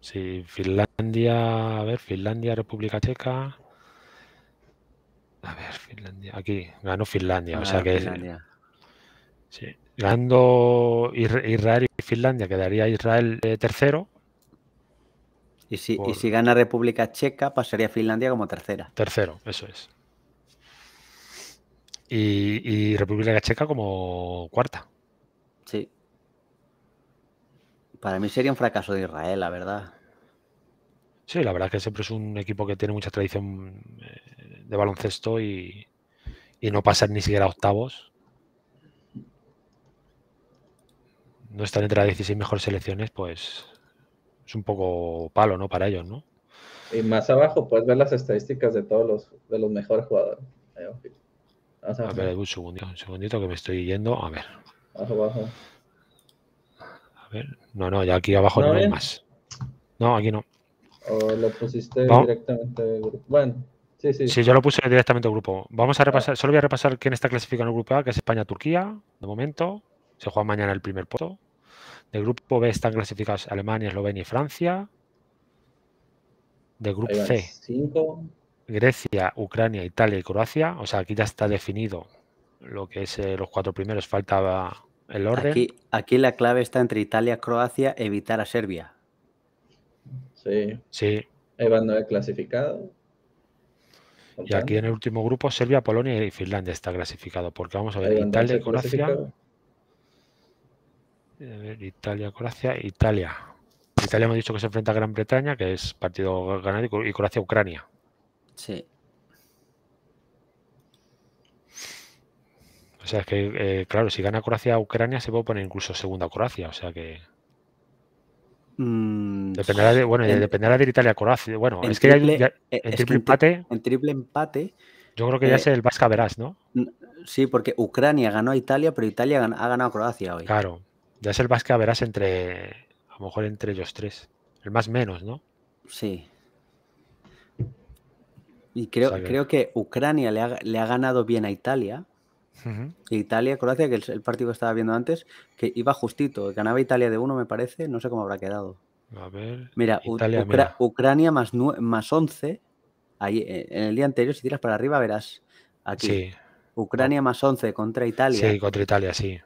Sí, Finlandia, a ver, Finlandia, República Checa. A ver, Finlandia, aquí ganó Finlandia, o sea Ah, que Finlandia. sí, ganando Isra- Israel y Finlandia quedaría Israel eh, tercero, Y si, y si gana República Checa, pasaría Finlandia como tercera. tercero, eso es. Y, y República Checa como cuarta. Sí. Para mí sería un fracaso de Israel, la verdad. Sí, la verdad que siempre es un equipo que tiene mucha tradición eh, de baloncesto y, y no pasar ni siquiera a octavos. No estar entre las 16 mejores selecciones, pues es un poco palo, ¿no? Para ellos, ¿no? Y más abajo puedes ver las estadísticas de todos los, de los mejores jugadores. A abajo, ver, un segundito, un segundito que me estoy yendo. A ver, abajo, abajo. A ver. No, no, ya aquí abajo ¿No no, hay más. No, aquí no. O lo pusiste Vamos. directamente de grupo. Bueno, sí, sí. Sí, yo lo puse directamente al grupo. Vamos a repasar, solo voy a repasar quién está clasificado en el grupo A, que es España-Turquía, de momento. Se juega mañana el primer puesto. Del grupo B están clasificados Alemania, Eslovenia y Francia. Del grupo C, cinco. Grecia, Ucrania, Italia y Croacia. O sea, aquí ya está definido lo que es eh, los cuatro primeros. Falta el orden. Aquí, aquí la clave está entre Italia, Croacia, evitar a Serbia. Sí. Sí, Ahí van nueve clasificados. Y aquí en el último grupo, Serbia, Polonia y Finlandia está clasificado. Porque vamos a ver, Italia y Croacia. clasificados. A ver, Italia, Croacia, Italia. Italia hemos dicho que se enfrenta a Gran Bretaña, que es partido ganado, y Croacia, Ucrania. Sí. O sea, es que, eh, claro, si gana Croacia, Ucrania, se puede poner incluso segunda Croacia. O sea que Mm, dependerá de, bueno, en- dependerá de Italia, Croacia. Bueno, en es que triple- ya- eh, en es triple empate, En triple empate, yo creo que ya eh, es el Vasca Verás, ¿no? sí, porque Ucrania ganó a Italia, pero Italia ha ganado a Croacia hoy. Claro, ya es el Vasca Verás entre, a lo mejor entre ellos tres. El más menos, ¿no? Sí. Y creo, O sea que- creo que Ucrania le ha, le ha ganado bien a Italia. Italia, Croacia, que el, el partido que estaba viendo antes, que iba justito. Ganaba Italia de uno, me parece. No sé cómo habrá quedado. A ver, Mira, Italia, Ucra- mira. Ucrania más, más 11. Ahí, eh, en el día anterior, si tiras para arriba, verás aquí. Sí, Ucrania más 11 contra Italia. sí, contra Italia, sí.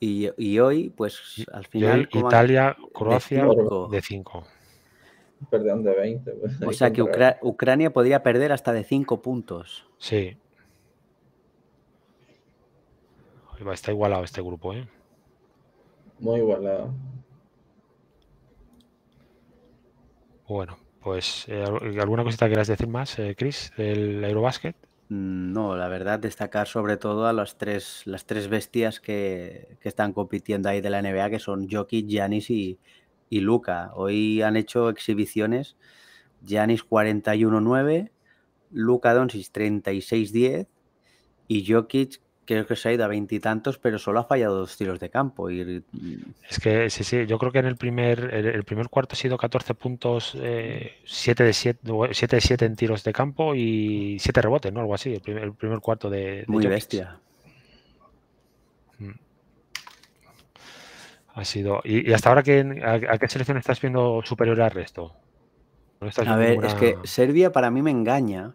Y, y hoy, pues al final. hoy ¿cómo han- Italia, Croacia cinco. de 5. Perdieron de 20. pues, O sea que Ucra- Ucrania podría perder hasta de 5 puntos. Sí. Ahí va, Está igualado este grupo, ¿eh? Muy igualado. Bueno, pues eh, ¿al- ¿alguna cosita quieras decir más, eh, Chris, del Eurobasket? Mm, No, la verdad, destacar sobre todo a las tres, las tres bestias que, que están compitiendo ahí de la NBA, que son Jokic, Giannis y, y Luca. Hoy han hecho exhibiciones, Giannis 41-9, Luca Doncic 36-10 y Jokic creo que se ha ido a veintitantos, pero solo ha fallado dos tiros de campo. Y, mm, Es que sí, sí, yo creo que en el primer, el, el primer cuarto ha sido 14 puntos, eh, 7 de 7, 7 de 7 en tiros de campo y 7 rebotes, ¿no? Algo así, el primer, el primer cuarto de, de muy Jokic. bestia. Ha sido. ¿Y, y hasta ahora qué, a, a qué selección estás viendo superior al resto? ¿No estás A ver, es que Serbia para mí me engaña.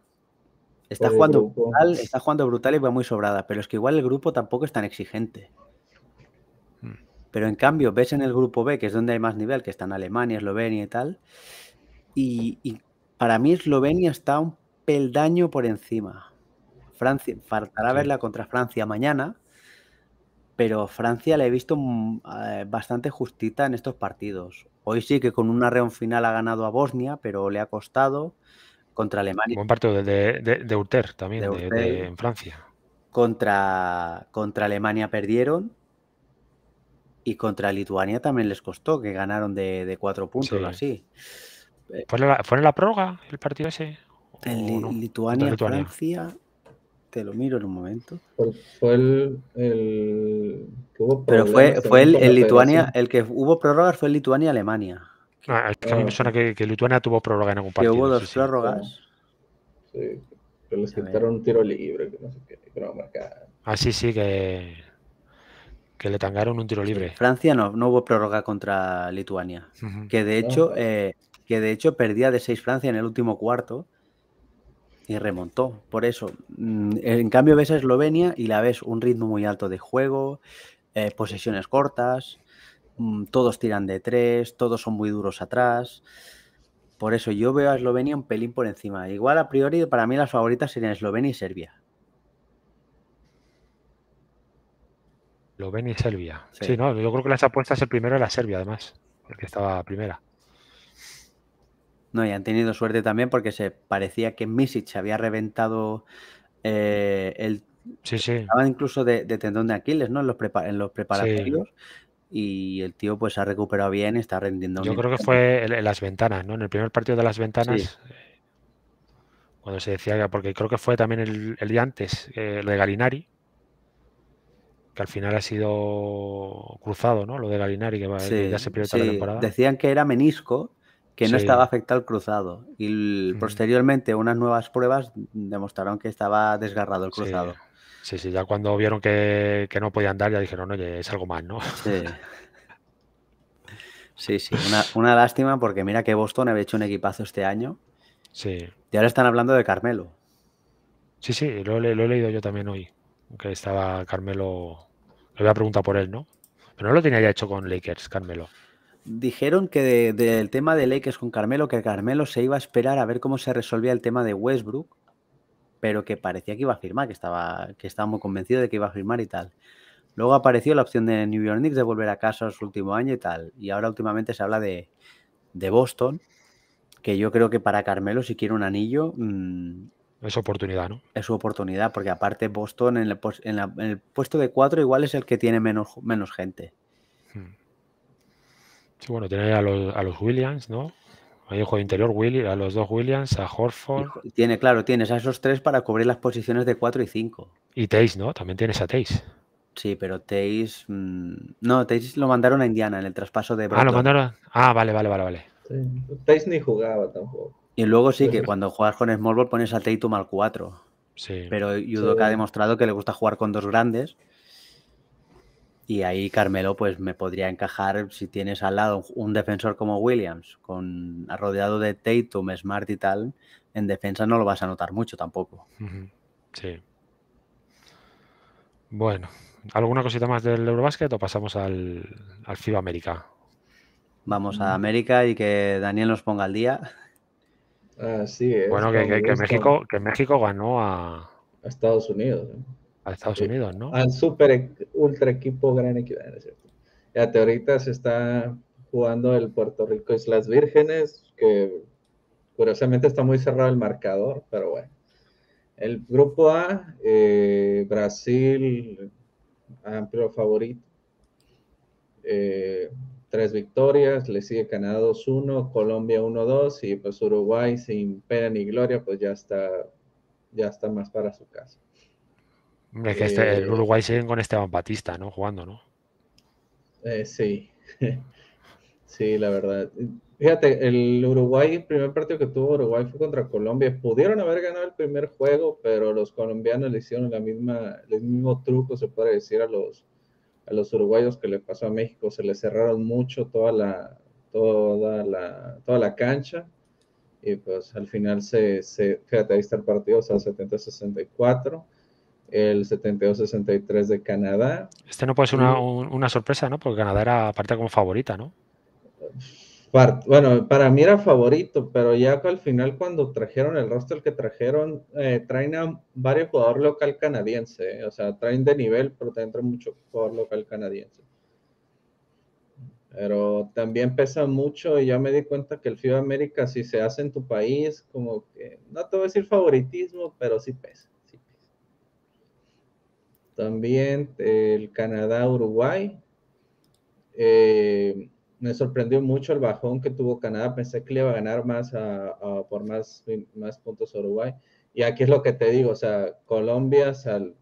Está jugando brutal, está jugando brutal y va muy sobrada, pero es que igual el grupo tampoco es tan exigente. Mm. Pero en cambio, ves en el grupo B, que es donde hay más nivel, que están Alemania, Eslovenia y tal, y, y para mí Eslovenia está un peldaño por encima. Francia, faltará Sí. verla contra Francia mañana, pero Francia la he visto mm, eh, bastante justita en estos partidos. Hoy sí que con una reunión final ha ganado a Bosnia, pero le ha costado. Contra Alemania, Buen partido de, de, de- de Urter también, De de- de- Urter. en Francia. contra, contra Alemania perdieron y contra Lituania también les costó, que ganaron de, de cuatro puntos Sí. o así. ¿Fue en la, fue en la prórroga el partido ese? En ¿O Li- no? Lituania, Lituania. Francia, te lo miro en un momento. Fue, fue el, el que hubo Pero fue, fue el, el Lituania, el que hubo prórrogas fue el Lituania-Alemania. Ah, es que a mí me Ah, suena que, que Lituania tuvo prórroga en algún Que partido. hubo sí, dos sí. prórrogas. Sí, que les quitaron un tiro libre, que no sé qué, que no marcaron. Ah, sí, sí, que, que le tangaron un tiro libre. Francia no, no hubo prórroga contra Lituania. Que de Ah, hecho, eh, que de hecho perdía de 6 Francia en el último cuarto y remontó. Por eso, mm, en cambio ves a Eslovenia y la ves un ritmo muy alto de juego, eh, posesiones cortas, todos tiran de tres, todos son muy duros atrás. Por eso yo veo a Eslovenia un pelín por encima. Igual a priori para mí las favoritas serían Eslovenia y Serbia. Eslovenia y Serbia. Sí. Sí. no, yo creo que las apuestas el primero era Serbia, además, porque estaba primera. No, y han tenido suerte también porque se parecía que Misic había reventado eh, el Sí, sí. Estaba incluso de, de tendón de Aquiles, ¿no? En los, prepa- en los preparatorios. Y el tío pues se ha recuperado bien está rendiendo. Yo creo que fue en, en las ventanas, ¿no? En el primer partido de las ventanas, Sí. eh, cuando se decía que, porque creo que fue también el, el día antes, eh, lo de Galinari, que al final ha sido cruzado, ¿no? Lo de Galinari, que, va- Sí, ya se pierde toda la sí. temporada. Decían que era menisco, que no Sí. estaba afectado al cruzado. Y Ujú. posteriormente unas nuevas pruebas demostraron que estaba desgarrado el Sí. cruzado. Sí, sí, ya cuando vieron que, que no podían dar, ya dijeron, oye, es algo más, ¿no? Sí. Sí, sí, una, una lástima porque mira que Boston había hecho un equipazo este año Sí, y ahora están hablando de Carmelo. sí, sí, lo he leído yo también hoy, que estaba Carmelo, le voy a preguntar por él, ¿no? Pero no lo tenía ya hecho con Lakers, Carmelo. dijeron que del tema de Lakers con Carmelo, que Carmelo se iba a esperar a ver cómo se resolvía el tema de Westbrook, pero que parecía que iba a firmar, que estaba, que estaba muy convencido de que iba a firmar y tal. Luego apareció la opción de New York Knicks de volver a casa su último año y tal. Y ahora últimamente se habla de, Boston, que yo creo que para Carmelo, si quiere un anillo, mm, es oportunidad, ¿no? Es su oportunidad, porque aparte Boston en el, puesto de cuatro igual es el que tiene menos, menos gente. Hmm. Sí, bueno, tiene a los, a los Williams, ¿no? Hay un juego interior, Willy, a los dos Williams, a Horford. Tiene, claro, tienes a esos tres para cubrir las posiciones de cuatro y cinco. Y Tays, ¿no? También tienes a Tays. Sí, pero Tays. Mm, no, Tays lo mandaron a Indiana en el traspaso de. Ah, lo mandaron. Ah, vale, vale, vale, vale. Tays ni jugaba tampoco. Y luego sí que cuando juegas con Small Ball pones a Tatum al 4. Sí. Pero Yudoka ha demostrado que le gusta jugar con dos grandes. Y ahí Carmelo, pues me podría encajar si tienes al lado un defensor como Williams, con rodeado de Tatum, Smart y tal. En defensa no lo vas a notar mucho tampoco. Sí. Bueno, ¿alguna cosita más del Eurobasket o pasamos al, al FIBA América? Vamos a América y que Daniel nos ponga al día. Así es. Bueno, que, México, que México ganó a, a Estados Unidos. A Estados Unidos, ¿no? Al super ultra equipo gran equipo. Ya te ahorita se está jugando el Puerto Rico Islas Vírgenes, que curiosamente está muy cerrado el marcador, pero bueno. El grupo A, eh, Brasil, amplio favorito. Eh, tres victorias, le sigue Canadá 2-1, Colombia 1-2 y pues Uruguay sin pena ni gloria, pues ya está, ya está más para su casa. Es que este, el eh, Uruguay siguen con Esteban Batista, ¿no? Jugando, ¿no? Eh, sí, sí, la verdad. Fíjate, el Uruguay, el primer partido que tuvo Uruguay fue contra Colombia. Pudieron haber ganado el primer juego, pero los colombianos le hicieron la misma, el mismo truco, se puede decir, a los, a los uruguayos que le pasó a México, se le cerraron mucho toda la, toda la, toda la cancha y pues al final se, se fíjate, ahí está el partido, o sea, 70-64, el 72-63 de Canadá. Este no puede ser una, una, sorpresa, ¿no? Porque Canadá era parte como favorita, ¿no? bueno, para mí era favorito, pero ya al final cuando trajeron el roster que trajeron, eh, traen a varios jugadores local canadiense, eh, o sea, traen de nivel, pero también traen mucho jugador local canadiense. Pero también pesa mucho y ya me di cuenta que el FIBA América si se hace en tu país, como que, no te voy a decir favoritismo, pero sí pesa. También el Canadá-Uruguay. Eh, me sorprendió mucho el bajón que tuvo Canadá. Pensé que le iba a ganar más por más, más puntos a Uruguay. Y aquí es lo que te digo, o sea, Colombia sal,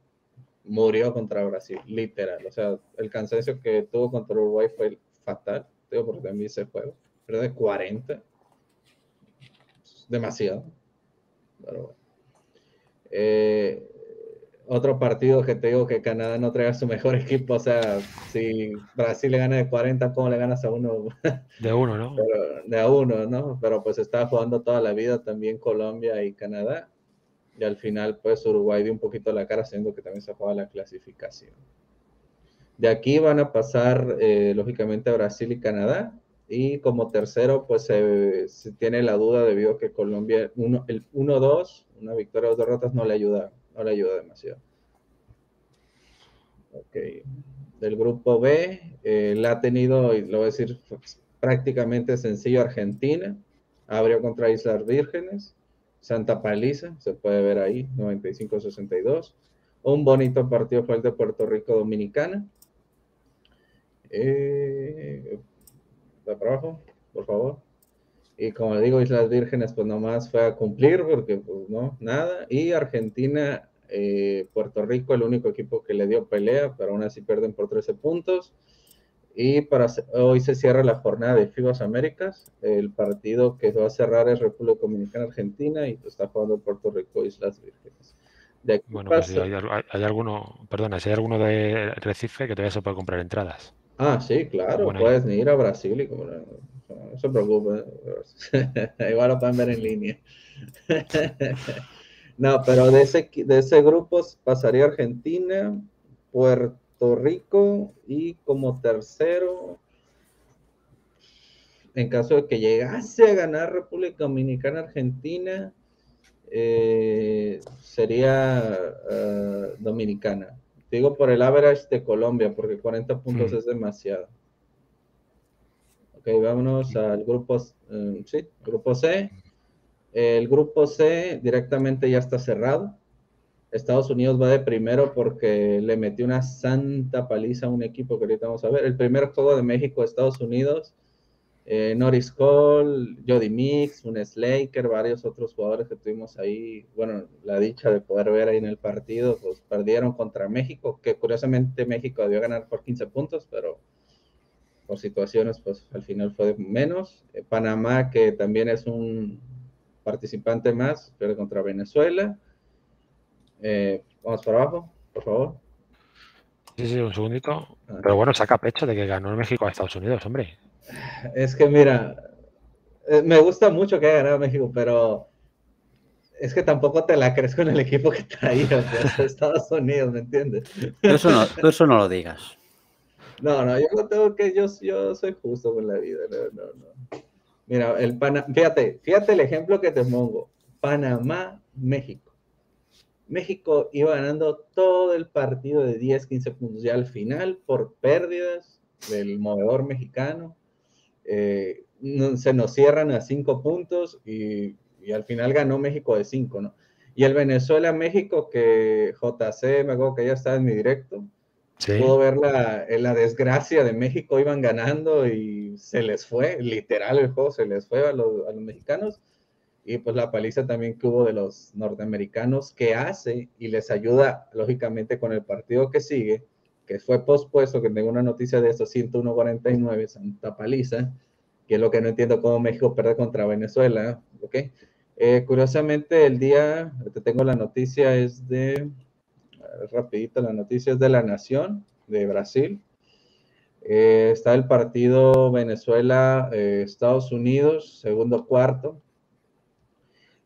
murió contra Brasil, literal. O sea, el cansancio que tuvo contra Uruguay fue fatal, digo, porque también ese juego. Pero de 40, demasiado. Pero bueno. Eh, otro partido que te digo que Canadá no traiga su mejor equipo, o sea, si Brasil le gana de 40, ¿cómo le ganas a uno? De uno, ¿no? de a uno, ¿no? Pero pues estaba jugando toda la vida también Colombia y Canadá. Y al final, pues Uruguay dio un poquito la cara, siendo que también se juega la clasificación. De aquí van a pasar, eh, lógicamente, Brasil y Canadá. Y como tercero, pues se, tiene la duda debido a que Colombia, uno, el 1-2, una victoria o dos derrotas, no le ayuda no le ayuda demasiado. Ok. Del grupo B, eh, la ha tenido, y lo voy a decir prácticamente sencillo, Argentina. Abrió contra Islas Vírgenes. Santa Paliza, se puede ver ahí, 95-62. Un bonito partido fue el de Puerto Rico Dominicana. Eh, abajo, por favor. Y como digo, Islas Vírgenes, pues nomás fue a cumplir, porque pues no, nada. Y Argentina, eh, Puerto Rico, el único equipo que le dio pelea, pero aún así pierden por 13 puntos. Y para hoy se cierra la jornada de FIBAS Américas. El partido que va a cerrar es República Dominicana Argentina y está jugando Puerto Rico Islas Vírgenes. bueno, pues hay, hay, alguno, perdona, si hay alguno de Recife que todavía se puede comprar entradas. Ah, sí, claro, puedes ir a Brasil y como no se preocupe. Igual lo pueden ver en línea. no, pero de ese, de ese grupo pasaría Argentina, Puerto Rico y como tercero. en caso de que llegase a ganar República Dominicana, Argentina, eh, sería eh, Dominicana. Digo por el average de Colombia, porque 40 puntos Mm. es demasiado. Ok, vámonos al grupo, eh, sí, grupo C. El grupo C directamente ya está cerrado. Estados Unidos va de primero porque le metió una santa paliza a un equipo que ahorita vamos a ver. El primer juego de México, Estados Unidos, eh, Norris Cole, Jody Mix, un Slaker, varios otros jugadores que tuvimos ahí. Bueno, la dicha de poder ver ahí en el partido, pues perdieron contra México, que curiosamente México debió ganar por 15 puntos, pero por situaciones, pues al final fue de menos. Eh, Panamá, que también es un participante más, pierde contra Venezuela. Eh, vamos para abajo, por favor. Sí, sí, un segundito. Ah. Pero bueno, saca pecho de que ganó el México a Estados Unidos, hombre. Es que mira, eh, me gusta mucho que haya ganado México, pero es que tampoco te la crees con el equipo que traía, o sea, es Estados Unidos, ¿me entiendes? Tú eso no, tú eso no lo digas. No, no, yo no tengo que, yo, yo soy justo con la vida, no, no, no. Mira, el Pana, fíjate, fíjate el ejemplo que te pongo. Panamá, México. México iba ganando todo el partido de 10, 15 puntos. Ya al final, por pérdidas del movedor mexicano, eh, se nos cierran a 5 puntos y, y al final ganó México de 5, ¿no? Y el Venezuela-México, que JC, me acuerdo que ya estaba en mi directo, Sí. pudo ver la, en la desgracia de México, iban ganando y se les fue, literal el juego se les fue a los, a los mexicanos. Y pues la paliza también que hubo de los norteamericanos que hace y les ayuda, lógicamente, con el partido que sigue, que fue pospuesto, que tengo una noticia de eso, 101-49, Santa Paliza, que es lo que no entiendo cómo México pierde contra Venezuela, ¿ok? Eh, curiosamente, el día, te tengo la noticia, es de, rapidito, la noticia es de La Nación, de Brasil. Eh, está el partido Venezuela-Estados Unidos, segundo cuarto,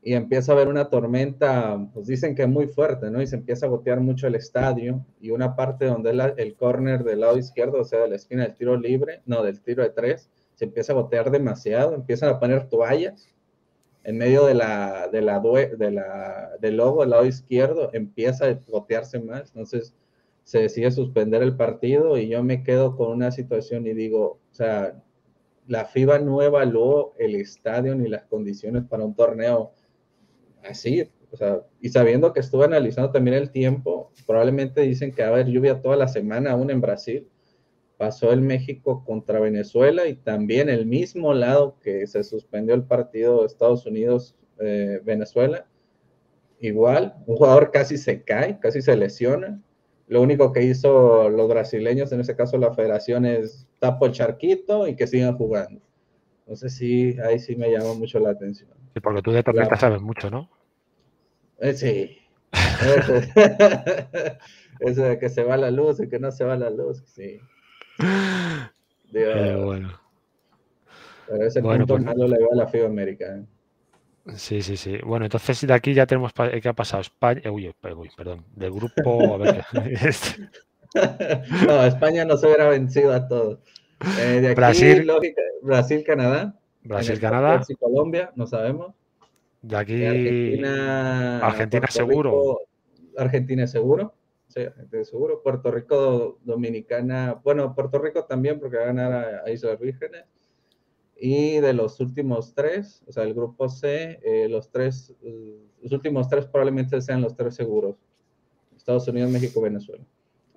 y empieza a haber una tormenta, pues dicen que muy fuerte, ¿no? Y se empieza a gotear mucho el estadio, y una parte donde la, el córner del lado izquierdo, o sea, de la esquina del tiro libre, no, del tiro de tres, se empieza a gotear demasiado, empiezan a poner toallas en medio de la, de la, de la, del logo del lado izquierdo, empieza a gotearse más, entonces se decide suspender el partido y yo me quedo con una situación y digo, o sea, la FIBA no evaluó el estadio ni las condiciones para un torneo así, o sea, y sabiendo que estuve analizando también el tiempo, probablemente dicen que va a haber lluvia toda la semana aún en Brasil. Pasó el México contra Venezuela y también el mismo lado que se suspendió el partido de Estados Unidos-Venezuela. Igual, un jugador casi se cae, casi se lesiona. Lo único que hizo los brasileños, en ese caso la federación, es tapo el charquito y que sigan jugando. Entonces sí, ahí sí me llama mucho la atención. Sí, porque tú de tormenta Claro. sabes mucho, ¿no? Eh, sí. Eso de que se va la luz y que no se va la luz, sí. Digo, Eh, bueno. pero ese bueno, punto pues- malo le va a la FIBA americana. Sí, sí, sí. Bueno, entonces de aquí ya tenemos ¿qué ha pasado? España, eh, uy, pe- uy, perdón, del grupo, a ver, este, no, España no se hubiera vencido a todos. Eh, de aquí, Brasil. lógica, Brasil, Canadá. Brasil, Canadá, top 10 y Colombia, no sabemos. de aquí, Eh, Argentina, Argentina seguro. Rico, Argentina seguro. Sí, es seguro. Puerto Rico, Dominicana. Bueno, Puerto Rico también porque va a ganar a, a Islas Vírgenes. Y de los últimos tres, o sea, el grupo C, eh, los tres, eh, los últimos tres probablemente sean los tres seguros. Estados Unidos, México, Venezuela.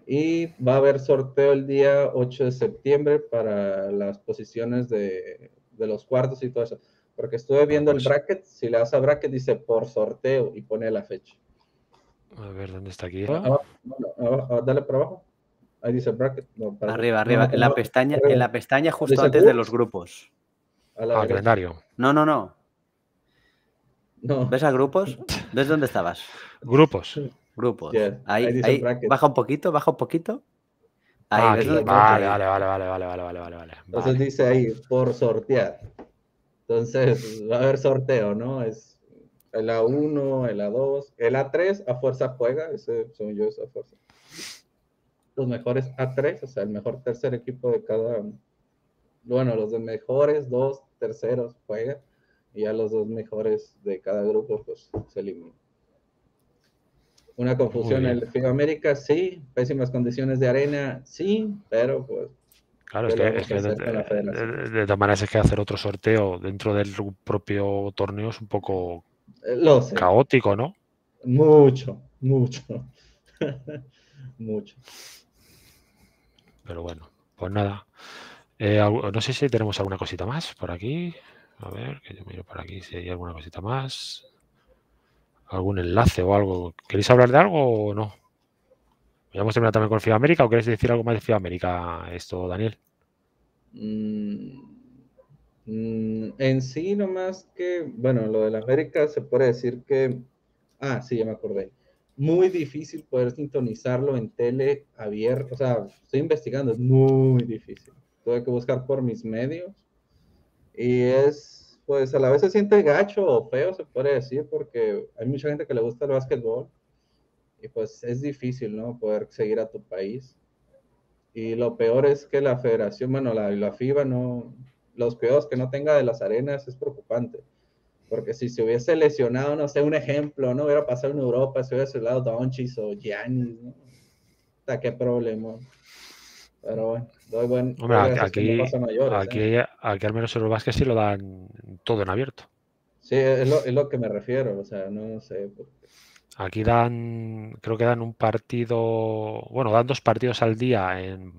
Y va a haber sorteo el día 8 de septiembre para las posiciones de, de los cuartos y todo eso. Porque estuve viendo el pues. bracket, si le das a bracket dice por sorteo y pone la fecha. A ver dónde está aquí. Abajo, bueno, abajo, dale para abajo. Ahí dice bracket. no, para- Arriba, arriba. no, En la no, pestaña, arriba, en la pestaña justo ¿Dice antes de los grupos. a la Ah, calendario. No, no, no. No, ¿Ves a grupos? ¿Ves dónde estabas? Grupos. Grupos. Yes, Ahí, ahí dice ahí, bracket. baja un poquito, baja un poquito. Ahí, Ah, ¿ves dónde- Vale, vale, vale, vale, vale, vale, vale, vale, vale. Entonces Vale. dice ahí, por sortear. Entonces va a haber sorteo, ¿no? Es el A1, el A2, el A3 a fuerza juega, ese según yo es a fuerza. Los mejores A3, o sea, el mejor tercer equipo de cada, bueno, los de mejores dos terceros juegan y ya los dos mejores de cada grupo pues se eliminan. Una confusión en el FIBA América, sí, pésimas condiciones de arena, sí, pero pues Claro, es que, de, de, todas maneras es que hacer otro sorteo dentro del propio torneo es un poco caótico, ¿no? Mucho, mucho. mucho. Pero bueno, pues nada. Eh, no sé si tenemos alguna cosita más por aquí. A ver, que yo miro por aquí si hay alguna cosita más. ¿Algún enlace o algo? ¿Queréis hablar de algo o no? ¿Ya hemos terminado también con FIBA América o quieres decir algo más de FIBA América esto, Daniel? Mm, mm, en sí, nomás que, bueno, lo de la América se puede decir que, ah, sí, ya me acordé. Muy difícil poder sintonizarlo en tele abierto, o sea, estoy investigando, es muy difícil. Tuve que buscar por mis medios y es, pues a la vez se siente gacho o feo, se puede decir, porque hay mucha gente que le gusta el básquetbol y pues es difícil, ¿no? Poder seguir a tu país. Y lo peor es que la federación, bueno, la, la FIBA no, los cuidados que no tenga de las arenas es preocupante. Porque si se hubiese lesionado, no sé, un ejemplo, no hubiera pasado en Europa, se hubiese lado Donchis o Giannis, ¿no? Hasta qué problema. Pero bueno, doy buen. Hombre, aquí, aquí, ¿eh? aquí, al menos en los Vázquez sí lo dan todo en abierto. Sí, es lo, es lo que me refiero, o sea, no sé. Aquí dan, creo que dan un partido, bueno, dan dos partidos al día en,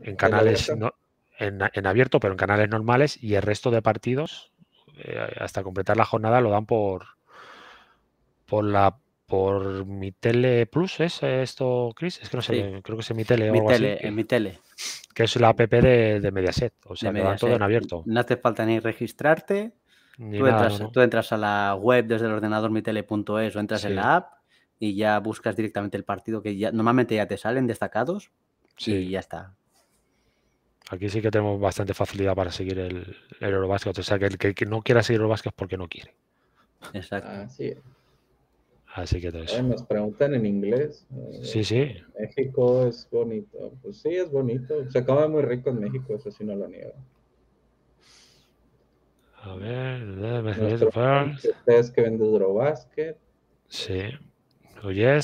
en canales, en, abierto, pero en canales normales y el resto de partidos, eh, hasta completar la jornada, lo dan por, por la por mi tele plus es esto Chris es que no sé creo que es mi tele mi tele en mi tele. Que es la app de, de Mediaset o sea que dan todo en abierto. No hace falta ni registrarte. Tú, entras, a la web desde el ordenador mitele.es o entras en la app y ya buscas directamente el partido que ya normalmente ya te salen destacados y ya está. Aquí sí que tenemos bastante facilidad para seguir el, el Eurobasket. O sea, que el que, no quiera seguir Eurobasket es porque no quiere. Exacto. Así Así que todo Nos preguntan en inglés. Sí, sí. México es bonito. Pues sí, es bonito. Se come muy rico en México, eso sí no lo niego. A ver, ustedes que venden Eurobasket. Sí. Oye,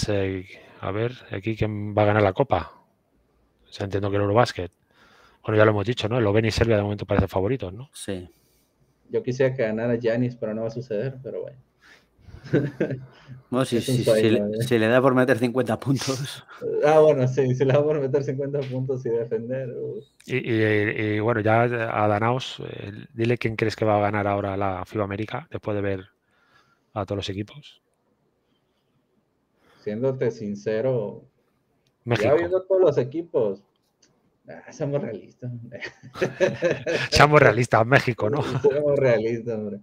a ver, aquí quién va a ganar la copa. O sea, entiendo que el Eurobasket. Bueno, ya lo hemos dicho, ¿no? El y Serbia de momento parece favoritos, ¿no? Sí. Yo quisiera que ganara Janis, pero no va a suceder, pero bueno. No, si, le, da por meter 50 puntos. Ah, bueno, sí, si le da por meter 50 puntos y defender. Y, bueno, ya a Danaos, eh, dile quién crees que va a ganar ahora la FIBA América después de ver a todos los equipos. Siéndote sincero, México. ya viendo todos los equipos, ah, somos realistas. Seamos realistas, México, ¿no? Somos realistas, hombre.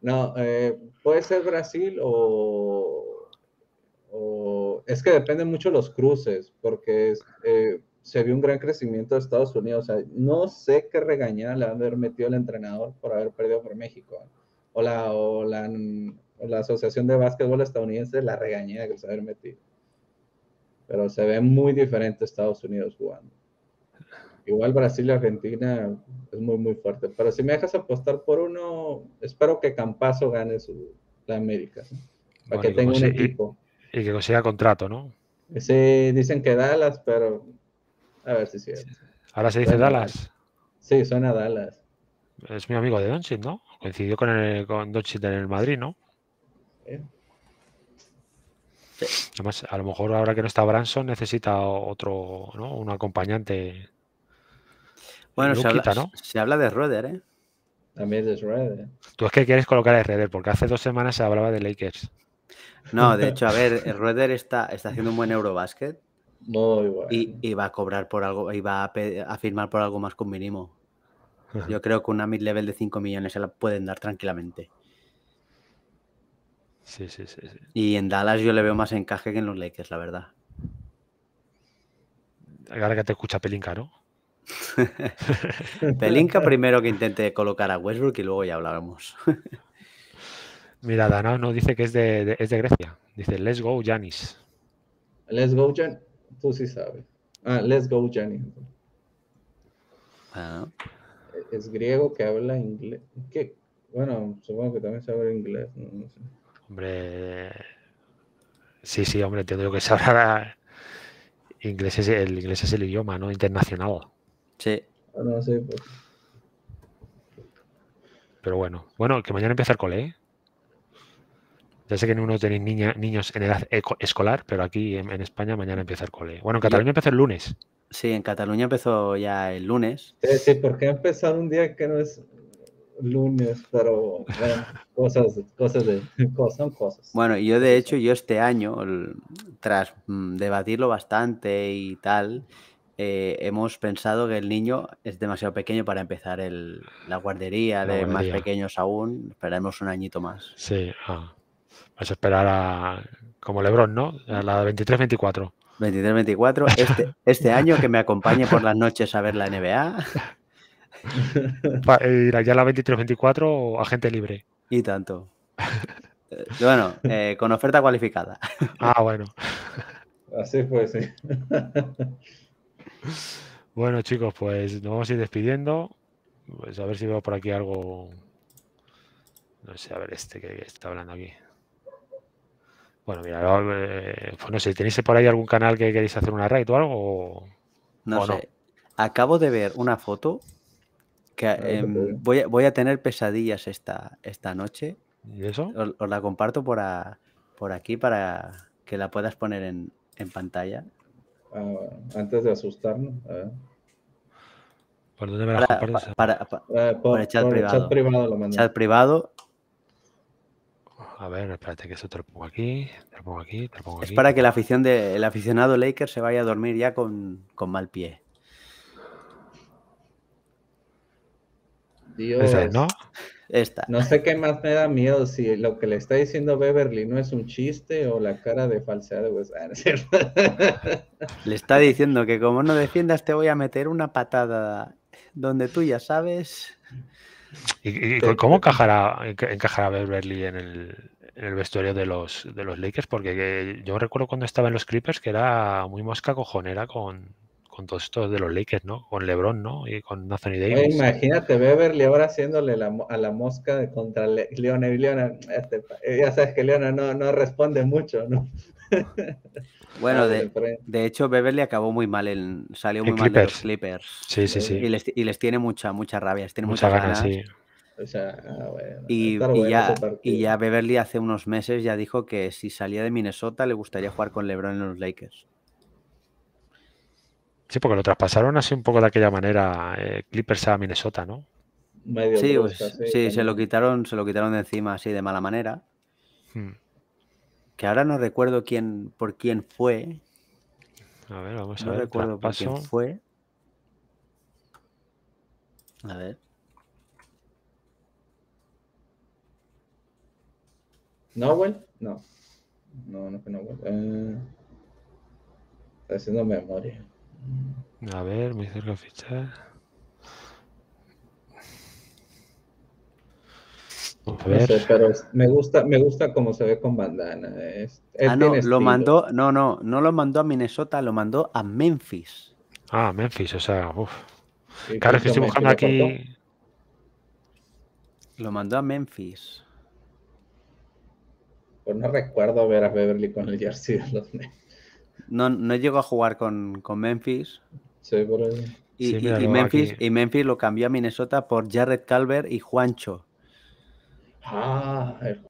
No, eh, puede ser Brasil o, Es que depende mucho de los cruces, porque eh, se vio un gran crecimiento de Estados Unidos. O sea, no sé qué regañar le va a haber metido el entrenador por haber perdido por México. O la, o la, la Asociación de Básquetbol Estadounidense la regañé que se haber metido. Pero se ve muy diferente Estados Unidos jugando. Igual Brasil y Argentina es muy, muy fuerte. Pero si me dejas apostar por uno, espero que Campazo gane su, la América. Para que tenga un equipo. Y, que consiga contrato, ¿no? Sí, dicen que Dallas, pero a ver si es cierto. ¿Ahora se dice Dallas? Sí, suena Dallas. Es mi amigo de Doncic, ¿no? Coincidió con, el, con Doncic en el Madrid, ¿no? Además, a lo mejor ahora que no está Branson necesita otro, ¿no? Un acompañante bueno, se, habla, de Roeder, ¿eh? También de Roeder. Tú es que quieres colocar a Roeder, porque hace dos semanas se hablaba de Lakers. No, de hecho, a ver, Roeder está, está haciendo un buen Eurobasket. Muy bueno. Y, va a cobrar por algo, y va a, firmar por algo más con mínimo. Yo creo que una mid-level de 5 millones se la pueden dar tranquilamente. Sí, sí, sí, sí, Y en Dallas yo le veo más encaje que en los Lakers, la verdad. Ahora que te escucha Pelinka, ¿no? Pelinka primero que intente colocar a Westbrook y luego ya hablaremos. Mira, Dana no dice que es de, es de Grecia. Dice, let's go, Janis. Let's go, Janis. Tú sí sabes. Ah, let's go, Janis. Ah, Es griego que habla inglés. ¿Qué? Bueno, supongo que también sabe inglés. No, no sé. Hombre, sí, sí, hombre, entiendo yo que sabrá inglés es el inglés es el idioma, ¿no? Internacional. Sí. Ah, no sé, pues. Pero bueno, bueno, que mañana empieza el cole, ¿eh? Ya sé que ninguno tenéis niña, niños en edad eco- escolar, pero aquí en, en España mañana empieza el cole. Bueno, en Cataluña empieza el lunes. Sí, en Cataluña empezó ya el lunes. Sí, sí, ¿por qué empezar un día que no es lunes? Pero bueno, cosas, cosas de cosas, son cosas. Bueno, y yo de hecho, yo este año, el- tras mm, debatirlo bastante y tal, eh, hemos pensado que el niño es demasiado pequeño para empezar el- la guardería La de más pequeños aún. Esperaremos un añito más. Sí, ah. Vas a esperar a. Como Lebron, ¿no? A la 23-24. 23-24, este, este año que me acompañe por las noches a ver la NBA Pa- eh, Ir allá a la 23-24 o agente libre. y tanto. Eh, Bueno, eh, con oferta cualificada. Ah, bueno. Así fue, sí. Bueno, chicos, pues nos vamos a ir despidiendo. Pues a ver si veo por aquí algo. No sé, a ver este que está hablando aquí. Bueno, mira, eh, pues no sé, ¿tenéis por ahí algún canal que queréis hacer una raid o algo? No ¿O no? sé. Acabo de ver una foto que ver, em, voy, a, voy a tener pesadillas esta, esta noche. ¿Y eso? Os, os la comparto por, a- por aquí para que la puedas poner en, en pantalla. Antes de asustarnos. ¿Por dónde me las Para, para- pa- Eh, por, Por el chat por privado. privado lo mandé. chat privado. A ver, espérate que eso te lo pongo aquí, te lo pongo aquí, te lo pongo Es aquí. para que la afición de, el aficionado Lakers se vaya a dormir ya con, con mal pie. Dios. Es, ¿no? Esta. No sé qué más me da miedo, si lo que le está diciendo Beverly no es un chiste o la cara de falsedad de Wes. Ah. Le está diciendo que como no defiendas te voy a meter una patada donde tú ya sabes. ¿Y, cómo encajará, enca- encajará Beverly en el, en el vestuario de los, de los Lakers? Porque eh, yo recuerdo cuando estaba en los Clippers que era muy mosca cojonera con, con todo esto de los Lakers, ¿no? Con LeBron, ¿no? Y con Anthony Oye, Davis. imagínate Beverly ahora haciéndole la a la mosca de contra Le- Leona y Leona, este, ya sabes que Leona no, no responde mucho, ¿no? Bueno, de, hecho Beverly acabó muy mal, en, salió En muy mal de los Clippers. Clippers. Sí, sí, Y sí. les, y les tiene mucha, mucha rabia, les tiene Muchas muchas ganas, ganas. sí. O sea, ah, bueno, Y, ya, y ya Beverly hace unos meses ya dijo que si salía de Minnesota le gustaría jugar con LeBron en los Lakers. Sí, porque lo traspasaron así un poco de aquella manera, eh, Clippers a Minnesota, ¿no? Medio Sí, pues, sí, sí, se lo quitaron, se lo quitaron de encima así de mala manera. Hmm. Que ahora no recuerdo quién, por quién fue. A ver, vamos a No ver. recuerdo por quién fue. A ver. ¿Nowell? No. No, no fue Nowell. Eh, estoy haciendo memoria. A ver, muy cerca de fichar. A No ver. sé, pero me gusta, me gusta cómo se ve con bandana. Es, Ah, no, lo estilo. mandó, no, no, no lo mandó a Minnesota, lo mandó a Memphis. Ah, Memphis, o sea, uff. Claro, es que estoy buscando aquí. Lo mandó a Memphis. Pues no recuerdo ver a Beverly con el jersey de los Nets. No, no llegó a jugar con, con Memphis. Sí, por ahí. Y, Sí, y- y míralo Memphis, aquí. y Memphis lo cambió a Minnesota por Jared Calvert y Juancho. Ah, el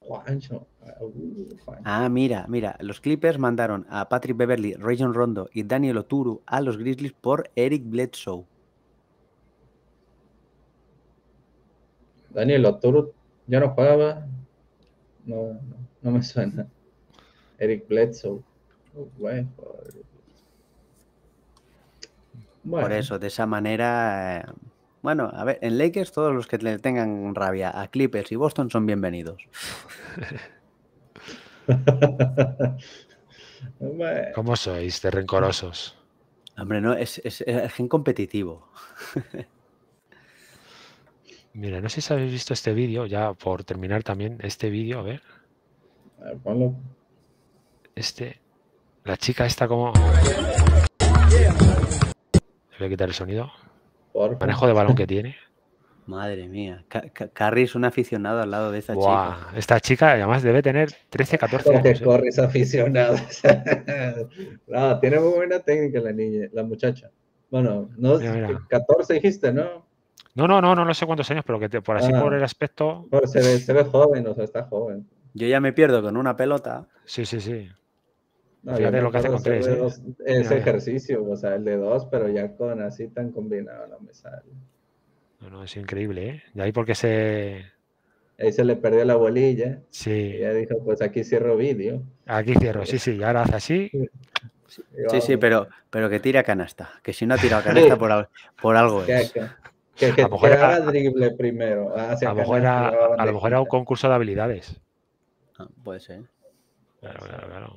Juancho. Ah, uh, Juancho. Ah, mira, mira, los Clippers mandaron a Patrick Beverly, Rayon Rondo y Daniel Oturu a los Grizzlies por Eric Bledsoe. Daniel Oturu ya no jugaba. No, no, no me suena. Eric Bledsoe. Bueno, joder. Bueno, Por eso, de esa manera. bueno, a ver, en Lakers todos los que le tengan rabia a Clippers y Boston son bienvenidos. ¿Cómo sois de rencorosos? Hombre, no, es, es, es gen competitivo. Mira, no sé si habéis visto este vídeo, ya por terminar también este vídeo, a ver. a ver, ponlo. Este. La chica está como. Voy a quitar el sonido. Por Manejo de balón que tiene. Madre mía. Ca- Ca- Carrie es un aficionado al lado de esta Buah, chica. esta chica además debe tener 13, 14 Porque años. ¿eh? corres aficionado. no, tiene muy buena técnica la niña, la muchacha. Bueno, no, Mira, mira. 14 dijiste, ¿no? No, no, no, no, no sé cuántos años, pero que te- por así Ah. por el aspecto. Pero se ve, se ve joven, o sea, está joven. Yo ya me pierdo con una pelota. Sí, sí, sí. No, Fíjate yo me lo que hace acuerdo con tres, hacer ¿eh? dos- ese mira. ejercicio, o sea, el de dos, pero ya con así tan combinado no me sale. No, no, es increíble, ¿eh? Y ahí porque se. Ahí se le perdió la bolilla y Sí, ya dijo, pues aquí cierro vídeo. aquí cierro. Sí, sí, y ahora hace así. Y Sí, sí, pero, pero que tira canasta. Que si no ha tirado canasta por, por algo Que, es. que, que, que- A lo mejor era- drible primero. hacia A lo mejor canasta, era, luego a lo mejor era un concurso de habilidades. Ah, puede ser. Claro, claro, claro.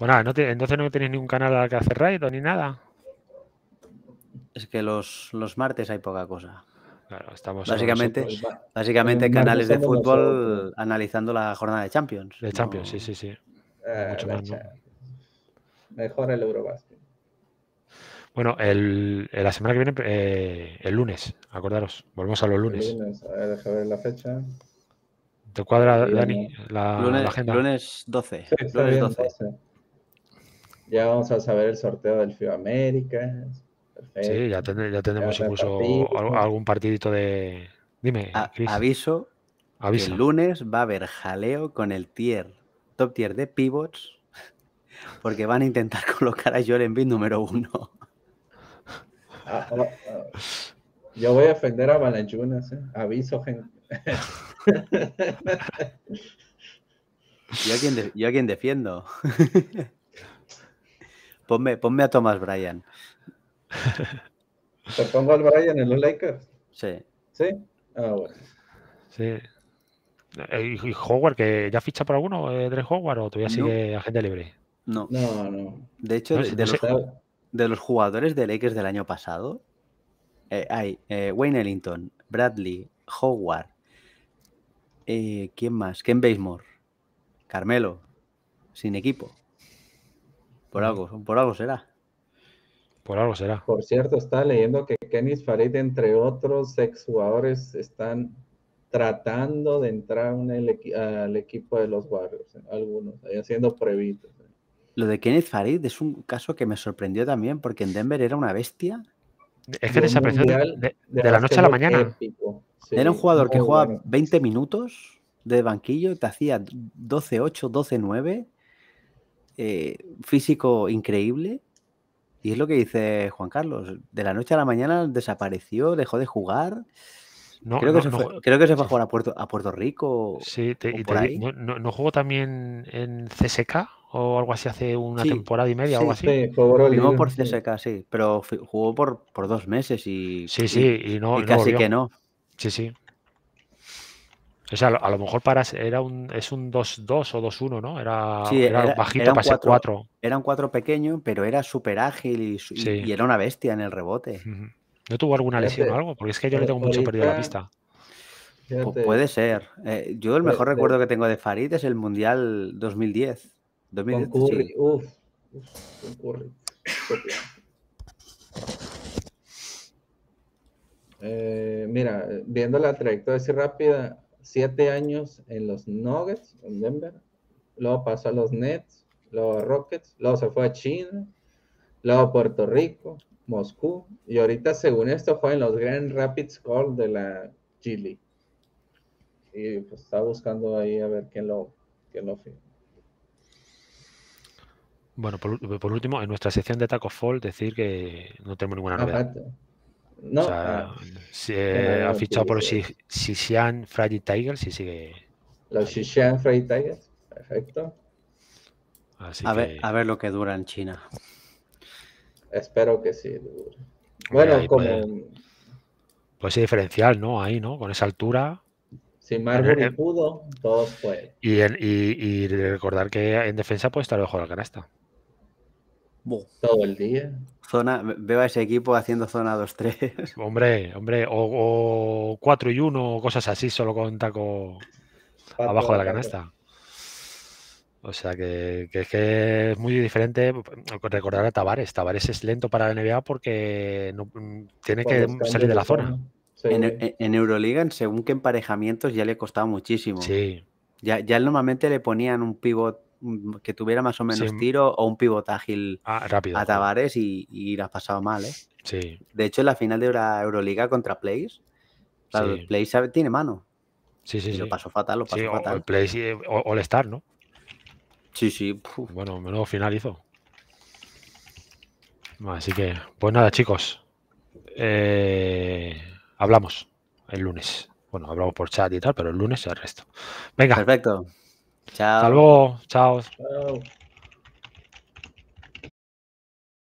Pues nada, no te- entonces no tenéis ningún canal al que hacer raid o ni nada. Es que los, los martes hay poca cosa. Claro, estamos Básicamente, Pues va- básicamente canales de fútbol nosotros. analizando la jornada de Champions. de Champions, No- sí, sí, sí. Ah, mucho más. Mejor el Eurobasket. Bueno, el, el- la semana que viene, eh, el lunes, acordaros, volvemos a los El lunes. lunes, a ver, déjame ver la fecha. ¿Te cuadra, Dani, la, lunes, la agenda? lunes 12. Sí, está lunes bien, 12. 12. Ya vamos a saber el sorteo del FIBA América. Perfecto. Sí, ya, tendremos Ya incluso partido. algún partidito de... Dime, A- aviso que el lunes va a haber jaleo con el tier, top tier de pivots, porque van a intentar colocar a Joel Embiid número uno. Ah, ah, ah. Yo voy a ofender a Valanciunas, ¿eh? Aviso, gente. ¿Yo a quién, de- yo a quién defiendo? ponme, ponme a Thomas Bryan. ¿Te pongo al Brian en los Lakers? Sí. ¿Sí? Ah, bueno. Sí. Eh, ¿Y Howard, que ya ficha por alguno, eh, Dre Howard, o todavía No. sigue agente libre? No. No, no. De hecho, No de, de los, de los jugadores de Lakers del año pasado, eh, hay eh, Wayne Ellington, Bradley, Howard, eh, ¿quién más? Ken Basemore, Carmelo, sin equipo. Por algo, por algo será. Por algo será. Por cierto, estaba leyendo que Kennis Farid, entre otros exjugadores, están tratando de entrar en el equi- al equipo de los Warriors, ¿eh? algunos, ahí haciendo pruebitas. ¿eh? Lo de Kenneth Farid es un caso que me sorprendió también porque en Denver era una bestia. Es que desapareció de, de- de la noche a la mañana. sí, Era un jugador que jugaba bueno. 20 minutos de banquillo, te hacía 12-8, 12-9, eh, físico increíble. Y es lo que dice Juan Carlos, de la noche a la mañana desapareció, dejó de jugar. No, creo, que no, se no fue, ju- creo que se fue a jugar a Puerto, a Puerto Rico. Sí, te- o y por te no, no- ¿no jugó también en CSK o algo así hace una Sí, temporada y media o algo sí, así? Sí, Firmó por. CSK, sí, pero jugó por, por dos meses y, Sí, y- sí, y no, y no casi volvió. que no. Sí, sí. O sea, a lo, mejor para era un, es un 2-2 o 2-1, ¿no? Era, Sí, era era- bajito era un para ser 4. 4. Era un cuatro pequeño, pero era súper ágil y, Sí. y era una bestia en el rebote. ¿No tuvo alguna lesión o algo? Porque es que yo le tengo mucho perdido la pista. Pu- puede ser. Eh, yo el Puede mejor ser. recuerdo que tengo de Farid es el Mundial 2010. con 2010 Curry, sí. uf, uf, con Curry. Eh, mira, eh, viendo la trayectoria así rápida, siete años en los Nuggets, en Denver, luego pasó a los Nets, luego a Rockets, luego se fue a China, luego a Puerto Rico, Moscú, y ahorita según esto fue en los Grand Rapids Call de la League. Y pues está buscando ahí a ver quién lo, quién lo firma. Bueno, por, por último, en nuestra sección de Taco Fall, decir que no tenemos ninguna novedad. Aparte. No, o sea, ah, eh, ha fichado por Si- Sisian Fragile Tigers y sigue. los Shishan Freight Tigers, perfecto. Así A que, ver, a ver lo que dura en China. Espero que sí. dure. Bueno, ahí como puede- pues ese diferencial, ¿no? Ahí, ¿no? Con esa altura. si Marbury eh, pudo, todos pueden. Y, en- y, y recordar que en defensa puede estar de la canasta. Todo el día. Zona, veo a ese equipo haciendo zona 2-3. Hombre, hombre, o, o 4 y 1 o cosas así, solo con taco Pato abajo de la canasta. O sea que, que es que es muy diferente recordar a Tavares. Tavares es lento para la NBA porque no, tiene que salir de la zona. Sí. En, en- en Euroliga, en según qué emparejamientos, ya le costaba muchísimo. Sí, Ya, ya normalmente le ponían un pivot que tuviera más o menos Sí. tiro o un pivot ágil ah, rápido. a Tavares y, y la has pasado mal, ¿eh? Sí, De hecho, en la final de la Euroliga contra Place, claro, Sí. Tiene mano. sí, sí. y sí. lo pasó fatal, lo pasó Sí, o- o el fatal. play, sí, o- All Star, ¿no? Sí, sí. puf. Bueno, menudo final hizo. Así que, pues nada, chicos. Eh, hablamos el lunes. Bueno, hablamos por chat y tal, pero el lunes el resto. Venga, Perfecto. Chao. hasta luego. Chao. Chao.